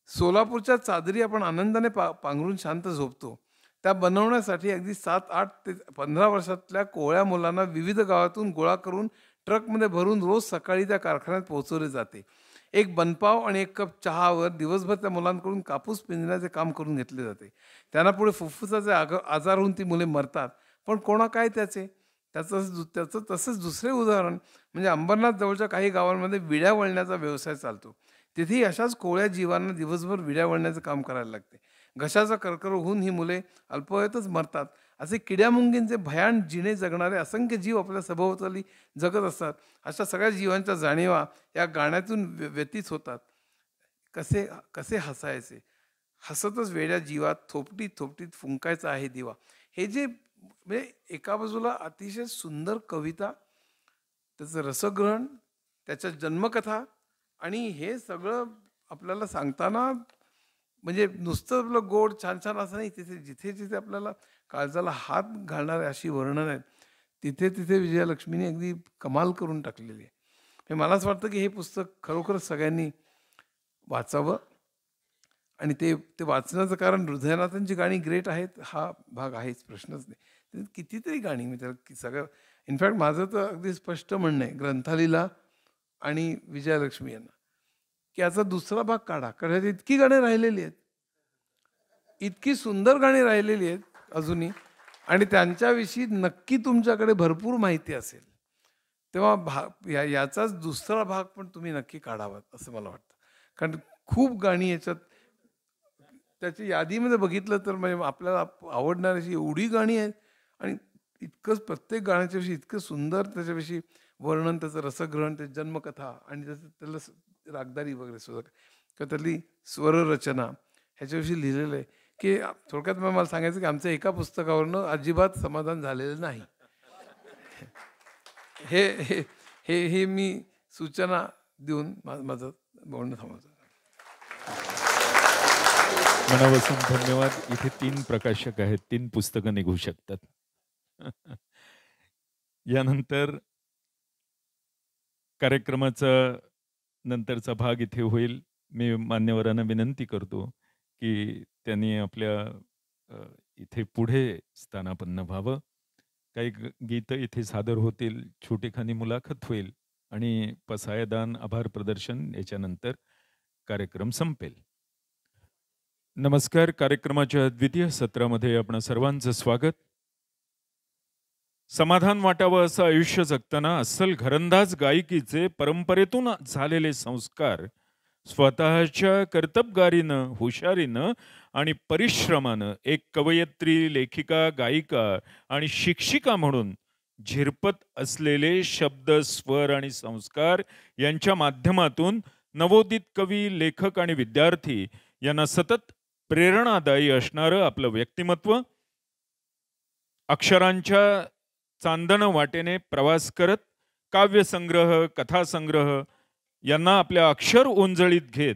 Speaker 11: सोलापूरच्या चादरी आपण आनंदाने पा पांघरून शांत झोपतो. त्या बनवण्यासाठी अगदी सात आठ ते पंधरा वर्षातल्या कोवळ्या मुलांना विविध गावातून गोळा करून ट्रकमध्ये भरून रोज सकाळी त्या कारखान्यात पोहोचवले जाते. एक बनपाव आणि एक कप चहावर दिवसभर त्या मुलांकडून कापूस पिंजण्याचे काम करून घेतले जाते. त्यांना पुढे फुफ्फुसाचे आग आजार होऊन ती मुले मरतात. पण कोणा काय त्याचे? त्याचं दु- त्याचं तसंच दुसरे उदाहरण म्हणजे अंबरनाथ जवळच्या काही गावांमध्ये विड्या वळण्याचा व्यवसाय चालतो. तिथेही अशाच कोवळ्या जीवांना दिवसभर विड्या वळण्याचं काम करायला लागते. घशाचा कर्करोग होऊन ही मुले अल्पवयातच मरतात. असे किड्यामुंगींचे भयान जिणे जगणारे असंख्य जीव आपल्या सभोवताली जगत असतात. अशा सगळ्या जीवांच्या जाणीवा या गाण्यातून व्य- व्यतीत होतात. कसे कसे हसायचे? हसतच वेड्या जीवात थोपटीत थोपटीत फुंकायचा आहे दिवा. हे जे म्हणजे एका बाजूला अतिशय सुंदर कविता त्याचं रसग्रहण त्याच्या जन्मकथा आणि हे सगळं आपल्याला सांगताना म्हणजे नुसतं आपलं गोड छान छान असं नाही. तिथे जिथे जिथे आपल्याला काळजाला हात घालणारे अशी वर्णन आहेत तिथे तिथे विजयालक्ष्मीने अगदी कमाल करून टाकलेली आहे. मला असं वाटतं की हे पुस्तक खरोखरच सगळ्यांनी वाचावं आणि ते ते वाचण्याचं कारण हृदयनाथांची गाणी ग्रेट आहेत हा भाग आहेच प्रश्नच नाही. कितीतरी गाणी मी त्याला की सगळं इनफॅक्ट माझं तर अगदी स्पष्ट म्हणणं आहे ग्रंथालीला आणि विजयालक्ष्मी यांना. की याचा दुसरा भाग काढा. कारण इतकी गाणी राहिलेली आहेत. इतकी सुंदर गाणी राहिलेली आहेत अजूनही. आणि त्यांच्याविषयी नक्की तुमच्याकडे भरपूर माहिती असेल. तेव्हा भा या याचाच दुसरा भाग पण तुम्ही नक्की काढावा असं मला वाटतं. कारण खूप गाणी याच्यात त्याची यादीमध्ये बघितलं तर म्हणजे आपल्याला आवडणारी अशी एवढी गाणी आहेत. आणि इतकंच प्रत्येक गाण्याच्याविषयी इतकं सुंदर त्याच्याविषयी वर्णन त्याचं रसग्रहण त्याची जन्मकथा आणि त्याचं त्याला रागदारी वगैरे सुद्धा. किंवा त्यातली स्वररचना ह्याच्याविषयी लिहिलेलं आहे. की थोडक्यात मग मला सांगायचं की आमच्या एका पुस्तकावरनं अजिबात समाधान झालेलं नाही. हे हे हे हे मी सूचना देऊन माझं बोलणं थांबवतो.
Speaker 1: मनापासून धन्यवाद. इथे तीन प्रकाशक आहेत. तीन पुस्तकं निघू शकतात. यानंतर कार्यक्रमाचा नंतरचा भाग इथे होईल. मी मान्यवरांना विनंती करतो की त्यांनी आपल्या इथे पुढे स्थानापन्न व्हावं. काही गीतं इथे सादर होतील छोटेखानी मुलाखत होईल आणि पसायदान आभार प्रदर्शन याच्यानंतर कार्यक्रम संपेल. नमस्कार. कार्यक्रमाच्या द्वितीय सत्रामध्ये आपण सर्वांचं स्वागत. समाधान वाटावं असं आयुष्य जगताना अस्सल घरंदाज गायकीचे परंपरेतून झालेले संस्कार स्वतःच्या कर्तबगारीनं हुशारीनं आणि परिश्रमानं एक कवयित्री लेखिका गायिका आणि शिक्षिका म्हणून झिरपत असलेले शब्द स्वर आणि संस्कार यांच्या माध्यमातून नवोदित कवी लेखक आणि विद्यार्थी यांना सतत प्रेरणादायी असणारं आपलं व्यक्तिमत्व. अक्षरांच्या चांदण वाटेने प्रवास करत काव्यसंग्रह कथासंग्रह यांना आपल्या अक्षर ओंजळीत घेत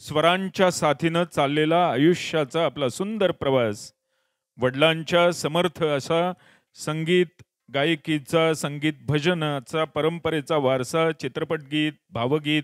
Speaker 1: स्वरांच्या साथीनं चाललेला आयुष्याचा आपला सुंदर प्रवास वडिलांच्या समर्थ असा संगीत गायकीचा संगीत भजनाचा परंपरेचा वारसा चित्रपटगीत भावगीत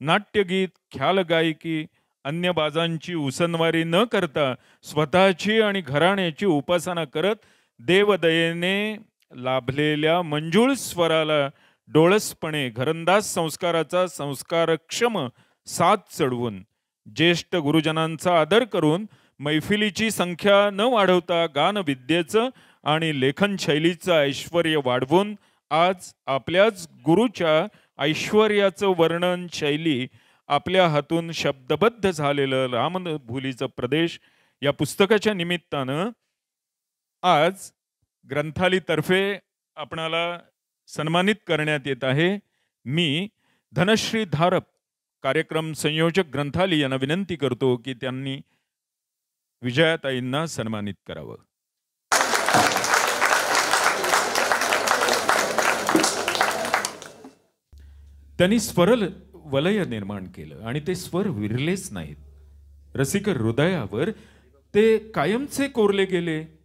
Speaker 1: नाट्यगीत ख्याल गायकी अन्य बाजांची उसनवारी न करता स्वतःची आणि घराण्याची उपासना करत देवदयेने लाभलेल्या मंजूळ स्वराला डोळसपणे घरंदाज संस्काराचा संस्कारक्षम साथ चढवून ज्येष्ठ गुरुजनांचा आदर करून मैफिलीची संख्या न वाढवता गानविद्येचं आणि लेखन शैलीचं ऐश्वर वाढवून आज आपल्याच गुरुच्या ऐश्वर्याचं वर्णन शैली आपल्या हातून शब्दबद्ध झालेलं रामभुलीचं प्रदेश या पुस्तकाच्या निमित्तानं आज ग्रंथालीतर्फे आपणाला सन्मानित करण्यात येत आहे. मी धनश्री धारप कार्यक्रम संयोजक ग्रंथाली यांना विनंती करतो की त्यांनी विजयाताईंना सन्मानित करावं. त्यांनी स्वरल वलय निर्माण केलं आणि ते स्वर विरलेच नाहीत. रसिक हृदयावर ते कायमचे कोरले गेले.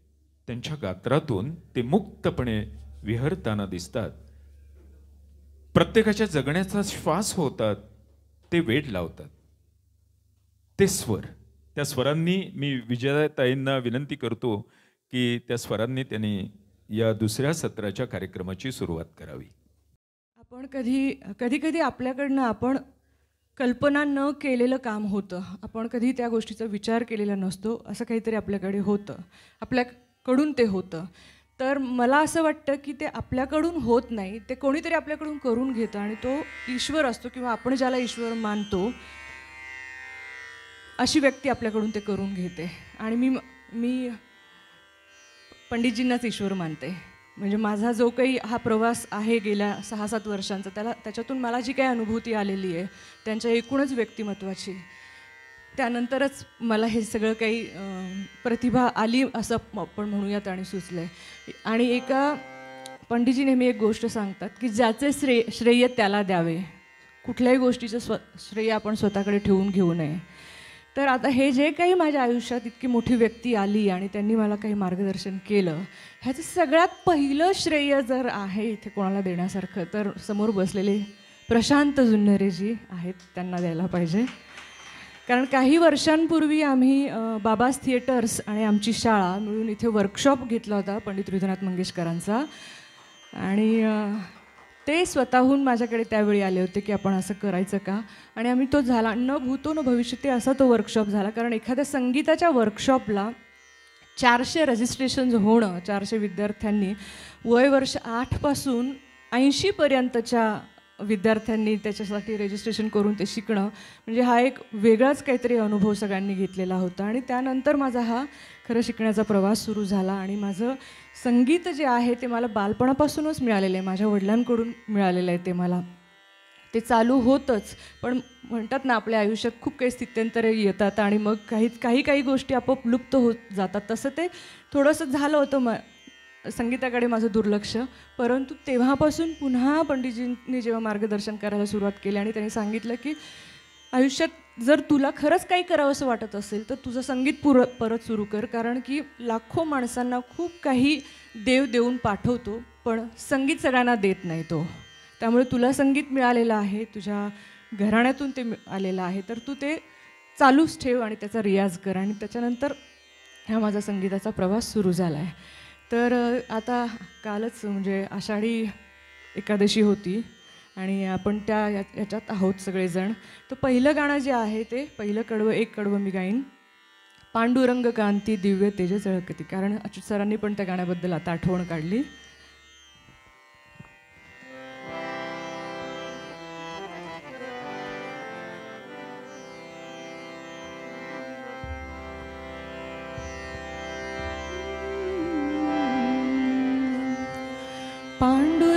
Speaker 1: त्यांच्या गात्रातून ते मुक्तपणे विहरताना दिसतात. प्रत्येकाच्या जगण्याचा श्वास होतात ते वेड लावतात. ते स्वर. त्या स्वरांनी मी विजयाताईंना विनंती करतो की त्या स्वरांनी त्यांनी या दुसऱ्या सत्राच्या कार्यक्रमाची सुरुवात करावी.
Speaker 14: आपण कधी कधी कधी आपल्याकडनं आपण कल्पना न केलेलं काम होतं. आपण कधी त्या गोष्टीचा विचार केलेला नसतो असं काहीतरी आपल्याकडे होतं. आपल्या कडून ते होतं. तर मला असं वाटतं की ते आपल्याकडून होत नाही ते कोणीतरी आपल्याकडून करून घेतं आणि तो ईश्वर असतो किंवा आपण ज्याला ईश्वर मानतो अशी व्यक्ती आपल्याकडून ते करून घेते. आणि मी मी पंडितजींनाच ईश्वर मानते. म्हणजे माझा जो काही हा प्रवास आहे गेल्या सहा सात वर्षांचा त्याला त्याच्यातून मला जी काही अनुभूती आलेली आहे त्यांच्या एकूणच व्यक्तिमत्वाची त्यानंतरच मला हे सगळं काही प्रतिभा आली असं आपण म्हणूयात आणि सुचलं आहे आणि एका पंडितजी नेहमी एक गोष्ट सांगतात की ज्याचे श्रेय श्रेय त्याला द्यावे. कुठल्याही गोष्टीचं स्व श्रेय आपण स्वतःकडे ठेवून घेऊ नये. तर आता हे जे काही माझ्या आयुष्यात इतकी मोठी व्यक्ती आली आणि त्यांनी मला काही मार्गदर्शन केलं ह्याचं सगळ्यात पहिलं श्रेय जर आहे इथे कोणाला देण्यासारखं तर समोर बसलेले प्रशांत जुन्नरेजी आहेत त्यांना द्यायला पाहिजे. कारण काही वर्षांपूर्वी आम्ही बाबास थिएटर्स आणि आमची शाळा मिळून इथे वर्कशॉप घेतला होता पंडित हृदयनाथ मंगेशकरांचा. आणि ते स्वतःहून माझ्याकडे त्यावेळी आले होते की आपण असं करायचं का? आणि आम्ही तो झाला न भूतो न भविष्य ते असा तो वर्कशॉप झाला. कारण एखाद्या संगीताच्या वर्कशॉपला चारशे रजिस्ट्रेशन होणं चारशे विद्यार्थ्यांनी वय वर्ष आठपासून ऐंशीपर्यंतच्या विद्यार्थ्यांनी त्याच्यासाठी रजिस्ट्रेशन करून ते शिकणं. म्हणजे हा एक वेगळाच काहीतरी अनुभव सगळ्यांनी घेतलेला होता. आणि त्यानंतर माझा हा खरं शिकण्याचा प्रवास सुरू झाला. आणि माझं संगीत जे आहे ते मला बालपणापासूनच मिळालेलं आहे. माझ्या वडिलांकडून मिळालेलं आहे ते मला. ते चालू होतंच. पण म्हणतात ना आपल्या आयुष्यात खूप काही स्थित्यंतरे येतात आणि मग काही काही काही गोष्टी आपोआप लुप्त होत जातात. तसं ते थोडंसं झालं होतं म संगीताकडे माझं दुर्लक्ष. परंतु तेव्हापासून पुन्हा पंडितजींनी जेव्हा मार्गदर्शन करायला सुरुवात केली आणि त्यांनी सांगितलं की आयुष्यात जर तुला खरंच काही करावंसं वाटत असेल तर तुझं संगीत पुर परत सुरू कर. कारण की लाखो माणसांना खूप काही देव देऊन पाठवतो पण संगीत सगळ्यांना देत नाही तो. त्यामुळे तुला संगीत मिळालेलं आहे तुझ्या घराण्यातून ते आलेलं आहे तर तू ते चालूच ठेव आणि त्याचा रियाज कर. आणि त्याच्यानंतर हा माझा संगीताचा प्रवास सुरू झाला आहे तर आता कालच म्हणजे आषाढी एकादशी होती आणि आपण त्या याच्यात आहोत सगळेजण. तर पहिलं गाणं जे आहे ते पहिलं कडवं एक कडवं मी गाईन. पांडुरंग कांती दिव्य तेज झळकती कारण अच्युत सरांनी पण त्या गाण्याबद्दल आता आठवण काढली. पांडु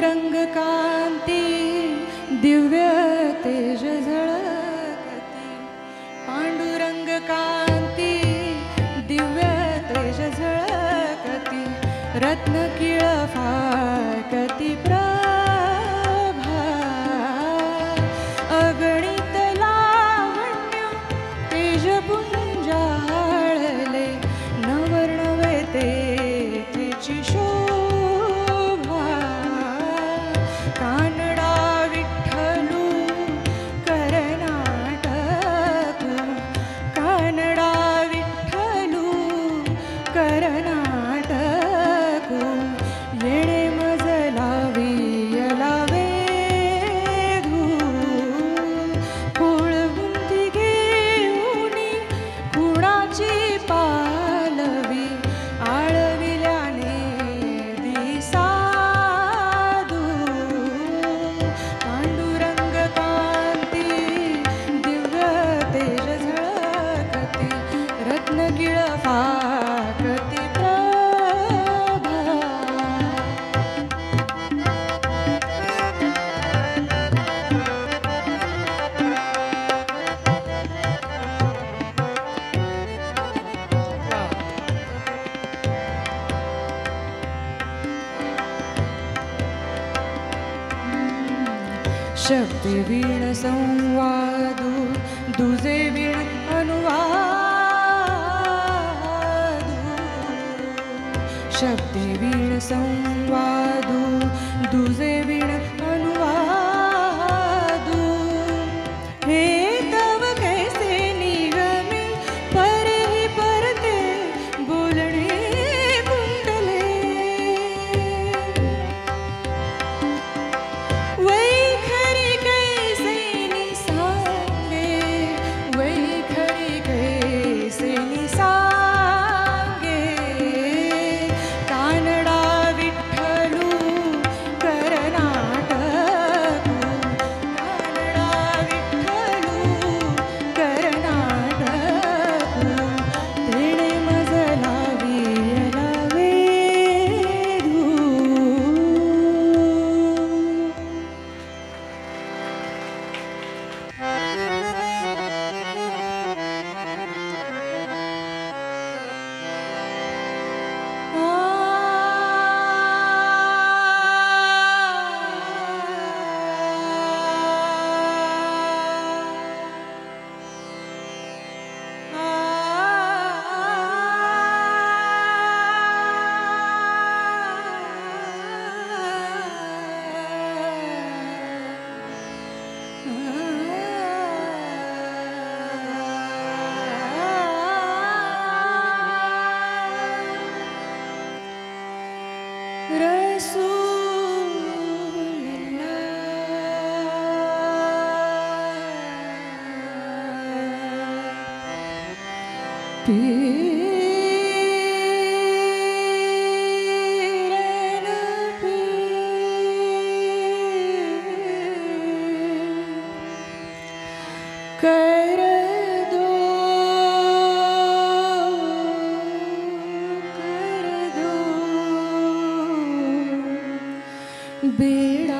Speaker 14: बेड़ा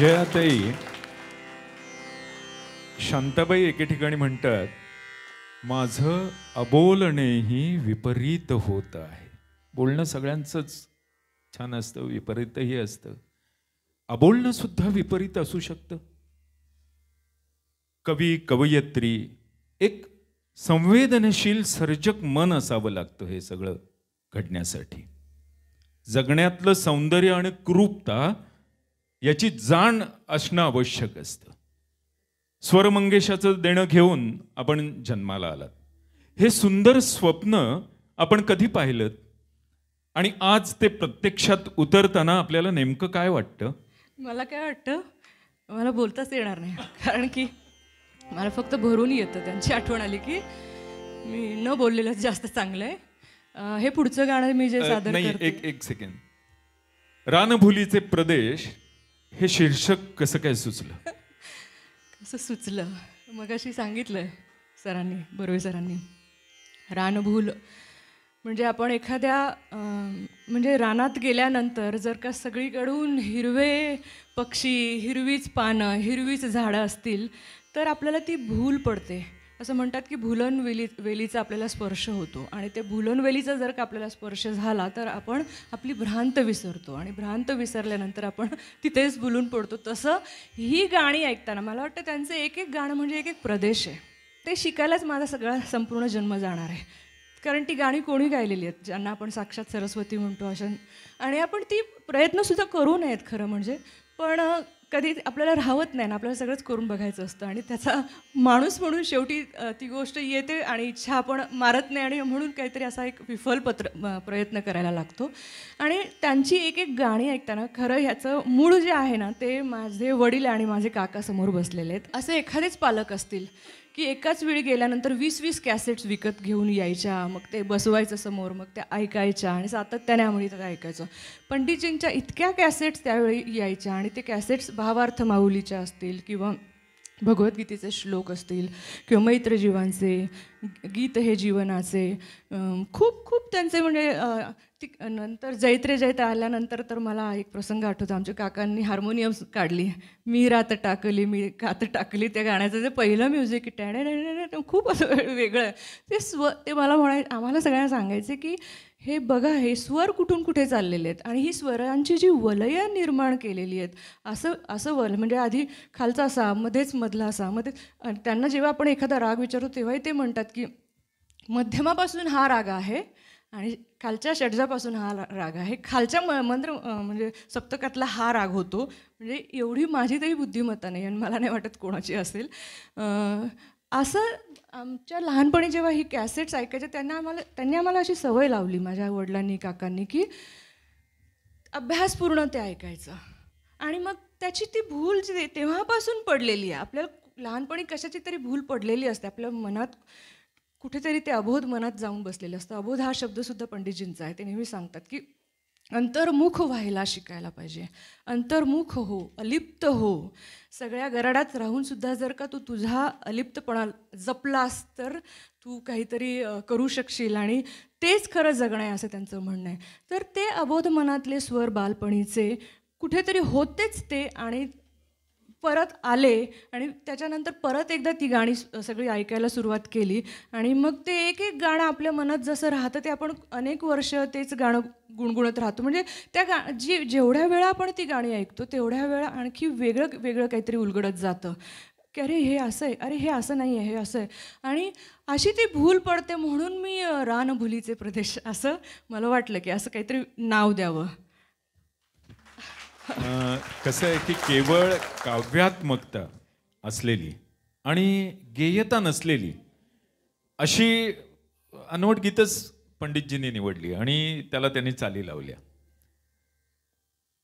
Speaker 1: विजयाताई शांताबाई एके ठिकाणी म्हणतात माझं अबोलणेही विपरीत होत आहे. बोलणं सगळ्यांचंच छान असतं विपरीतही असतं. अबोलणं सुद्धा विपरीत असू शकतं. कवी कवयित्री एक संवेदनशील सर्जक मन असावं लागतं हे सगळं घडण्यासाठी. जगण्यातलं सौंदर्य आणि क्रूपता याची जाण असणं आवश्यक असतं. स्वरमंगेशाचं देणं घेऊन आपण जन्माला आलात. हे सुंदर स्वप्न आपण कधी पाहिलं आणि आज ते प्रत्यक्षात उतरताना आपल्याला नेमकं काय वाटतं?
Speaker 14: मला काय वाटतं? मला बोलताच येणार नाही. कारण की मला फक्त भरून येतं त्यांची आठवण आली की मी न बोललेलंच जास्त चांगलं आहे. हे पुढचं गाणं मी जे सादर
Speaker 1: नाही एक एक सेकंड रानभुलीचे प्रदेश हे शीर्षक कसं काय सुचलं?
Speaker 14: कसं सुचलं? मग अशी सांगितलं सरांनी बरोबर सरांनी. रानभूल. म्हणजे आपण एखाद्या म्हणजे रानात गेल्यानंतर जर का सगळीकडून हिरवे पक्षी हिरवीच पानं हिरवीच झाडं असतील तर आपल्याला ती भूल पडते. असं म्हणतात की भुलन वेली वेलीचा आपल्याला स्पर्श होतो. आणि ते भुलन वेलीचा जर का आपल्याला स्पर्श झाला तर आपण आपली भ्रांत विसरतो. आणि भ्रांत विसरल्यानंतर आपण तिथेच भुलून पडतो. तसं ही गाणी ऐकताना मला वाटतं त्यांचं एक एक गाणं म्हणजे एक एक प्रदेश आहे. ते शिकायलाच माझा सगळा संपूर्ण जन्म जाणार आहे. कारण ती गाणी कोणी गायलेली आहेत? ज्यांना आपण साक्षात सरस्वती म्हणतो अशा आणि आपण ती प्रयत्नसुद्धा करू नयेत खरं म्हणजे. पण कधी आपल्याला राहत नाही ना आपल्याला सगळंच करून बघायचं असतं आणि त्याचा माणूस म्हणून शेवटी ती गोष्ट येते आणि इच्छा आपण मारत नाही आणि म्हणून काहीतरी असा एक विफल पत्र प्रयत्न करायला लागतो. आणि त्यांची एक एक गाणी ऐकताना खरं ह्याचं मूळ जे आहे ना ते माझे वडील आणि माझे काका समोर बसलेले आहेत. असे एखादेच पालक असतील की एकाच वेळी गेल्यानंतर वीस वीस कॅसेट्स विकत घेऊन यायच्या मग ते बसवायचं समोर मग त्या ऐकायच्या आणि सातत्याने आम्ही तर ऐकायचं. पंडितजींच्या इतक्या कॅसेट्स त्यावेळी यायच्या आणि ते कॅसेट्स भावार्थ माऊलीच्या असतील किंवा भगवद्गीतेचे श्लोक असतील किंवा मैत्रजीवांचे गीत हे जीवनाचे खूप खूप त्यांचे म्हणजे ती नंतर जैत्रे जैत आल्यानंतर तर मला एक प्रसंग आठवतो. आमच्या काकांनी हार्मोनियम काढली. मी रात टाकली मी कात टाकली. त्या गाण्याचं जे पहिलं म्युझिक खूप असं वेगळं. आहे ते स्व ते मला म्हणाय आम्हाला सगळ्यांना सांगायचे की हे बघा हे स्वर कुठून कुठे चाललेले आहेत? आणि ही स्वरांची जी वलयं निर्माण केलेली आहेत असं असं वल म्हणजे आधी खालचा असा मध्येच मधला असा मध्ये त्यांना जेव्हा आपण एखादा राग विचारतो तेव्हाही ते म्हणतात की मध्यमापासून हा राग आहे आणि खालच्या षड्जापासून हा राग आहे. खालच्या म मंत्र म्हणजे सप्तकातला हा राग होतो. म्हणजे एवढी माझी तरी बुद्धिमत्ता नाही आणि मला नाही वाटत कोणाची असेल. असं आमच्या लहानपणी जेव्हा ही कॅसेट्स ऐकायच्या त्यांना आम्हाला त्यांनी आम्हाला अशी सवय लावली माझ्या वडिलांनी काकांनी की अभ्यास पूर्ण ते ऐकायचं. आणि मग त्याची ती भूल जी तेव्हापासून पडलेली आहे आपल्याला लहानपणी कशाची तरी भूल पडलेली असते आपल्या मनात कुठेतरी ते अबोध मनात जाऊन बसलेलं असतं अबोध हा शब्दसुद्धा पंडितजींचा आहे. ते नेहमी सांगतात की अंतर्मुख व्हायला शिकायला पाहिजे. अंतर्मुख हो अलिप्त हो. सगळ्या गराडात राहूनसुद्धा जर का तू तुझा अलिप्तपणा जपलास तर तू काहीतरी करू शकशील आणि तेच खरं जगणं आहे असं त्यांचं म्हणणं आहे. तर ते अबोध मनातले स्वर बालपणीचे कुठेतरी होतेच ते आणि परत आले आणि त्याच्यानंतर परत एकदा ती गाणी सगळी ऐकायला सुरुवात केली. आणि मग ते एक एक गाणं आपल्या मनात जसं राहतं ते आपण अनेक वर्ष तेच गाणं गुणगुणत राहतो. म्हणजे त्या गा जी जेवढ्या वेळा आपण ती गाणी ऐकतो तेवढ्या वेळा आणखी वेगळं वेगळं काहीतरी उलगडत जातं. की अरे हे असं आहे अरे हे असं नाही आहे हे असं आहे. आणि अशी ती भूल पडते म्हणून मी रानभुलीचे प्रदेश असं मला वाटलं की असं काहीतरी नाव द्यावं.
Speaker 1: अं, कसं आहे की केवळ काव्यात्मकता असलेली आणि गेयता नसलेली अशी अनवट गीतच पंडितजींनी निवडली आणि त्याला त्यांनी चाली लावल्या.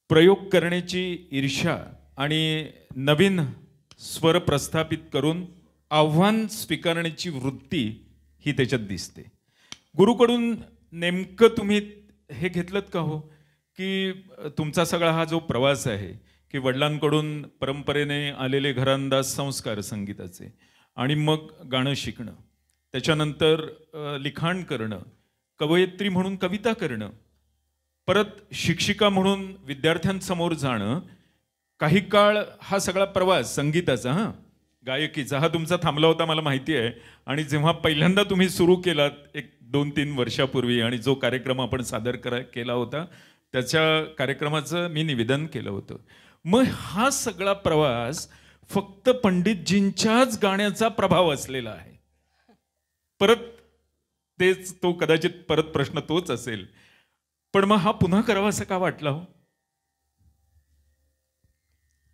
Speaker 1: प्रयोग करण्याची ईर्ष्या आणि नवीन स्वर प्रस्थापित करून आव्हान स्वीकारण्याची वृत्ती ही त्याच्यात दिसते. गुरुकडून नेमकं तुम्ही हे घेतलं का हो? की तुमचा सगळा हा जो प्रवास आहे की वडिलांकडून परंपरेने आलेले घरांदाज संस्कार संगीताचे आणि मग गाणं शिकणं त्याच्यानंतर लिखाण करणं कवयित्री म्हणून कविता करणं परत शिक्षिका म्हणून विद्यार्थ्यांसमोर जाणं काही काळ हा सगळा प्रवास संगीताचा हां गायकीचा हा तुमचा थांबला होता मला माहिती आहे. आणि जेव्हा पहिल्यांदा तुम्ही सुरू केलात एक दोन तीन वर्षापूर्वी आणि जो कार्यक्रम आपण सादर करा केला होता त्याच्या कार्यक्रमाचं मी निवेदन केलं होतं. मग हा सगळा प्रवास फक्त पंडितजींच्याच गाण्याचा प्रभाव असलेला आहे. परत तेच तो कदाचित परत प्रश्न तोच असेल. पण मग हा पुन्हा करावा असं का वाटला हो?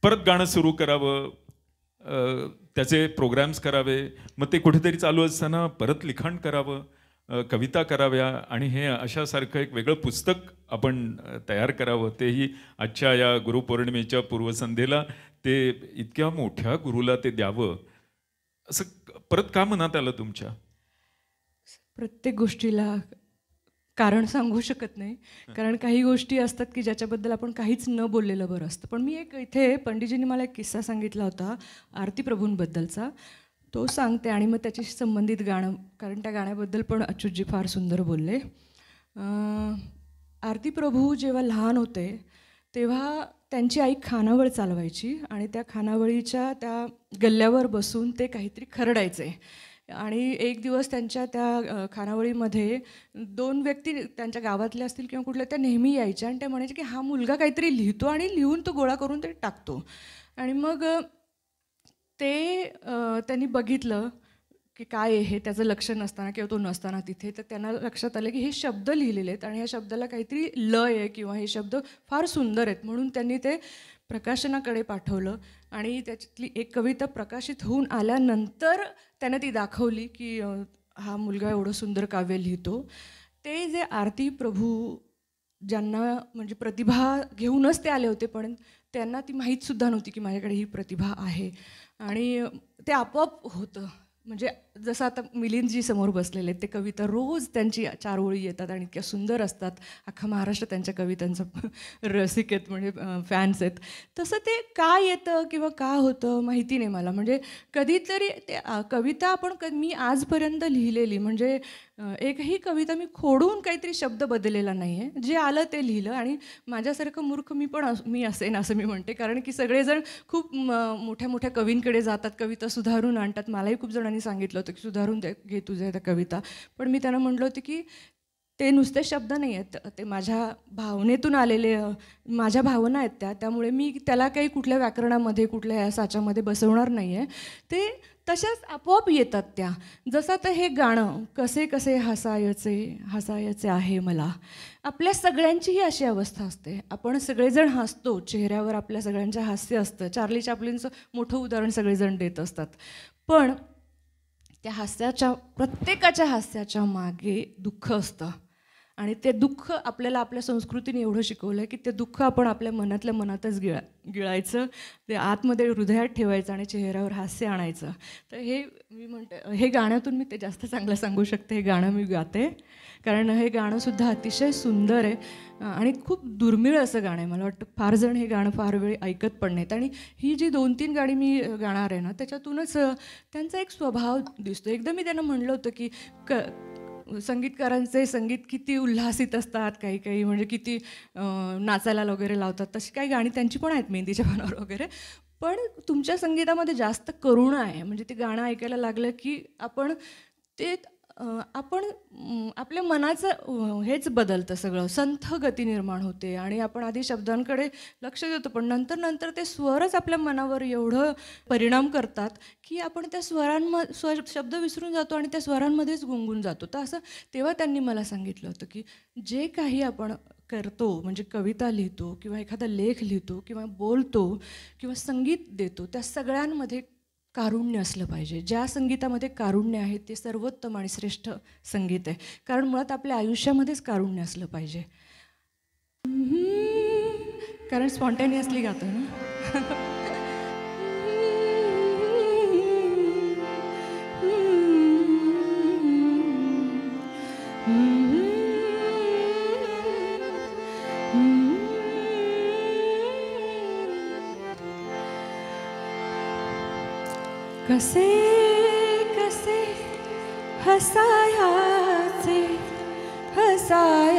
Speaker 1: परत गाणं सुरू करावं त्याचे प्रोग्राम्स करावे मग ते कुठेतरी चालू असताना परत लिखाण करावं. कविता कराव्या आणि हे अशासारखं एक वेगळं पुस्तक आपण तयार करावं तेही आजच्या या गुरुपौर्णिमेच्या पूर्वसंध्येला. ते इतक्या मोठ्या गुरुला ते द्यावं. असं परत का मनात आलं तुमच्या?
Speaker 14: प्रत्येक गोष्टीला कारण सांगू शकत नाही. कारण काही गोष्टी असतात की ज्याच्याबद्दल आपण काहीच न बोललेलं बरं असतं. पण मी एक इथे पंडितजींनी मला एक किस्सा सांगितला होता आरती प्रभूंबद्दलचा. तो सांगते आणि मग त्याच्याशी संबंधित गाणं कारण त्या गाण्याबद्दल पण अच्युतजी फार सुंदर बोलले. आरती प्रभू जेव्हा लहान होते तेव्हा त्यांची आई खानावळ चालवायची आणि त्या खानावळीच्या त्या गल्ल्यावर बसून ते काहीतरी खरडायचे. आणि एक दिवस त्यांच्या त्या खानावळीमध्ये दोन व्यक्ती त्यांच्या गावातल्या असतील किंवा कुठल्या त्या नेहमी यायच्या आणि त्या म्हणायचे की हा मुलगा काहीतरी लिहितो आणि लिहून तो गोळा करून ते टाकतो. आणि मग ते त्यांनी बघितलं की काय हे त्याचं लक्ष नसताना किंवा तो नसताना तिथे तर त्यांना लक्षात आलं की हे शब्द लिहिलेले आहेत आणि ह्या शब्दाला काहीतरी लय आहे किंवा हे शब्द फार सुंदर आहेत म्हणून त्यांनी ते प्रकाशनाकडे पाठवलं. आणि त्याच्यातली एक कविता प्रकाशित होऊन आल्यानंतर त्यानं ती दाखवली की हा मुलगा एवढं सुंदर काव्य लिहितो. ते जे आरती प्रभू ज्यांना म्हणजे प्रतिभा घेऊनच ते आले होते पण त्यांना ती माहीतसुद्धा नव्हती की माझ्याकडे ही प्रतिभा आहे. आणि ते आपोआप होतं. म्हणजे जसं आता मिलिंदजी समोर बसलेले आहेत ते कविता रोज त्यांची चार ओळी येतात आणि इतक्या सुंदर असतात. अख्खा महाराष्ट्र त्यांच्या कवितांचा रसिक आहेत म्हणजे फॅन्स आहेत. तसं ते का येतं किंवा का होतं माहिती नाही मला. म्हणजे कधीतरी ते कविता आपण क मी आजपर्यंत लिहिलेली म्हणजे एकही कविता मी खोडून काहीतरी शब्द बदललेला नाही आहे जे आलं ते लिहिलं आणि माझ्यासारखं मूर्ख मी पण मी असेन असं मी म्हणते. कारण की सगळेजण खूप मोठ्या मोठ्या कवींकडे जातात कविता सुधारून आणतात. मलाही खूप जणांनी सांगितलं होतं की सुधारून दे घे तुझ्या त्या कविता. पण मी त्यांना म्हटलं होतं की ते नुसते शब्द नाही आहेत. ते माझ्या भावनेतून आलेले माझ्या भावना आहेत त्या. त्यामुळे मी त्याला काही कुठल्या व्याकरणामध्ये कुठल्या या साच्यामध्ये बसवणार नाही आहे ते तशाच आपोआप येतात त्या. जसं तर हे गाणं कसे कसे हसायचे हसायचे आहे मला. आपल्या सगळ्यांचीही अशी अवस्था असते. आपण सगळेजण हसतो. चेहऱ्यावर आपल्या सगळ्यांच्या हास्य असतं. चार्ली चापलिनचं मोठं उदाहरण सगळेजण देत असतात. पण त्या हास्याच्या प्रत्येकाच्या हास्याच्या मागे दुःख असतं. आणि ते दुःख आपल्याला आपल्या संस्कृतीने एवढं शिकवलं आहे की ते दुःख आपण आपल्या मनातल्या मनातच गिळा गिळायचं ते आतमध्ये हृदयात ठेवायचं आणि चेहऱ्यावर हास्य आणायचं. तर हे मी म्हणते हे गाण्यातून मी ते जास्त चांगलं सांगू शकते हे गाणं मी गाते. कारण हे गाणंसुद्धा अतिशय सुंदर आहे. आणि खूप दुर्मिळ असं गाणं आहे. मला वाटतं फार जण हे गाणं फार वेळ ऐकत पण नाहीत. आणि ही जी दोन तीन गाणी मी गाणार आहे ना त्याच्यातूनच त्यांचा एक स्वभाव दिसतो. एकदा मी त्यांना म्हणलं होतं की क संगीतकारांचे संगीत किती उल्हासित असतात काही काही म्हणजे किती नाचायला वगैरे लावतात तशी काही गाणी त्यांची पण आहेत मेहंदीच्या पानावर वगैरे. पण तुमच्या संगीतामध्ये जास्त करुणा आहे. म्हणजे ते गाणं ऐकायला लागलं की आपण ते आपण आपल्या मनाचं हेच बदलतं सगळं. संथ गती निर्माण होते आणि आपण आधी शब्दांकडे लक्ष देतो पण नंतर नंतर ते स्वरच आपल्या मनावर एवढं परिणाम करतात की आपण त्या स्वरांम स्वर शब्द विसरून जातो आणि त्या स्वरांमध्येच गुंगून जातो. तर असं तेव्हा त्यांनी मला सांगितलं होतं की जे काही आपण करतो म्हणजे कविता लिहितो किंवा एखादा लेख लिहितो किंवा बोलतो किंवा संगीत देतो त्या सगळ्यांमध्ये कारुण्य असलं पाहिजे. ज्या संगीतामध्ये कारुण्य आहे ते सर्वोत्तम आणि श्रेष्ठ संगीत आहे. कारण मुळात आपल्या आयुष्यामध्येच कारुण्य असलं पाहिजे. कारण स्पॉन्टेनियसली गातो ना? कसे कसे हसायाचे हसायाचे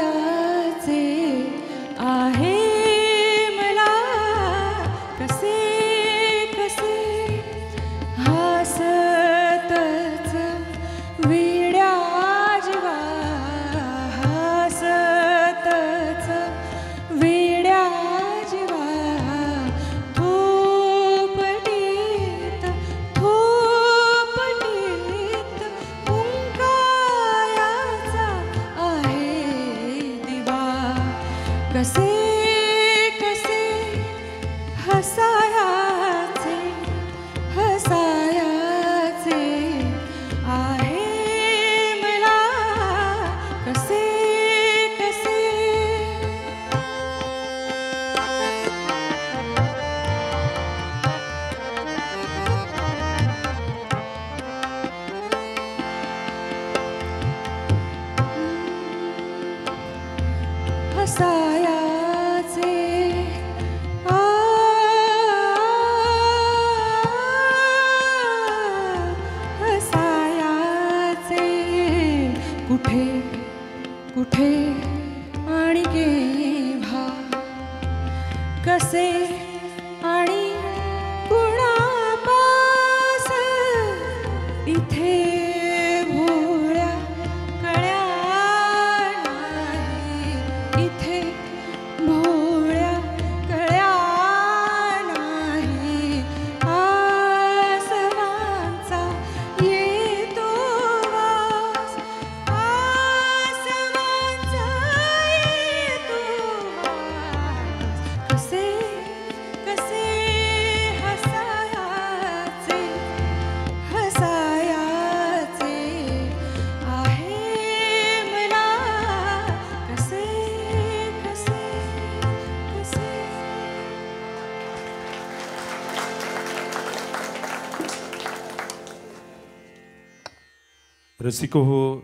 Speaker 1: रसिको हो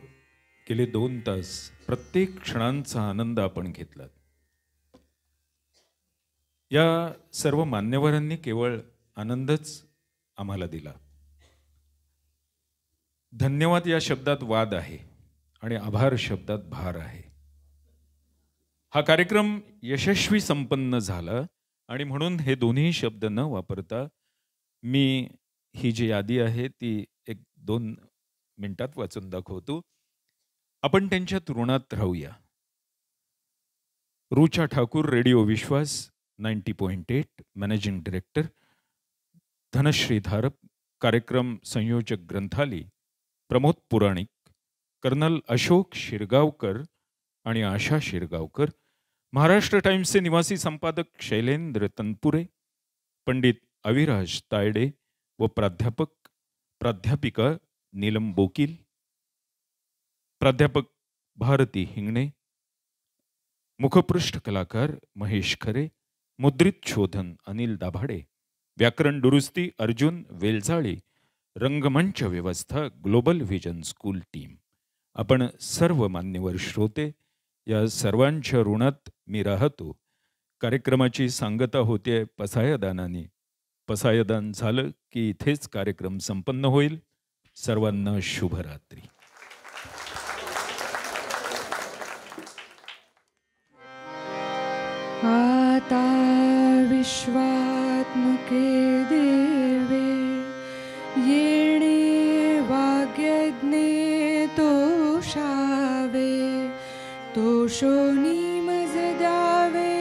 Speaker 1: गेले दोन तास प्रत्येक क्षणांचा आनंद आपण घेतला या सर्व मान्यवरांनी केवळ आनंदच आम्हाला दिला. धन्यवाद या शब्दात वाद आहे आणि आभार शब्दात भार आहे. हा कार्यक्रम यशस्वी संपन्न झाला आणि म्हणून हे दोन्ही शब्द न वापरता मी ही जी यादी आहे ती एक दोन मिनिटात वाचून दाखवतो. आपण त्यांच्या तुरुणात राहूया. Rucha Thakur radio Vishwas ninety point eight managing director Dhanashree Dharap कार्यक्रम संयोजक ग्रंथाली प्रमोद पुराणिक कर्नल अशोक शिरगावकर आणि आशा शिरगावकर महाराष्ट्र टाइम्सचे निवासी संपादक शैलेंद्र तनपुरे पंडित अविराज तायडे व प्राध्यापक प्राध्यापिका नीलम बोकील प्राध्यापक भारती हिंगणे मुखपृष्ठ कलाकार महेश खरे मुद्रित शोधन अनिल दाभाडे व्याकरण दुरुस्ती अर्जुन वेलझाळे रंगमंच व्यवस्था ग्लोबल व्हिजन स्कूल टीम. आपण सर्व मान्यवर श्रोते या सर्वांच्या ऋणात मी राहतो. कार्यक्रमाची सांगता होते पसायदानाने. पसायदान झालं की इथेच कार्यक्रम संपन्न होईल. सर्वांना शुभरात्री.
Speaker 14: आता विश्वात्मके देवे येणे वाग्यज्ञे तोषावे तोषोनी मज द्यावे